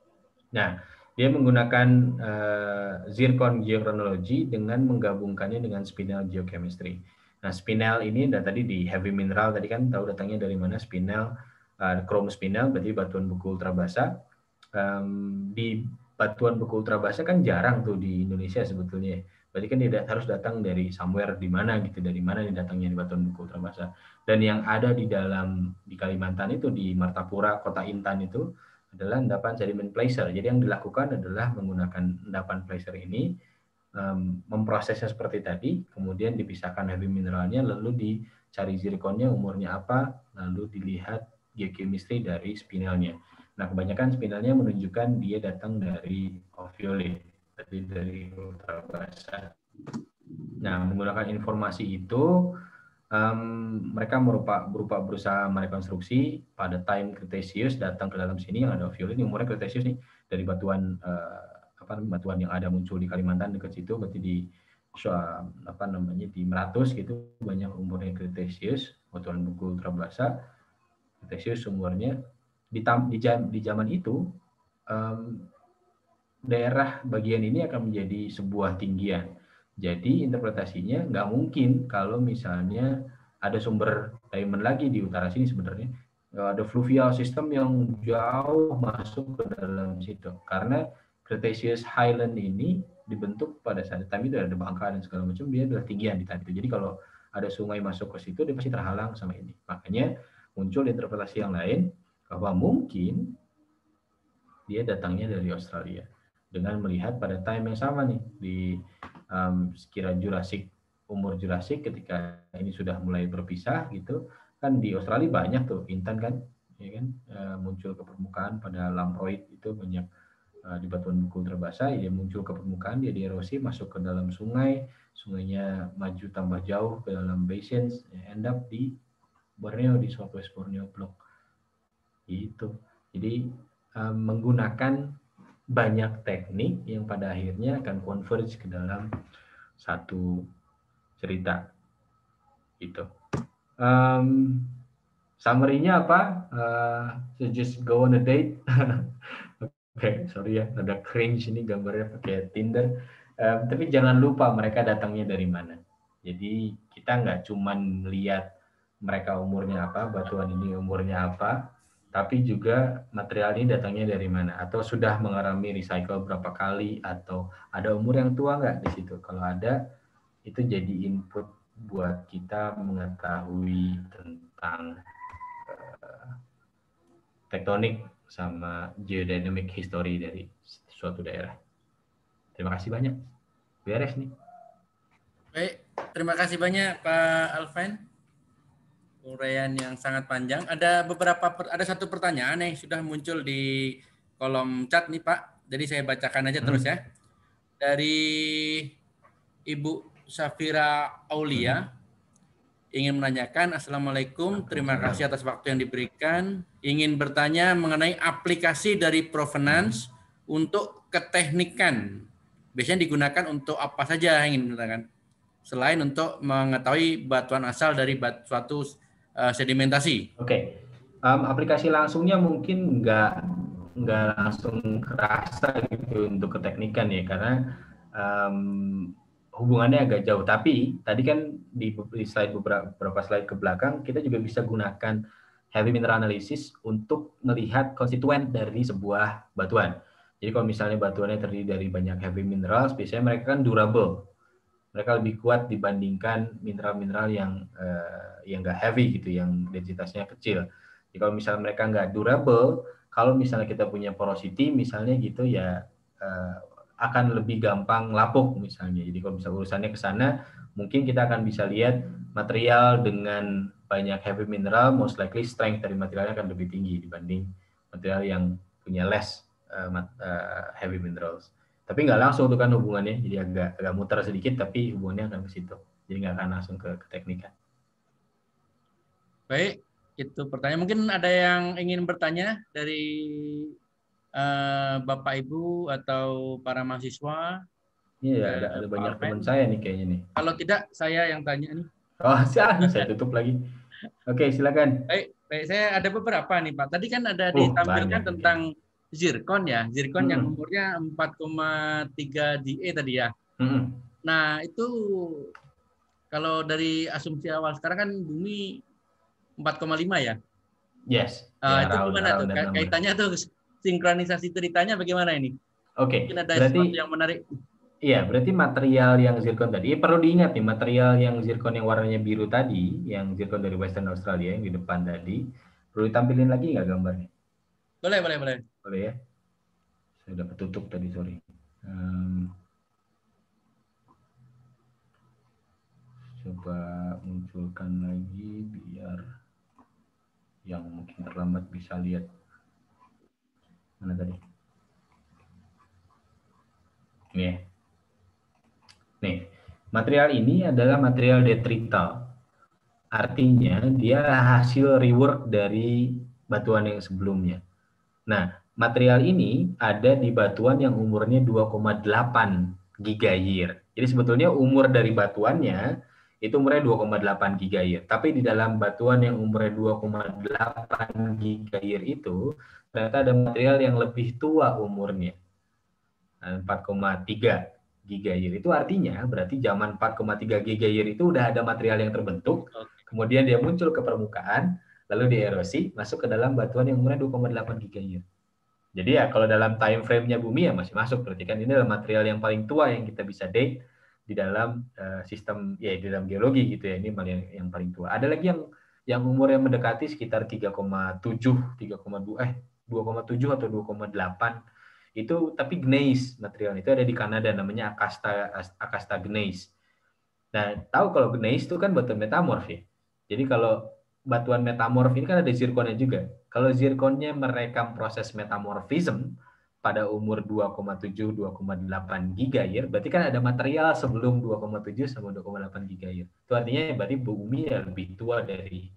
Nah, dia menggunakan uh, zircon geochronology dengan menggabungkannya dengan spinel geochemistry. Nah, spinel ini dan tadi di heavy mineral tadi kan tahu datangnya dari mana spinel uh, chrome spinel berarti batuan buku ultra basa. Um, di batuan beku ultra basa kan jarang tuh di Indonesia sebetulnya. Berarti kan dia harus datang dari somewhere di mana gitu, dari mana dia datangnya di batuan beku ultra basa. Dan yang ada di dalam di Kalimantan itu di Martapura, Kota Intan itu adalah endapan sedimen placer. Jadi yang dilakukan adalah menggunakan endapan placer ini um, memprosesnya seperti tadi, kemudian dipisahkan heavy mineralnya, lalu dicari zirkonnya umurnya apa, lalu dilihat geochemistry dari spinelnya. Nah, kebanyakan spinalnya menunjukkan dia datang dari ovule, jadi dari ultra basa. Nah, menggunakan informasi itu, um, mereka merupa, berupa berusaha merekonstruksi pada time Cretaceous datang ke dalam sini yang ada ini umurnya Cretaceous nih dari batuan uh, apa batuan yang ada muncul di Kalimantan dekat situ berarti di apa namanya di Meratus gitu banyak umurnya Cretaceous batuan buku ultra basa Cretaceous umurnya di, tam, di, jam, di zaman itu um, daerah bagian ini akan menjadi sebuah tinggian. Jadi interpretasinya nggak mungkin kalau misalnya ada sumber diamond lagi di utara sini sebenarnya. Ada fluvial system yang jauh masuk ke dalam situ. Karena Cretaceous Highland ini dibentuk pada saat time itu ada bangka dan segala macam dia adalah tinggian di tadi jadi kalau ada sungai masuk ke situ dia pasti terhalang sama ini. Makanya muncul interpretasi yang lain bahwa mungkin dia datangnya dari Australia dengan melihat pada time yang sama nih di um, sekira Jurassic umur Jurassic ketika ini sudah mulai berpisah gitu. Kan di Australia banyak tuh intan kan ya kan uh, muncul ke permukaan pada lamproid itu banyak di batuan buku terbasa dia muncul ke permukaan dia dierosi masuk ke dalam sungai sungainya maju tambah jauh ke dalam basins end up di Borneo di Southwest Borneo Block Gitu. Jadi um, menggunakan banyak teknik yang pada akhirnya akan converge ke dalam satu cerita. Gitu. Um, summary-nya apa? Uh, so just go on a date. [laughs] Okay, sorry ya, ada cringe ini gambarnya pakai Tinder. Um, tapi jangan lupa mereka datangnya dari mana. Jadi kita nggak cuma lihat mereka umurnya apa, batuan ini umurnya apa, tapi juga material ini datangnya dari mana atau sudah mengalami recycle berapa kali atau ada umur yang tua nggak di situ kalau ada itu jadi input buat kita mengetahui tentang uh, tektonik sama geodynamic history dari suatu daerah terima kasih banyak beres nih baik terima kasih banyak Pak Alvin uraian yang sangat panjang. Ada beberapa ada satu pertanyaan yang sudah muncul di kolom chat nih Pak. Jadi saya bacakan aja hmm. terus ya. Dari Ibu Safira Aulia hmm. Ingin menanyakan Assalamualaikum, terima kasih atas waktu yang diberikan. Ingin bertanya mengenai aplikasi dari provenance hmm. untuk keteknikan. Biasanya digunakan untuk apa saja ingin menanyakan? Selain untuk mengetahui batuan asal dari bat, suatu uh, sedimentasi. Oke, okay. um, aplikasi langsungnya mungkin nggak nggak langsung kerasa gitu untuk keteknikan ya karena um, hubungannya agak jauh. Tapi tadi kan di, slide beberapa, beberapa slide ke belakang kita juga bisa gunakan heavy mineral analysis untuk melihat konstituen dari sebuah batuan. Jadi kalau misalnya batuannya terdiri dari banyak heavy minerals, biasanya mereka kan durable mereka lebih kuat dibandingkan mineral-mineral yang uh, yang enggak heavy gitu, yang densitasnya kecil. Jadi kalau misalnya mereka nggak durable, kalau misalnya kita punya porosity misalnya gitu ya uh, akan lebih gampang lapuk misalnya. Jadi kalau misalnya urusannya ke sana, mungkin kita akan bisa lihat material dengan banyak heavy mineral, most likely strength dari materialnya akan lebih tinggi dibanding material yang punya less uh, heavy minerals. Tapi nggak langsung tuh kan hubungannya jadi agak agak muter sedikit tapi hubungannya akan ke situ. Jadi nggak akan langsung ke, ke teknika baik itu pertanyaan. Mungkin ada yang ingin bertanya dari uh, bapak ibu atau para mahasiswa iya ada ada banyak teman saya nih kayaknya nih. Kalau tidak saya yang tanya nih. Oh [laughs] siapa saya tutup lagi. Oke silakan. Baik baik. Saya ada beberapa nih pak. Tadi kan ada uh, ditampilkan tentang zircon ya, zircon hmm. yang umurnya 4,3 DE tadi ya. Hmm. Nah, itu kalau dari asumsi awal sekarang kan bumi 4,5 ya? Yes. Uh, ya, itu gimana tuh? Kaitannya tuh sinkronisasi ceritanya bagaimana ini? Oke. Okay. ada berarti, yang menarik. Iya, berarti material yang zircon tadi perlu diingat nih material yang zircon yang warnanya biru tadi, yang zircon dari Western Australia yang di depan tadi, perlu ditampilin lagi nggak gambarnya? Boleh, boleh, boleh. Boleh ya. Saya udah ketutup tadi, sorry. Um, coba munculkan lagi biar yang mungkin terlambat bisa lihat. Mana tadi? Ini ya. Nih, material ini adalah material detrital. Artinya dia hasil rework dari batuan yang sebelumnya. Nah, material ini ada di batuan yang umurnya 2,8 gigayear. Jadi sebetulnya umur dari batuannya itu umurnya 2,8 gigayear. Tapi di dalam batuan yang umurnya 2,8 gigayear itu ternyata ada material yang lebih tua umurnya. 4,3 gigayear. Itu artinya berarti zaman 4,3 gigayear itu udah ada material yang terbentuk, kemudian dia muncul ke permukaan, lalu dierosi masuk ke dalam batuan yang umurnya 2,8 gigayear. Jadi ya kalau dalam time frame-nya bumi ya masih masuk berarti kan ini adalah material yang paling tua yang kita bisa date di dalam uh, sistem ya di dalam geologi gitu ya ini yang, yang paling tua. Ada lagi yang yang umurnya mendekati sekitar 3,7, 3,2 eh 2,7 atau 2,8 itu tapi gneiss material itu ada di Kanada namanya Akasta Akasta gneiss. Nah, tahu kalau gneiss itu kan batu metamorf ya. Jadi kalau batuan metamorf ini kan ada zirkonnya juga. Kalau zirkonnya merekam proses metamorfism pada umur 2,7 2,8 gigayear, berarti kan ada material sebelum 2,7 sama 2,8 gigayear. Itu artinya berarti bumi ya lebih tua dari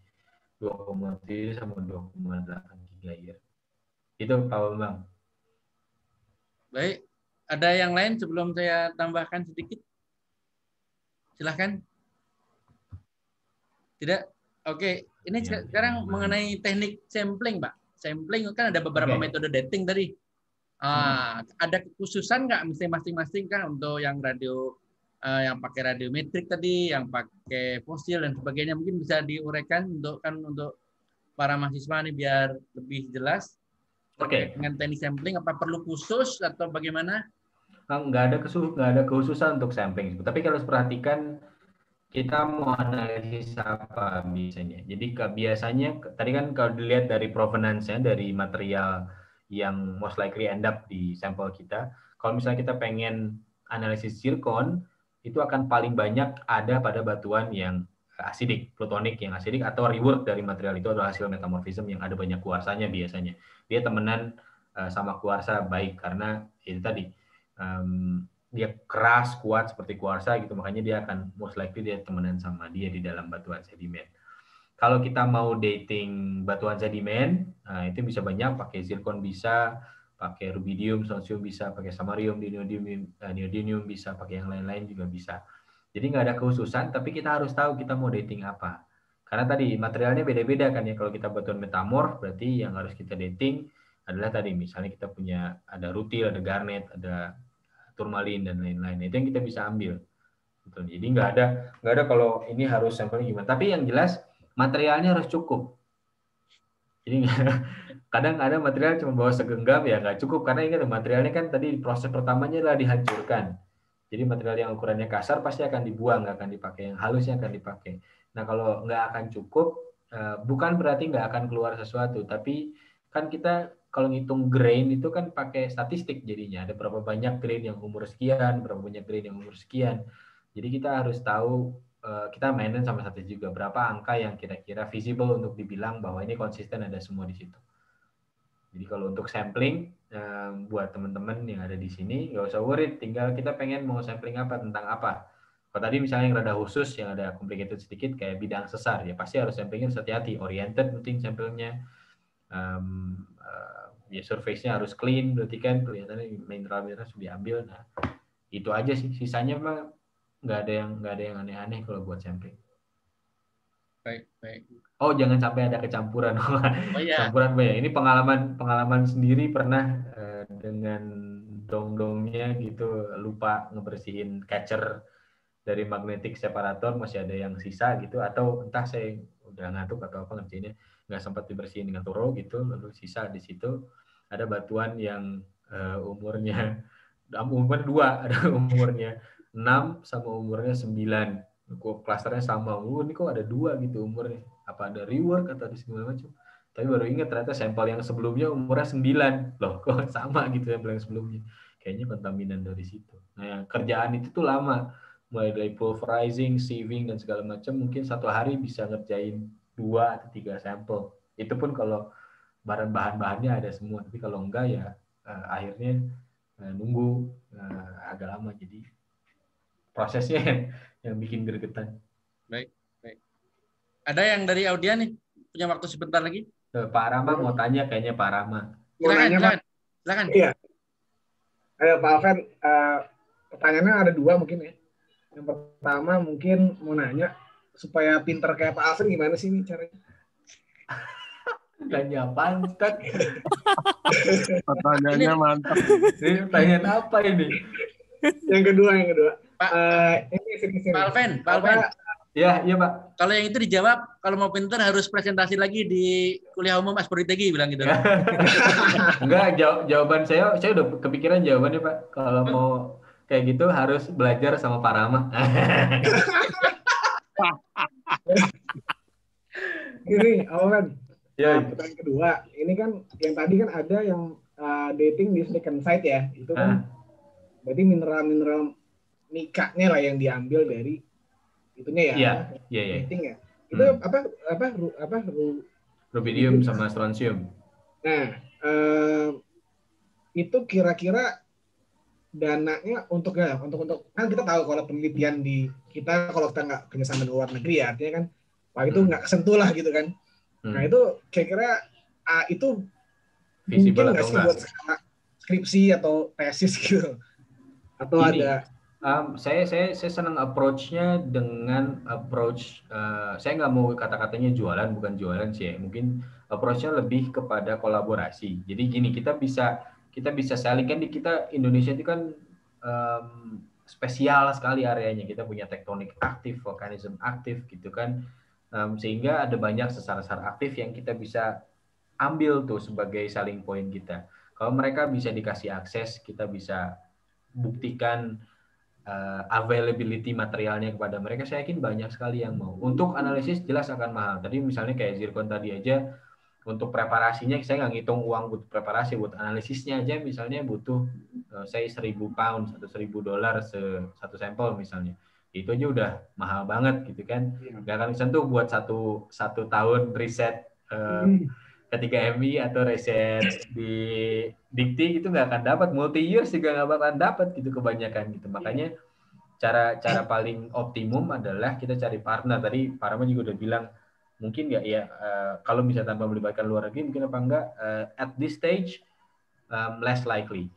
2,7 sama 2,8 gigayear. Itu Pak Bambang. Baik, ada yang lain sebelum saya tambahkan sedikit? Silahkan. Tidak? Oke, ini ya, sekarang ya. mengenai teknik sampling, Pak. Sampling kan ada beberapa okay. metode dating tadi. Hmm. Ada kekhususan nggak mesti masing-masing kan untuk yang radio uh, yang pakai radiometrik tadi, yang pakai fosil dan sebagainya mungkin bisa diuraikan untuk kan untuk para mahasiswa nih biar lebih jelas. Oke. Okay. Dengan teknik sampling apa perlu khusus atau bagaimana? Nggak ada kesuh, nggak ada khususan untuk sampling. Tapi kalau perhatikan kita mau analisis apa biasanya. Jadi biasanya tadi kan kalau dilihat dari provenance-nya dari material yang most likely end up di sampel kita, kalau misalnya kita pengen analisis zircon, itu akan paling banyak ada pada batuan yang asidik, plutonik yang asidik atau rework dari material itu adalah hasil metamorfism yang ada banyak kuarsanya biasanya. Dia temenan uh, sama kuarsa baik karena itu tadi um, dia keras kuat seperti kuarsa gitu. Makanya dia akan most likely dia temenan sama dia di dalam batuan sedimen kalau kita mau dating batuan sedimen nah itu bisa banyak pakai zircon bisa pakai rubidium strontium bisa pakai samarium neodymium uh, neodymium bisa pakai yang lain-lain juga bisa jadi nggak ada khususan tapi kita harus tahu kita mau dating apa karena tadi materialnya beda-beda kan ya kalau kita batuan metamorf berarti yang harus kita dating adalah tadi misalnya kita punya ada rutil ada garnet ada turmalin dan lain-lain. Itu yang kita bisa ambil. Gitu. Jadi nggak ada nggak ada kalau ini harus sampelnya gimana. Tapi yang jelas materialnya harus cukup. Jadi [laughs] kadang ada material cuma bawa segenggam ya nggak cukup karena ingat materialnya kan tadi proses pertamanya adalah dihancurkan. Jadi material yang ukurannya kasar pasti akan dibuang, nggak akan dipakai. Yang halusnya akan dipakai. Nah kalau nggak akan cukup, eh, bukan berarti nggak akan keluar sesuatu, tapi kan kita kalau ngitung grain itu kan pakai statistik jadinya. Ada berapa banyak grain yang umur sekian, berapa banyak grain yang umur sekian. Jadi kita harus tahu kita mainin sama statistik juga berapa angka yang kira-kira visible untuk dibilang bahwa ini konsisten ada semua di situ. Jadi kalau untuk sampling eh, buat teman-teman yang ada di sini nggak usah worried, tinggal kita pengen mau sampling apa tentang apa. Kalau tadi misalnya yang rada khusus yang ada complicated sedikit kayak bidang sesar ya pasti harus samplingnya hati-hati, oriented penting sampelnya. Um, ya surface-nya harus clean berarti kan kelihatannya mineral mineral sudah diambil nah itu aja sih sisanya mah nggak ada yang nggak ada yang aneh-aneh kalau buat sampling. Baik baik. Oh jangan sampai ada kecampuran. [laughs] Oh, iya. campuran banyak ini pengalaman pengalaman sendiri pernah uh, dengan dong-dongnya gitu lupa ngebersihin catcher dari magnetic separator masih ada yang sisa gitu atau entah saya udah ngantuk atau apa ngerjainnya nggak sempat dibersihin dengan toro gitu lalu sisa di situ. Ada batuan yang uh, umurnya [laughs] umur dua ada [laughs] umurnya enam sama umurnya sembilan. Kok klasternya sama? Uh, ini kok ada dua gitu umurnya. Apa ada rework atau ada segala macam? Tapi baru ingat ternyata sampel yang sebelumnya umurnya sembilan. Loh kok [laughs] sama gitu sampel yang sebelumnya? Kayaknya kontaminan dari situ. Nah kerjaan itu tuh lama. Mulai dari pulverizing, sieving dan segala macam. Mungkin satu hari bisa ngerjain dua atau tiga sampel. Itu pun kalau bahan bahan-bahannya ada semua. Tapi kalau enggak ya uh, akhirnya uh, nunggu uh, agak lama. Jadi prosesnya yang, yang bikin gregetan. Baik baik. Ada yang dari Audia nih punya waktu sebentar lagi? Pak Rama mau tanya kayaknya Pak Rama. Silakan silakan silakan. Iya. Ayo Pak Alven uh, pertanyaannya ada dua mungkin ya. Yang pertama mungkin mau nanya supaya pinter kayak Pak Alvin gimana sih nih caranya? [laughs] Tanya pantat. Pertanyaannya mantap. Ini pertanyaan apa ini? Yang kedua, yang kedua. Pak, uh, ini sini, sini. Pak Alven, Pak Alven. Ya, iya Pak. Kalau yang itu dijawab, kalau mau pinter harus presentasi lagi di kuliah umum Asporitegui bilang gitu. [laughs] Enggak, jawab, jawaban saya, saya udah kepikiran jawabannya Pak. Kalau mau kayak gitu harus belajar sama Pak Rama. [laughs] ini, Alven. Ya. Nah, pertanyaan kedua, ini kan yang tadi kan ada yang uh, dating di second site ya, itu kan ah. berarti mineral-mineral nikahnya lah yang diambil dari itunya ya, Iya, iya, iya. Ya. Itu hmm. apa apa ru, apa ru, rubidium sama strontium. Nah, uh, itu kira-kira dananya untuk ya untuk untuk kan kita tahu kalau penelitian di kita kalau kita nggak kerjasama di luar negeri ya artinya kan wah itu hmm. nggak kesentuh lah gitu kan Nah, hmm. Nah itu kira-kira uh, itu Visible mungkin nggak sih buat skripsi atau tesis gitu? Atau Ini, ada? Um, saya saya saya senang approach-nya dengan approach uh, saya nggak mau kata-katanya jualan bukan jualan sih ya. mungkin approach-nya lebih kepada kolaborasi jadi gini kita bisa kita bisa saling kan di kita Indonesia itu kan um, spesial sekali areanya kita punya tektonik aktif volcanism aktif gitu kan um, sehingga ada banyak sesar-sesar aktif yang kita bisa ambil tuh sebagai selling point kita. Kalau mereka bisa dikasih akses, kita bisa buktikan uh, availability materialnya kepada mereka. Saya yakin banyak sekali yang mau. Untuk analisis jelas akan mahal. Tadi misalnya kayak Zircon tadi aja, untuk preparasinya saya nggak ngitung uang buat preparasi, buat analisisnya aja misalnya butuh uh, saya seribu pound atau seribu dolar satu sampel misalnya itu aja udah mahal banget gitu kan iya. nggak akan bisa tuh buat satu satu tahun riset uh, ketika MI atau riset di dikti itu nggak akan dapat. Multi years juga nggak bakalan dapat gitu kebanyakan gitu. Makanya cara cara paling optimum adalah kita cari partner. Tadi Parama juga udah bilang mungkin nggak ya uh, kalau bisa tanpa melibatkan luar negeri mungkin apa enggak uh, at this stage um, less likely.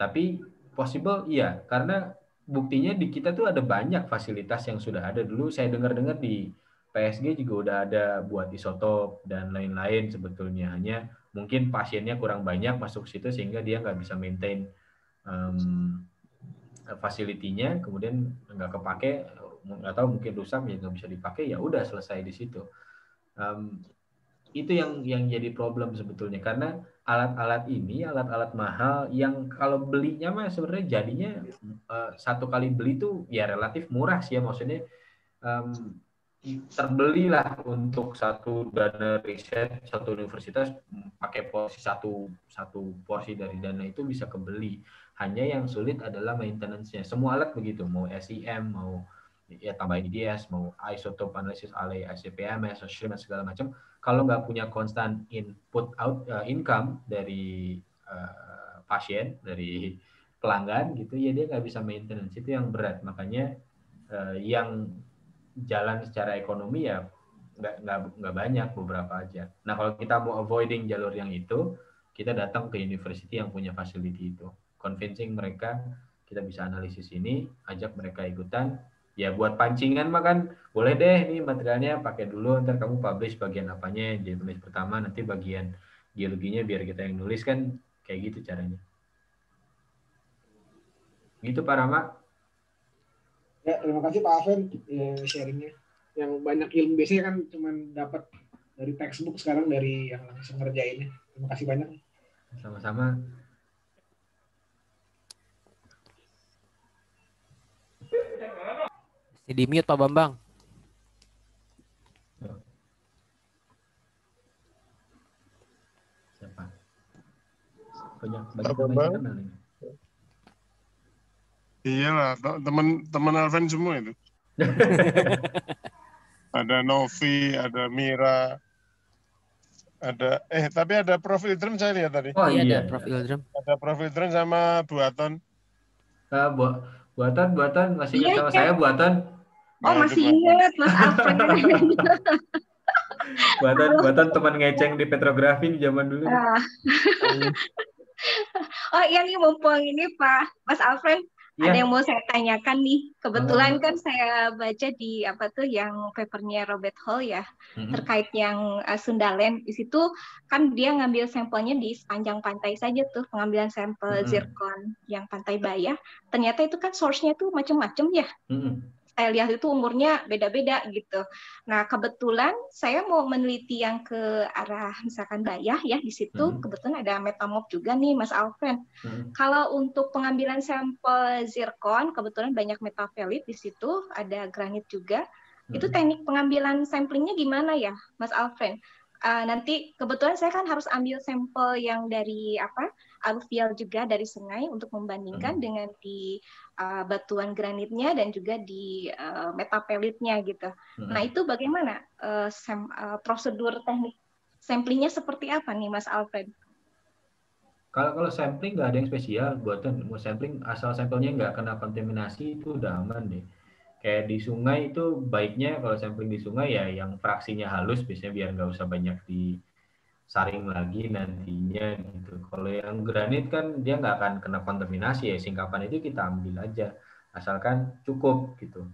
Tapi possible iya. Karena buktinya di kita tuh ada banyak fasilitas yang sudah ada. Dulu. Saya dengar-dengar di PSG juga udah ada buat isotop dan lain-lain sebetulnya. Hanya mungkin pasiennya kurang banyak masuk situ sehingga dia nggak bisa maintain um, fasilitinya, kemudian nggak kepake, nggak tahu mungkin rusak ya nggak bisa dipakai, ya udah selesai di situ. Um, itu yang yang jadi problem sebetulnya karena alat-alat ini alat-alat mahal yang kalau belinya mah sebenarnya jadinya uh, satu kali beli itu ya relatif murah sih ya maksudnya um, terbelilah untuk satu dana riset satu universitas pakai porsi satu satu porsi dari dana itu bisa kebeli. Hanya yang sulit adalah maintenance-nya. Semua alat begitu mau SIM mau ya tambahin IDS mau isotope analysis alay ICPMS segala macam. Kalau nggak punya konstan input out uh, income dari uh, pasien dari pelanggan gitu ya dia nggak bisa maintenance. Itu yang berat. Makanya uh, yang jalan secara ekonomi ya nggak nggak nggak banyak beberapa aja. Nah kalau kita mau avoiding jalur yang itu kita datang ke university yang punya facility itu. Convincing mereka kita bisa analisis ini ajak mereka ikutan. Ya buat pancingan mah kan boleh deh nih materialnya pakai dulu ntar kamu publish bagian apanya jadi tulis pertama nanti bagian geologinya biar kita yang nulis kan kayak gitu caranya. Gitu Pak Rama ya terima kasih Pak Aven ya, sharingnya yang banyak ilmu biasanya kan cuma dapat dari textbook sekarang dari yang langsung ngerjainnya terima kasih banyak sama-sama di mute Pak Bambang. Siapa? Banyak banyak Bambang. Iyalah, teman-teman Alvin semua itu. [laughs] ada Novi, ada Mira, ada eh tapi ada profil drum saya lihat tadi. Oh iya, iya. ada profil drum. Ada profil drum sama Buaton. Uh, bu buatan buatan masih ingat iya, sama iya. saya buatan Oh masih ingat Mas Alfred. buatan buatan teman ngeceng di petrografi di zaman dulu. Ah. [laughs] oh iya nih mumpung ini Pak Mas Alfred ya. ada yang mau saya tanyakan nih. Kebetulan oh. kan saya baca di apa tuh yang papernya Robert Hall ya hmm. terkait yang uh, Sundaland. Di situ kan dia ngambil sampelnya di sepanjang pantai saja tuh pengambilan sampel hmm. zircon yang pantai Bayah. Ternyata itu kan source-nya tuh macam-macam ya. Hmm saya lihat itu umurnya beda-beda gitu. Nah, kebetulan saya mau meneliti yang ke arah misalkan Bayah ya, di situ hmm. kebetulan ada metamorf juga nih Mas Alfred. Hmm. Kalau untuk pengambilan sampel zirkon, kebetulan banyak metafelit di situ, ada granit juga. Hmm. Itu teknik pengambilan samplingnya gimana ya, Mas Alfred? Uh, nanti kebetulan saya kan harus ambil sampel yang dari apa aluvial juga dari sungai untuk membandingkan hmm. dengan di uh, batuan granitnya dan juga di uh, metapelitnya gitu. Hmm. Nah itu bagaimana uh, sem, uh, prosedur teknik samplingnya seperti apa nih Mas Alfred? Kalau kalau sampling nggak ada yang spesial buatan mau sampling asal sampelnya nggak kena kontaminasi itu udah aman deh. Kayak di sungai itu baiknya kalau sampling di sungai ya yang fraksinya halus biasanya biar nggak usah banyak di saring lagi nantinya gitu. Kalau yang granit kan dia nggak akan kena kontaminasi ya singkapan itu kita ambil aja asalkan cukup gitu.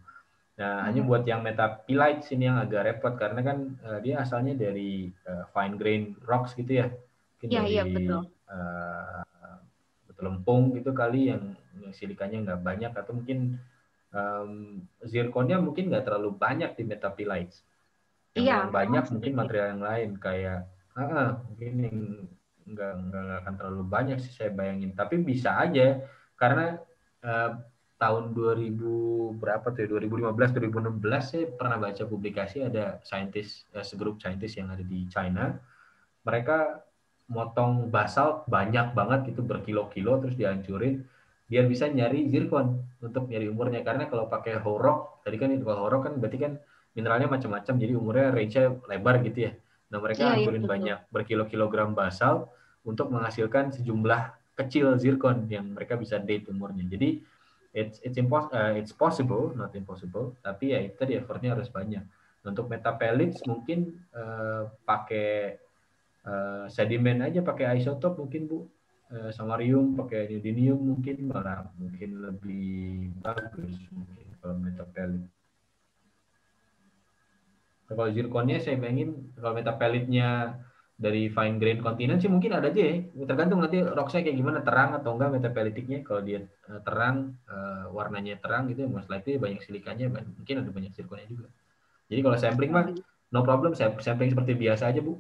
Nah hmm. hanya buat yang metapilite sini yang agak repot karena kan uh, dia asalnya dari uh, fine grain rocks gitu ya. Mungkin ya, dari betul. Uh, betul lempung gitu kali yang, yang silikanya nggak banyak atau mungkin um, zirconnya mungkin nggak terlalu banyak di metapilites. Yang iya, banyak mungkin material yang lain kayak ah, mungkin nggak nggak akan terlalu banyak sih saya bayangin. Tapi bisa aja karena uh, tahun 2000 berapa tuh 2015 ya, 2016 saya pernah baca publikasi ada saintis uh, segrup saintis yang ada di China. Mereka motong basalt banyak banget itu berkilo-kilo terus dihancurin. Biar bisa nyari zirkon untuk nyari umurnya. Karena kalau pakai horok tadi kan kalau horok kan berarti kan mineralnya macam-macam jadi umurnya range-nya lebar gitu ya nah mereka ya, hancurin ya, banyak berkilo-kilogram basal untuk menghasilkan sejumlah kecil zirkon yang mereka bisa date umurnya. Jadi it's it's impos uh, it's possible not impossible tapi ya itu tadi effortnya harus banyak. Untuk metapellets mungkin uh, pakai uh, sedimen aja pakai isotop mungkin bu. Eh, samarium pakai neodymium mungkin malah mungkin lebih bagus mungkin kalau metapelit. Kalau zirkonnya saya bayangin kalau metapelitnya dari fine grain continent sih mungkin ada aja ya. Tergantung nanti rocksnya kayak gimana terang atau enggak metapelitiknya. Kalau dia eh, terang uh, warnanya terang gitu ya most likely banyak silikanya mungkin ada banyak zirkonnya juga. Jadi kalau sampling mah no problem sampling seperti biasa aja, Bu.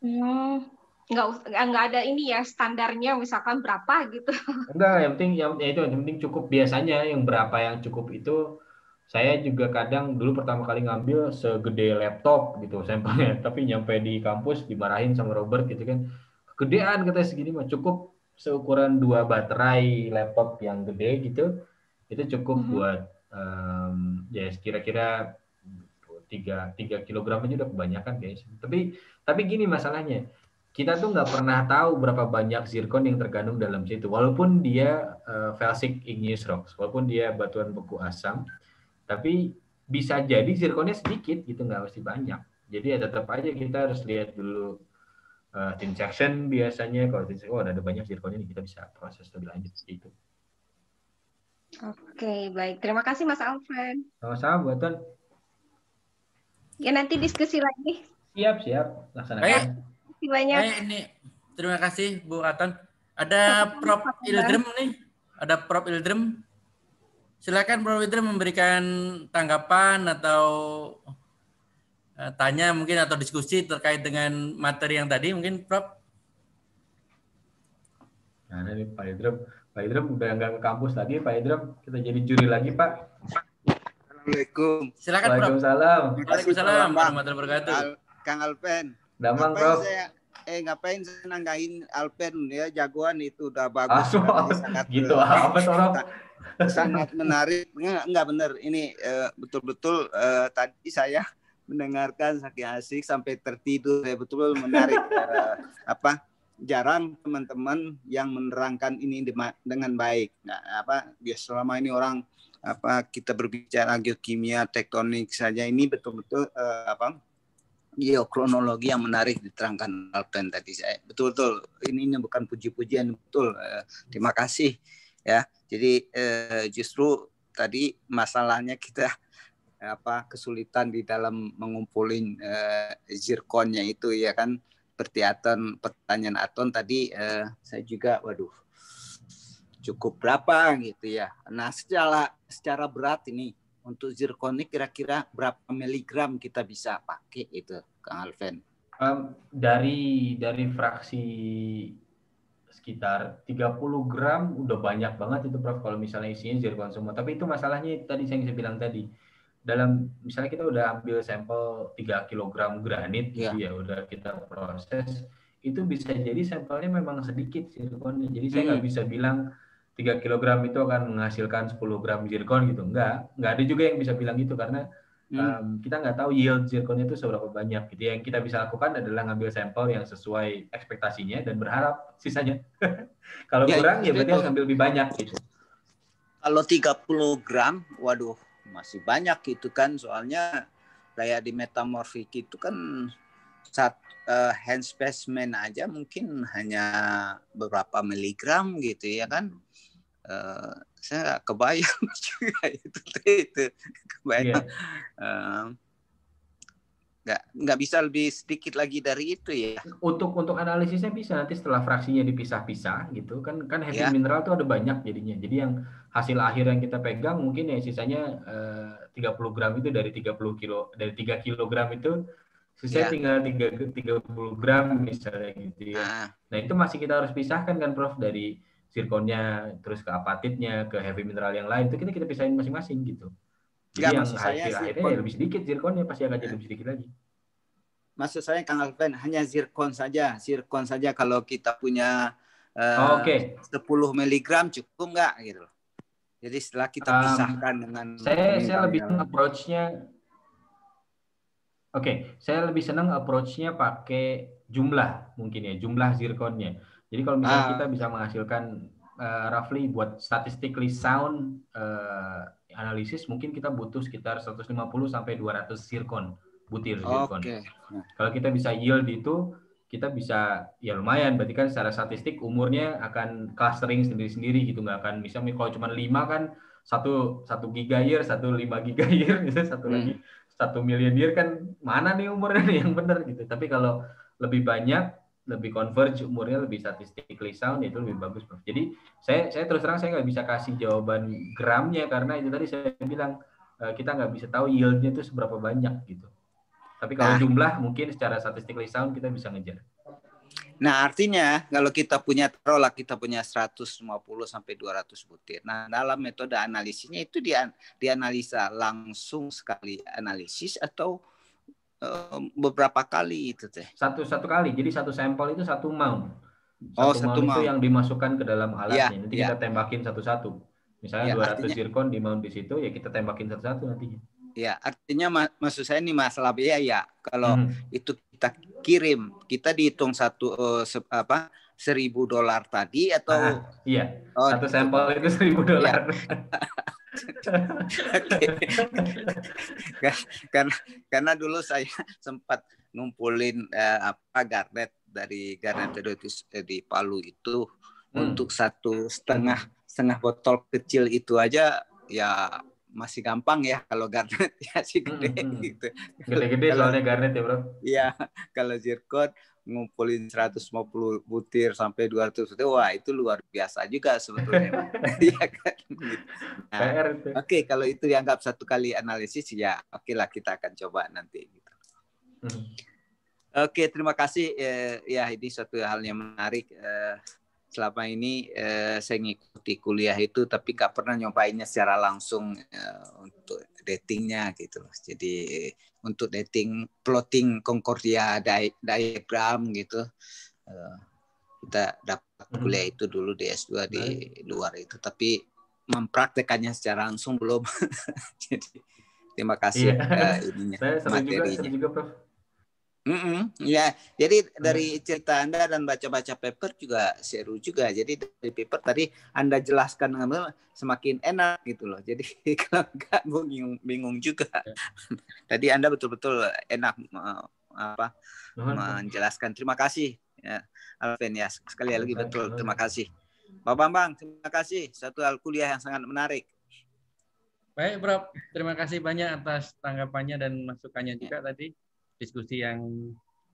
Hmm, nggak nggak ada ini ya standarnya misalkan berapa gitu enggak yang penting yang ya itu yang penting cukup biasanya yang berapa yang cukup itu saya juga kadang dulu pertama kali ngambil segede laptop gitu [laughs] sampelnya. Tapi nyampe di kampus dimarahin sama Robert gitu kan. Kegedean katanya segini mah. Cukup seukuran dua baterai laptop yang gede gitu. Itu cukup mm -hmm. buat um, ya kira-kira tiga tiga kilogram aja udah kebanyakan guys tapi tapi gini masalahnya. Kita tuh nggak pernah tahu berapa banyak zirkon yang terkandung dalam situ. Walaupun dia uh, felsic igneous rocks, walaupun dia batuan beku asam, tapi bisa jadi zirkonnya sedikit gitu, nggak mesti banyak. Jadi ya tetap aja kita harus lihat dulu uh, thin section biasanya kalau thin section, oh ada banyak zirkonnya nih kita bisa proses lebih lanjut itu. Oke, baik. Terima kasih Mas Alfred. Sama-sama, buatan. Ya nanti diskusi lagi. Siap, siap. Laksanakan. Baik kasih banyak. Eh, ini terima kasih Bu Aton. Ada Prof Ildrem nih. Ada Prof Ildrem. Silakan Prof Ildrem memberikan tanggapan atau uh, tanya mungkin atau diskusi terkait dengan materi yang tadi mungkin Prof. Nah, ini Pak Idrem. Pak Idrem udah nggak ke kampus lagi, Pak Idrem. Kita jadi juri lagi, Pak. Assalamualaikum. Silakan, Prof. Waalaikumsalam. Waalaikumsalam warahmatullahi wabarakatuh. Kang Alpen. Damang, Prof. Saya, eh ngapain saya nanggain Alpen ya jagoan itu udah bagus. Ah, [laughs] gitu apa sangat, sangat menarik. Enggak, enggak benar. Ini uh, betul-betul uh, tadi saya mendengarkan saking asik sampai tertidur ya betul-betul menarik uh, [laughs] apa jarang teman-teman yang menerangkan ini dengan baik. Nah, apa dia selama ini orang apa kita berbicara geokimia, tektonik saja ini betul-betul uh, apa geokronologi yang menarik diterangkan Alpen tadi saya betul-betul ini, bukan puji-pujian betul eh, terima kasih ya. Jadi eh, justru tadi masalahnya kita apa kesulitan di dalam mengumpulin eh, zirkonnya itu ya kan. Seperti Aton pertanyaan Aton tadi eh, saya juga waduh cukup berapa gitu ya. Nah secara secara berat ini untuk zirkon kira-kira berapa miligram kita bisa pakai itu Kang Alven? Dari dari fraksi sekitar 30 gram udah banyak banget itu Prof kalau misalnya isinya zirkon semua. Tapi itu masalahnya tadi saya bisa bilang tadi. Dalam misalnya kita udah ambil sampel 3 kg granit ya. ya udah kita proses itu bisa jadi sampelnya memang sedikit zirkonnya. Jadi saya nggak hmm. bisa bilang 3 kg itu akan menghasilkan 10 gram zirkon gitu. Enggak, enggak ada juga yang bisa bilang gitu karena hmm. um, kita nggak tahu yield zirkonnya itu seberapa banyak. Gitu. Yang kita bisa lakukan adalah ngambil sampel yang sesuai ekspektasinya dan berharap sisanya. [laughs] Kalau ya, kurang ya berarti harus ambil lebih banyak gitu. Kalau 30 gram, waduh masih banyak gitu kan soalnya kayak di metamorfik itu kan saat uh, hand specimen aja mungkin hanya beberapa miligram gitu ya kan uh, saya kebayang [laughs] juga itu itu kebayang yeah. Iya. uh, nggak nggak bisa lebih sedikit lagi dari itu ya untuk untuk analisisnya bisa nanti setelah fraksinya dipisah-pisah gitu kan kan heavy Ya. mineral tuh ada banyak jadinya jadi yang hasil akhir yang kita pegang mungkin ya sisanya eh, 30 gram itu dari 30 kilo dari 3 kilogram itu sisanya Ya. tinggal 3 30 gram misalnya gitu ya nah, nah itu masih kita harus pisahkan kan prof dari zirkonnya terus ke apatitnya ke heavy mineral yang lain itu kita kita pisahin masing-masing gitu. Jadi yang maksud saya hasil zirkon- akhirnya ya lebih sedikit zirkonnya pasti akan jadi lebih sedikit lagi. Maksud saya Kang Alven hanya zirkon saja. Zirkon saja kalau kita punya eh, Oh, oke. 10 miligram cukup nggak gitu loh. Jadi setelah kita Um, pisahkan dengan saya saya lebih mineral- approach-nya Oke, saya lebih senang approach-nya pakai jumlah mungkin ya, jumlah zirkonnya. Jadi kalau misalnya Ah. kita bisa menghasilkan eh, roughly buat statistically sound eh, analisis mungkin kita butuh sekitar 150 sampai 200 zirkon, butir zirkon. Oke. Nah, Kalau kita bisa yield itu, kita bisa ya lumayan. Berarti kan secara statistik umurnya akan clustering sendiri-sendiri gitu, nggak akan misalnya kalau cuma lima kan satu satu giga year, satu lima giga year, [laughs] gitu, satu Hmm. lagi satu million year kan mana nih umurnya nih yang benar gitu. Tapi kalau lebih banyak, lebih converge umurnya lebih statistically sound itu lebih bagus, Prof. Jadi saya saya terus terang saya nggak bisa kasih jawaban gramnya karena itu tadi saya bilang eh, kita nggak bisa tahu yieldnya itu seberapa banyak gitu. Tapi kalau Nah. jumlah mungkin secara statistically sound kita bisa ngejar. Nah, artinya kalau kita punya taruhlah kita punya 150 sampai 200 butir. Nah, dalam metode analisisnya itu dia dianalisa langsung sekali analisis atau beberapa kali itu teh. Satu satu kali. Jadi satu sampel itu satu mount. Oh, Satu, satu mount, itu yang dimasukkan ke dalam alatnya. Iya, nanti iya. kita tembakin satu-satu. Misalnya Iya, 200 artinya- zircon di mount di situ ya kita tembakin satu-satu nantinya. Ya, artinya ma- maksud saya ini masalah biaya ya. Kalau Mhm. itu kita kirim, kita dihitung satu eh, se- apa seribu dolar tadi atau Ah, iya, oh, satu sampel itu 1000 dolar. Oke. [laughs] [laughs] [laughs] karena karena dulu saya [laughs] sempat ngumpulin eh, apa garnet dari garnet eh, di Palu itu Hmm. untuk satu setengah setengah botol kecil itu aja ya masih gampang ya kalau garnet ya sih gede Hmm, hmm. gitu. Gede-gede Kalau- soalnya garnet ya, Bro. Iya, kalau zircon ngumpulin 150 butir sampai 200 butir, wah itu luar biasa juga sebetulnya. [laughs] Iya kan? Nah. Oke, kalau itu dianggap satu kali analisis ya oke lah kita akan coba nanti. gitu. Mhm. Oke, terima kasih. Eh, ya ini suatu hal yang menarik. Eh, selama ini eh, saya ngikuti kuliah itu, tapi nggak pernah nyobainnya secara langsung eh, untuk datingnya gitu. loh. Jadi untuk dating plotting Concordia di- diagram gitu, eh, kita dapat Mhm. kuliah itu dulu di S2 di luar itu, tapi mempraktekannya secara langsung belum. [laughs] Jadi terima kasih Iya. eh, ininya Saya juga, materinya. seru juga, Prof. Mm-mm, ya, jadi dari cerita Anda dan baca-baca paper juga seru juga. Jadi dari paper tadi Anda jelaskan dengan semakin enak gitu loh. Jadi [laughs] kalau enggak bingung, bingung juga. [laughs] tadi Anda betul-betul enak apa Prof. menjelaskan. Terima kasih ya, Alvin ya. Sekali lagi betul. Terima kasih. Pak Bambang, terima kasih. Satu hal kuliah yang sangat menarik. Baik, Bro. Terima kasih banyak atas tanggapannya dan masukannya juga tadi. Diskusi yang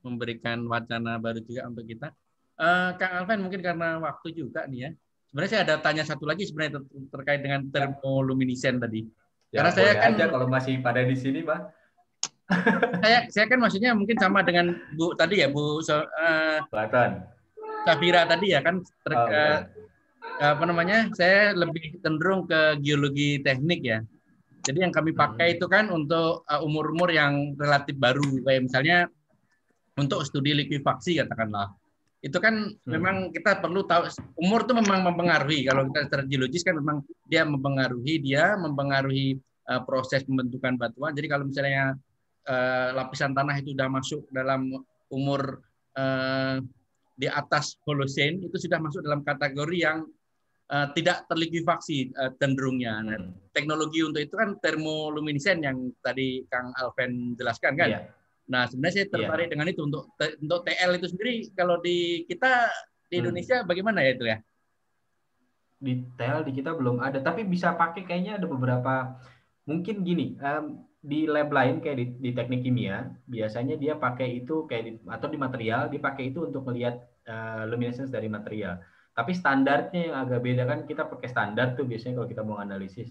memberikan wacana baru juga untuk kita. Eh, Kang Alven, mungkin karena waktu juga nih ya. Sebenarnya saya ada tanya satu lagi sebenarnya ter- terkait dengan termoluminescen tadi. Ya, Karena saya kan- aja kalau masih pada di sini, Pak. [laughs] Saya saya kan maksudnya mungkin sama dengan Bu tadi ya, Bu So- eh, Kelihatan. Safira tadi ya kan ter- Oh, eh, apa namanya? Saya lebih cenderung ke geologi teknik ya. Jadi yang kami pakai itu kan untuk uh, umur-umur yang relatif baru kayak misalnya untuk studi likuifaksi katakanlah. Itu kan Hmm. memang kita perlu tahu umur itu memang mempengaruhi. Kalau kita secara geologis kan memang dia mempengaruhi dia mempengaruhi uh, proses pembentukan batuan. Jadi kalau misalnya uh, lapisan tanah itu sudah masuk dalam umur uh, di atas Holocene itu sudah masuk dalam kategori yang uh, tidak terlikuifaksi uh, cenderungnya. Nah, Hmm. teknologi untuk itu kan termoluminescen yang tadi Kang Alven jelaskan kan. Iya. Nah sebenarnya saya tertarik dengan itu untuk untuk TL itu sendiri kalau di kita di Hmm. Indonesia bagaimana ya itu ya? detail di kita belum ada tapi bisa pakai kayaknya ada beberapa mungkin gini em, di lab lain kayak di, di teknik kimia biasanya dia pakai itu kayak di, atau di material dipakai itu untuk melihat uh, luminescence dari material. Tapi standarnya yang agak beda kan kita pakai standar tuh biasanya kalau kita mau analisis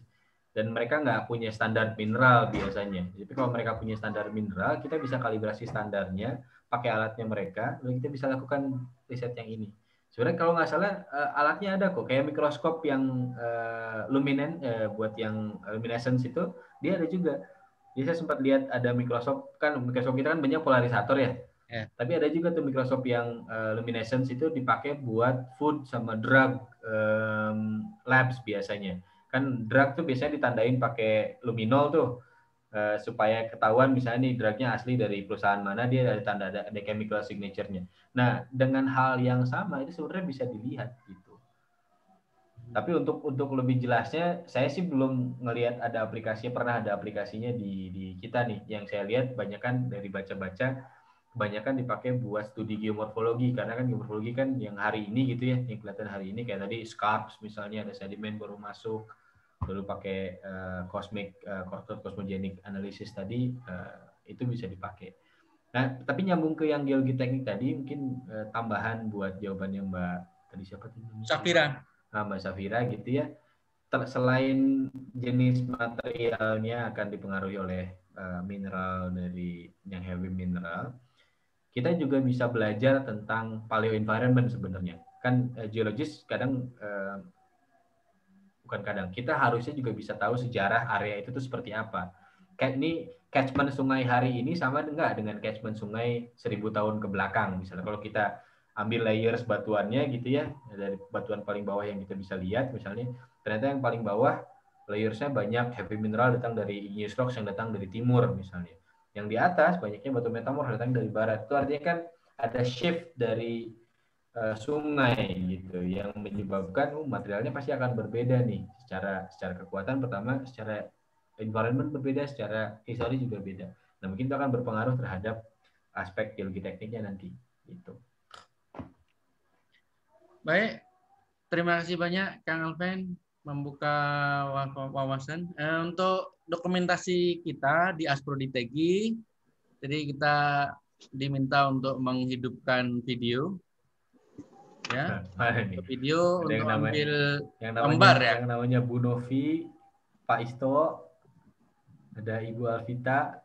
dan mereka nggak punya standar mineral biasanya. Jadi kalau mereka punya standar mineral kita bisa kalibrasi standarnya pakai alatnya mereka lalu kita bisa lakukan riset yang ini. Sebenarnya kalau nggak salah uh, alatnya ada kok kayak mikroskop yang uh, luminen uh, buat yang luminescence itu dia ada juga jadi saya sempat lihat ada Microsoft kan Microsoft kita kan banyak polarisator ya. Yeah. Tapi ada juga tuh Microsoft yang uh, luminescence itu dipakai buat food sama drug um, labs biasanya. Kan drug tuh biasanya ditandain pakai luminol tuh uh, supaya ketahuan misalnya nih drugnya asli dari perusahaan mana dia ada tanda ada, ada chemical signature-nya. Nah, dengan hal yang sama itu sebenarnya bisa dilihat gitu. Tapi untuk untuk lebih jelasnya, saya sih belum ngelihat ada aplikasi pernah ada aplikasinya di di kita nih. Yang saya lihat banyak kan dari baca-baca, kebanyakan dipakai buat studi geomorfologi karena kan geomorfologi kan yang hari ini gitu ya, yang kelihatan hari ini kayak tadi scarps misalnya ada sedimen baru masuk, lalu pakai uh, cosmic uh, cosmogenic analysis tadi uh, itu bisa dipakai. Nah, tapi nyambung ke yang geologi teknik tadi mungkin uh, tambahan buat jawabannya Mbak tadi siapa tadi? Safira. Mbak Safira gitu ya. Selain jenis materialnya akan dipengaruhi oleh uh, mineral dari yang heavy mineral, kita juga bisa belajar tentang paleo environment sebenarnya. Kan uh, geologis kadang uh, bukan kadang, kita harusnya juga bisa tahu sejarah area itu tuh seperti apa. Kayak ini catchment sungai hari ini sama enggak dengan catchment sungai seribu tahun ke belakang misalnya. Kalau kita ambil layers batuannya gitu ya dari batuan paling bawah yang kita bisa lihat misalnya ternyata yang paling bawah layersnya banyak heavy mineral datang dari igneous rocks yang datang dari timur misalnya yang di atas banyaknya batu metamor datang dari barat. Itu artinya kan ada shift dari uh, sungai gitu yang menyebabkan uh, materialnya pasti akan berbeda nih. Secara secara kekuatan pertama secara environment berbeda secara histori juga beda. Nah mungkin itu akan berpengaruh terhadap aspek geologi tekniknya nanti gitu. Baik, terima kasih banyak Kang Alven membuka wawasan. Eh, untuk dokumentasi kita di Tegi, jadi kita diminta untuk menghidupkan video ya nah, video untuk namanya, ambil yang namanya, gambar ya yang namanya Bu Novi Pak Isto ada Ibu Alvita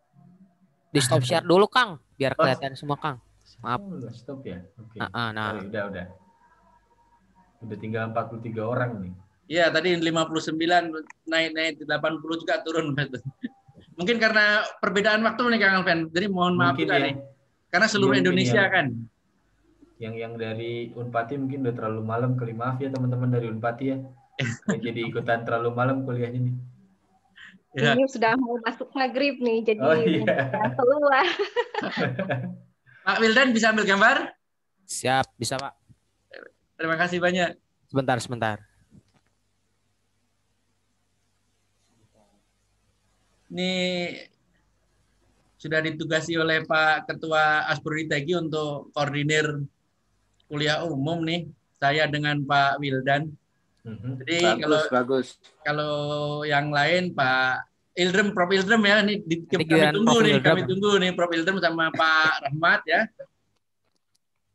di stop share dulu Kang biar oh. kelihatan oh. semua Kang maaf oh, stop ya oke okay. nah, nah. Oh, udah udah Udah tinggal 43 orang nih. Iya, tadi 59 naik naik 80 juga turun. Mungkin karena perbedaan waktu nih Kang Alven. Jadi mohon maaf juga ya. nih. Karena seluruh Indonesia yang, kan. Yang yang dari Unpati mungkin udah terlalu malam kali maaf ya teman-teman dari Unpati ya. [laughs] jadi ikutan terlalu malam kuliahnya nih. Ya. Ini sudah mau masuk maghrib nih, jadi oh, iya. keluar. [laughs] Pak Wildan bisa ambil gambar? Siap, bisa Pak. Terima kasih banyak. Sebentar, sebentar. Ini sudah ditugasi oleh Pak Ketua Aspuri Tegi untuk koordinir kuliah umum nih. Saya dengan Pak Wildan. Mm-hmm. Jadi bagus, kalau bagus. kalau yang lain Pak Ildrem, Prof Ildrem ya, ini di, kami tunggu Prof. nih, Ildrem. kami tunggu nih Prof Ildrem sama Pak [laughs] Rahmat ya.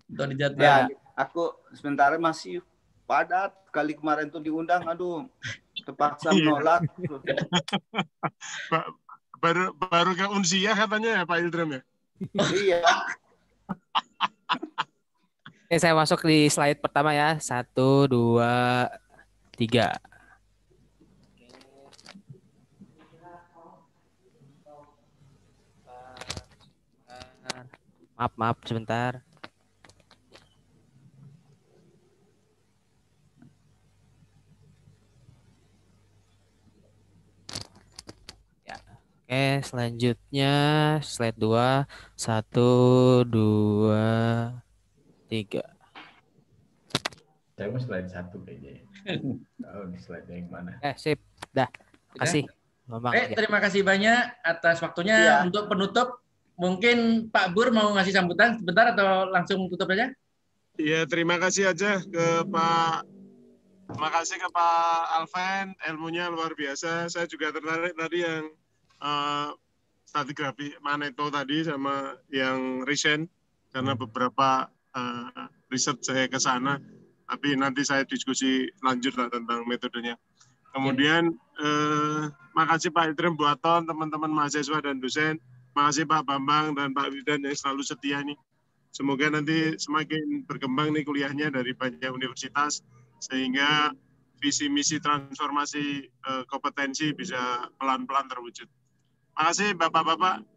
Untuk dijadwal. Ya aku sebentar masih padat kali kemarin tuh diundang aduh terpaksa iya. menolak [laughs] baru baru ke unsia katanya ya Pak Ildram ya iya [laughs] Oke, saya masuk di slide pertama ya. Satu, dua, tiga. Maaf, maaf, sebentar. Oke, selanjutnya slide 2. 1, 2, 3. Saya mau slide 1 kayaknya. Tahu nih slide yang mana. Eh, sip. Dah. Kasih. Ngomong eh, terima kasih banyak atas waktunya ya. untuk penutup. Mungkin Pak Bur mau ngasih sambutan sebentar atau langsung tutup aja? Iya, terima kasih aja ke Pak Terima kasih ke Pak Alven, ilmunya luar biasa. Saya juga tertarik tadi yang uh, stratigrafi Maneto tadi sama yang recent karena beberapa uh, riset saya ke sana tapi nanti saya diskusi lanjut lah tentang metodenya. Kemudian eh, makasih Pak Idrem Buaton, teman-teman mahasiswa dan dosen. Makasih Pak Bambang dan Pak Widan yang selalu setia nih. Semoga nanti semakin berkembang nih kuliahnya dari banyak universitas sehingga visi misi transformasi eh, kompetensi bisa pelan-pelan terwujud. Makasih Bapak-bapak.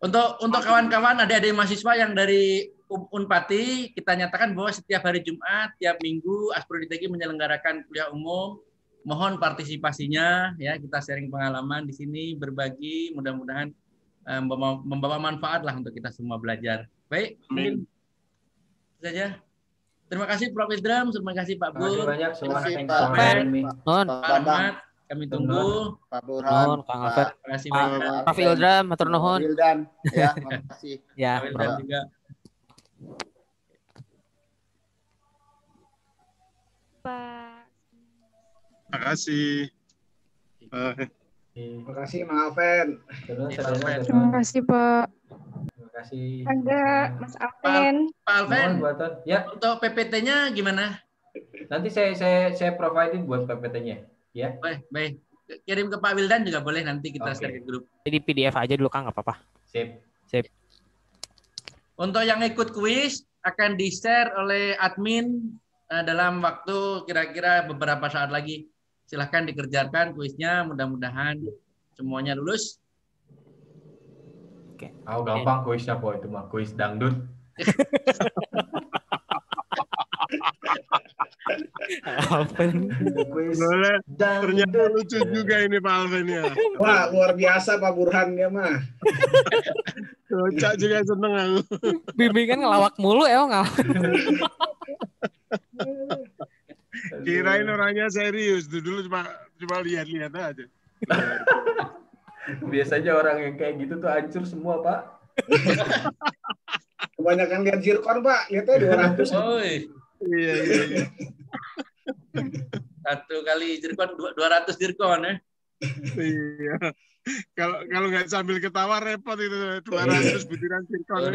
Untuk untuk kawan-kawan adik-adik mahasiswa yang dari Unpati kita nyatakan bahwa setiap hari Jumat, tiap minggu Asproditek menyelenggarakan kuliah umum. Mohon partisipasinya ya, kita sharing pengalaman di sini, berbagi, mudah-mudahan um, membawa, membawa manfaat lah untuk kita semua belajar. Baik, mungkin saja. Terima kasih Prof. Idram, terima kasih Pak Bur. Terima kasih banyak semua. Terima kasih Pak Ahmad, kami tunggu. Pak Burhan, Kang Alfred. Terima kasih banyak. Prof. Ildram, matur nuhun. Wildan, ya, terima kasih. Ya, Pak. Ildram juga. Pak. Terima kasih. Eh, Terima kasih Mang Alven. Terima kasih. Terima kasih Pak. Terima kasih. Angga, Mas Alven. Pak Alven, Mohon buatan. Ya, untuk PPT-nya gimana? nanti saya saya saya providing buat PPT-nya. Ya. Baik, baik. Kirim ke Pak Wildan juga boleh nanti kita Oke. share ke grup. Jadi PDF aja dulu Kang, nggak apa-apa. Sip. Untuk yang ikut kuis akan di-share oleh admin eh, dalam waktu kira-kira beberapa saat lagi. Silahkan dikerjakan kuisnya, mudah-mudahan semuanya lulus. Oh, gampang kuisnya kok itu mah kuis dangdut. [laughs] Kuis boleh. Ternyata lucu juga ini Pak Alvin ya. Wah, luar biasa Pak Burhan dia mah. Cocok juga seneng aku. Bimbingan ngelawak mulu ya, nggak? Kirain orangnya serius. Tuh Dulu cuma cuma lihat-lihat aja. Biasanya orang yang kayak gitu tuh hancur semua, Pak. Kebanyakan lihat Zirkon Pak, lihatnya 200. Oi, Iya, iya, iya. satu kali jirkon dua- 200 jirkon ya. Iya. Kalau kalau nggak sambil ketawa repot itu 200 butiran sirkon.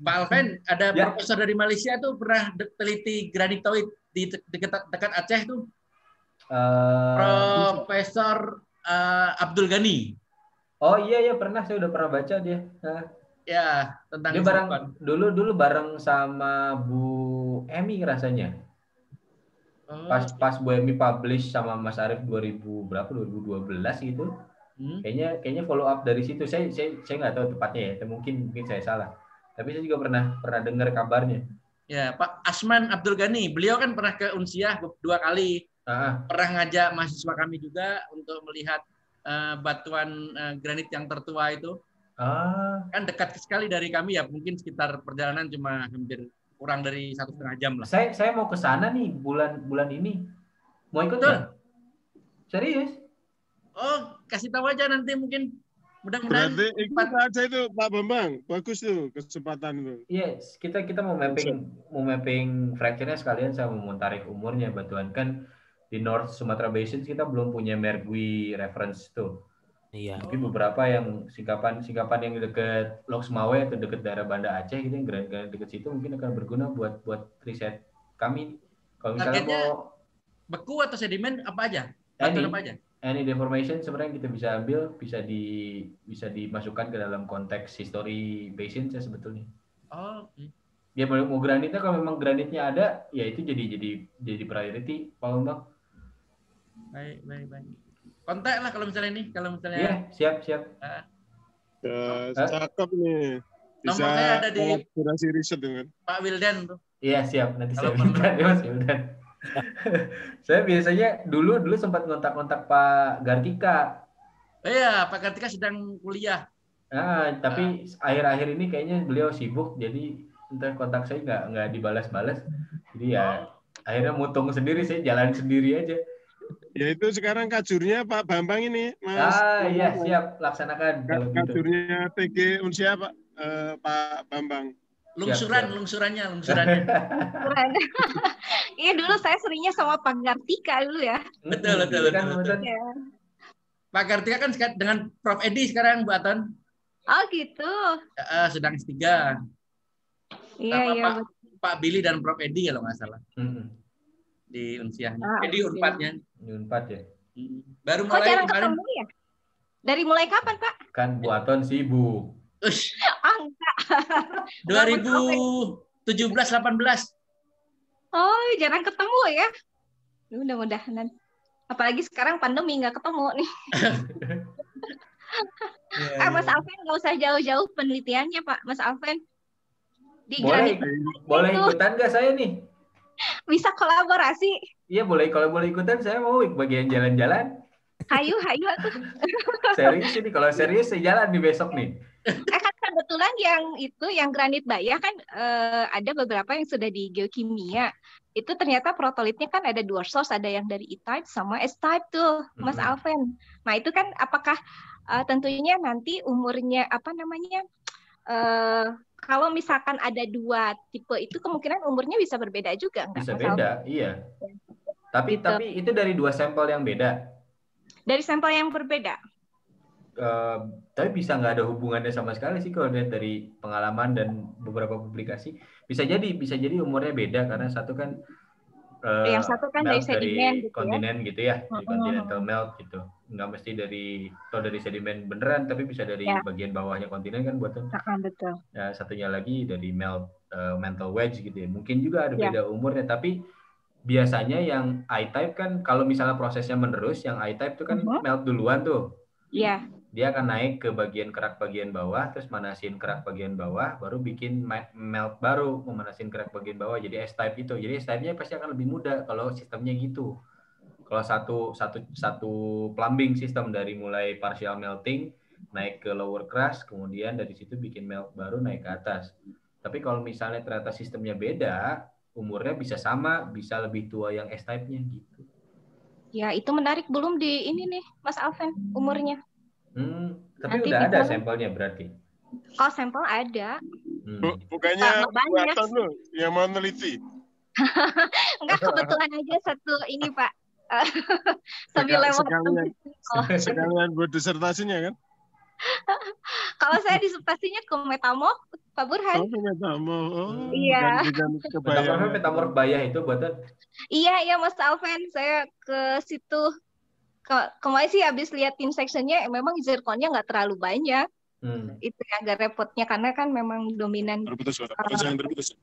Pak Alven, ada Ya. profesor dari Malaysia tuh pernah teliti granitoid di de- dekat dekat Aceh tuh. Eh, Profesor eh, Abdul Ghani. oh iya iya pernah saya udah pernah baca dia. Nah, Ya, tentang dia bareng dulu dulu bareng sama Bu Emi rasanya. Oh, Pas pas Bu Emi publish sama Mas Arief 2000 berapa 2012 gitu. hmm. Kayaknya kayaknya follow up dari situ. Saya saya saya nggak tahu tepatnya ya. Mungkin mungkin saya salah. Tapi saya juga pernah pernah dengar kabarnya. Ya, Pak Asman Abdul Ghani. Beliau kan pernah ke Unsiah dua kali. Ah, Pernah ngajak mahasiswa kami juga untuk melihat eh, batuan eh, granit yang tertua itu. Ah, Kan dekat sekali dari kami ya, mungkin sekitar perjalanan cuma hampir kurang dari satu setengah jam lah. saya saya mau ke sana nih bulan bulan ini. Mau ikut nggak? Serius? Oh, kasih tahu aja nanti mungkin mudah-mudahan Berarti ikut aja itu Pak Bambang. Bagus tuh kesempatan itu. Iya, kita kita mau mapping mau mapping fracture-nya sekalian saya mau tarik umurnya batuan kan di North Sumatera Basin kita belum punya mergui reference tuh. Iya. Mungkin beberapa yang singkapan singkapan yang dekat Lok Sumawe atau dekat daerah Banda Aceh gitu yang granit dekat situ mungkin akan berguna buat buat riset kami. Kalau misalnya Targetnya mau beku atau sedimen apa aja? Any. Batuan apa aja? any deformation sebenarnya kita bisa ambil bisa di bisa dimasukkan ke dalam konteks history basin saya sebetulnya. Oh. Ya mau, mau granitnya kalau memang granitnya ada, ya itu jadi jadi jadi priority Pak Bambang. baik, baik, baik. Kontak lah kalau misalnya ini, kalau misalnya Iya, siap siap. Ya, Hah? cakep nih. Bisa Nomor saya ada di- kolaborasi riset dengan. Pak Wildan tuh. Iya siap. Nanti Kalau saya minta ya Mas Wildan. [laughs] saya biasanya dulu dulu sempat kontak-kontak Pak Gartika. Oh iya, Pak Kartika sedang kuliah. Ah, tapi akhir-akhir ini kayaknya beliau sibuk, jadi entah kontak saya nggak nggak dibalas-balas. Jadi ya akhirnya mutung sendiri, saya jalan sendiri aja. Ya itu sekarang kajurnya Pak Bambang ini, Mas. Ah iya siap laksanakan gitu. Kajurnya TG Unsia Pak eh, Pak Bambang. Lungsuran, siap. lungsurannya, lungsurannya. [laughs] Keren. [laughs] Iya dulu saya seringnya sama Pak Gartika dulu ya. Betul, betul, Gitu kan, betul, betul. betul. Ya. Pak Kartika kan dengan Prof Edi sekarang Bu Aton. Oh gitu. Uh, sedang S3. Iya, iya. Pak, Pak Billy dan Prof Edi kalau nggak salah. Hmm. Di Unsiahnya. Ah, Edi Unpadnya. Unpad ya. Hmm. Baru mulai Kok jarang kemarin. ketemu ya? Dari mulai kapan, Pak? Kan Bu Aton sibuk. Ush. Ah, enggak. 2017 18. Oh, jarang ketemu ya. Mudah-mudahan apalagi sekarang pandemi nggak ketemu nih. yeah, [laughs] [laughs] eh, Mas yeah. Alvin nggak usah jauh-jauh penelitiannya Pak, Mas Alvin. Di boleh, boleh itu. ikutan nggak saya nih? Bisa kolaborasi. Iya boleh, kalau boleh ikutan saya mau bagian jalan-jalan. Hayu, hayu tuh. [laughs] serius ini, kalau serius saya jalan di besok nih. Eh kan kebetulan yang itu, yang granit bayah kan eh, ada beberapa yang sudah di geokimia itu ternyata protolitnya kan ada dua source, ada yang dari E-type sama S-type tuh, Mas hmm. Alven. Nah itu kan apakah uh, tentunya nanti umurnya apa namanya? Uh, kalau misalkan ada dua tipe itu kemungkinan umurnya bisa berbeda juga enggak? Bisa Mas beda, iya. Tapi gitu. tapi itu dari dua sampel yang beda. Dari sampel yang berbeda. Uh, tapi bisa nggak ada hubungannya sama sekali sih kalau lihat dari pengalaman dan beberapa publikasi bisa jadi bisa jadi umurnya beda karena satu kan uh, yang satu kan dari sedimen gitu ya. kontinen ya? gitu ya uh-huh. continental melt gitu nggak mesti dari atau dari sedimen beneran tapi bisa dari ya. bagian bawahnya kontinen kan buat uh, betul ya satunya lagi dari melt uh, mental wedge gitu ya mungkin juga ada ya. beda umurnya tapi biasanya yang I-type kan kalau misalnya prosesnya menerus yang I-type itu kan uh-huh. melt duluan tuh Iya dia akan naik ke bagian kerak bagian bawah, terus manasin kerak bagian bawah, baru bikin melt baru, memanasin kerak bagian bawah. Jadi S-type itu. Jadi S-type-nya pasti akan lebih mudah kalau sistemnya gitu. Kalau satu satu satu plumbing sistem dari mulai partial melting naik ke lower crust, kemudian dari situ bikin melt baru naik ke atas. Tapi kalau misalnya ternyata sistemnya beda, umurnya bisa sama, bisa lebih tua yang S-type-nya gitu. Ya, itu menarik belum di ini nih, Mas Alven, umurnya. Hmm, tapi Nanti udah ada sampelnya berarti. Oh, sampel ada. Hmm. Bukannya buatan lu yang mau neliti. [laughs] Enggak kebetulan aja satu ini, Pak. [laughs] Sambil lewat. Sekalian, oh. sekalian buat disertasinya kan? [laughs] Kalau saya disertasinya ke Metamorf, Pak Burhan. Oh, ke Metamorf. Oh, iya. Metamorf, Metamorf Bayah itu buatan? Iya, iya Mas Alven. Saya ke situ ke kemarin sih habis lihat tim sectionnya memang zirkonnya nggak terlalu banyak. Hmm. Itu agak repotnya karena kan memang dominan terputus. Uh, terputus.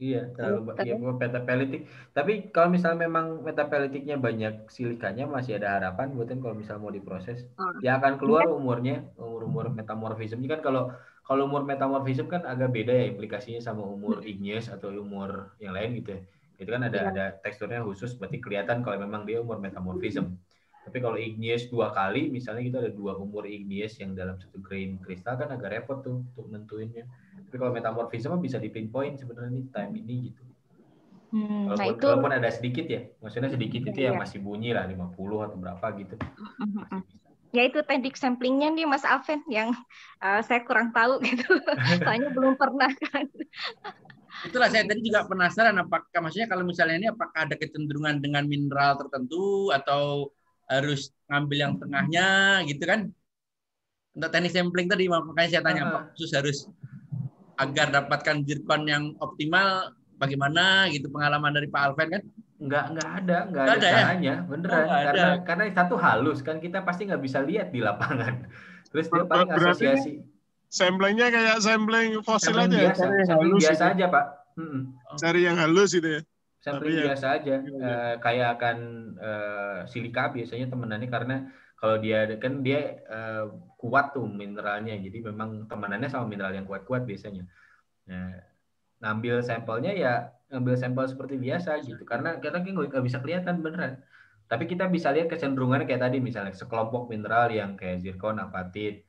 Iya, terlalu iya metapelitik. Tapi kalau misalnya memang metapelitiknya banyak silikanya masih ada harapan buatin kalau misalnya mau diproses. Oh. Ya akan keluar ya. umurnya, umur-umur metamorfisme kan kalau kalau umur metamorfisme kan agak beda ya implikasinya sama umur igneous atau umur yang lain gitu ya itu kan ada ya. ada teksturnya khusus berarti kelihatan kalau memang dia umur metamorfism tapi kalau igneous dua kali misalnya kita ada dua umur igneous yang dalam satu grain kristal kan agak repot tuh untuk nentuinnya tapi kalau metamorfism bisa dipinpoint sebenarnya nih time ini gitu. Hmm, walaupun, nah itu, walaupun ada sedikit ya, maksudnya sedikit itu ya, yang masih bunyi lah 50 atau berapa gitu. Ya itu teknik samplingnya nih Mas Alven yang uh, saya kurang tahu gitu, [laughs] soalnya belum pernah kan. Itulah saya tadi juga penasaran apakah maksudnya kalau misalnya ini apakah ada kecenderungan dengan mineral tertentu atau harus ngambil yang tengahnya gitu kan? Untuk teknik sampling tadi makanya saya tanya uh. khusus harus agar dapatkan zircon yang optimal bagaimana gitu pengalaman dari Pak Alven kan nggak nggak ada nggak ada, ada ya? caranya ya? beneran oh, karena ada. karena satu halus kan kita pasti nggak bisa lihat di lapangan [laughs] terus dia paling asosiasi Samplingnya kayak sampling fosil sampling aja. Biasa, sampling halus biasa itu. aja pak. Hmm. Cari yang halus itu ya. Sampling Tapi biasa ya. aja. Uh, kayak akan uh, silika biasanya temenannya karena kalau dia kan dia uh, kuat tuh mineralnya. Jadi memang temenannya sama mineral yang kuat-kuat biasanya. Nah, ngambil sampelnya ya ngambil sampel seperti biasa gitu. Karena kita nggak bisa kelihatan beneran. Tapi kita bisa lihat kecenderungannya kayak tadi misalnya sekelompok mineral yang kayak zirkon, apatit,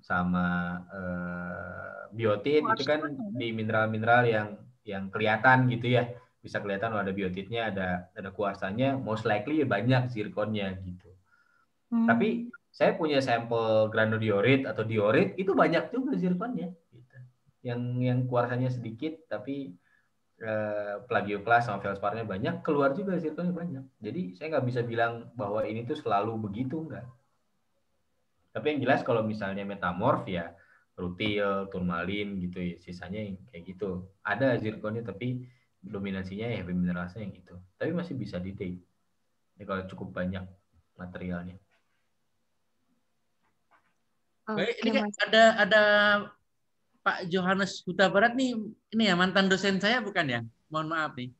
sama uh, biotit itu kan di mineral-mineral yang yang kelihatan gitu ya bisa kelihatan oh, ada biotitnya ada ada kuarsanya most likely ya banyak zirkonnya gitu hmm. tapi saya punya sampel granodiorit atau diorit itu banyak juga zirkonnya gitu. yang yang kuarsanya sedikit tapi eh, plagio class sama Velsparnya banyak, keluar juga circle banyak. Jadi saya nggak bisa bilang bahwa ini tuh selalu begitu enggak. Tapi yang jelas kalau misalnya metamorf ya rutil, turmalin gitu ya, sisanya yang kayak gitu. Ada zirkonnya tapi dominasinya ya heavy mineralsnya yang gitu. Tapi masih bisa di date. Ya, kalau cukup banyak materialnya. Baik, ini kan ada ada Pak Johannes Huta Barat nih, ini ya mantan dosen saya bukan ya? Mohon maaf nih.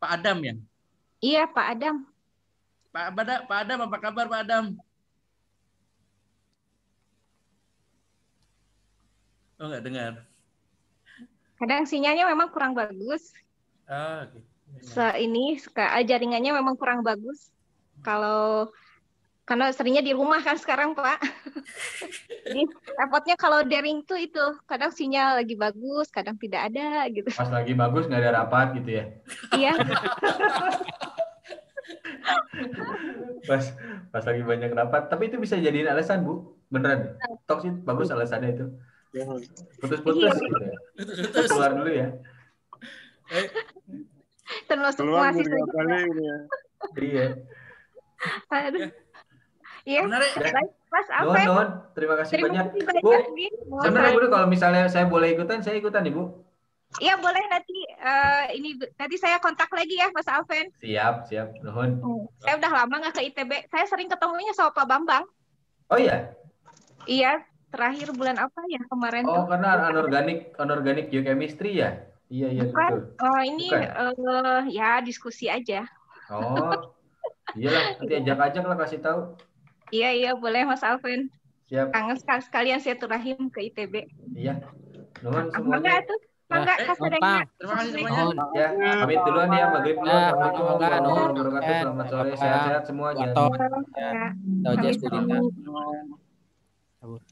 Pak Adam ya? Iya, Pak Adam. Pak Adam, Pak Adam apa kabar Pak Adam? Oh, nggak dengar. Kadang sinyalnya memang kurang bagus. Oh, okay. Se ini eh, jaringannya memang kurang bagus. Kalau karena seringnya di rumah kan sekarang Pak. [laughs] Jadi repotnya kalau daring tuh itu kadang sinyal lagi bagus, kadang tidak ada gitu. Pas lagi bagus nggak ada rapat gitu ya? Iya. [laughs] pas pas lagi banyak rapat, tapi itu bisa jadiin alasan Bu, beneran? Tok sih bagus alasannya itu. Putus-putus Iya. gitu ya. Keluar dulu ya. Termasuk Keluar juga. kali ini ya. Iya. Aduh. Iya, Benar ya? Mas Nuhun, Alfred. nuhun. Terima kasih Terima banyak. kasih Bu, banyak. Mau sebenarnya Bu, kalau misalnya saya boleh ikutan, saya ikutan nih Bu. Iya boleh nanti eh, ini nanti saya kontak lagi ya Mas Alvin. Siap, siap. Nuhun. Hmm, Saya udah lama nggak ke ITB. Saya sering ketemunya sama Pak Bambang. Oh iya. Iya, terakhir bulan apa ya kemarin Oh, tuh? karena anorganik anorganik geochemistry ya? Iya, iya Bukan. betul. Oh, ini Bukan. eh, ya diskusi aja. Oh. [laughs] Iyalah, nanti ajak-ajak lah kasih tahu. Iya iya boleh Mas Alvin. Siap. Kangen sekali sekalian saya turahim ke ITB. Iya. Nuhun Mangga semuanya. tuh, mangga Eh, kasadanya. gampang. Terima kasih semuanya. Ya, pamit duluan ya, maghrib dulu. Ya, Assalamualaikum mangga, mangga, warahmatullahi nuhun. wabarakatuh. Eh, Selamat sore, sehat-sehat semua. Ya, Dojes kami Budita. selalu-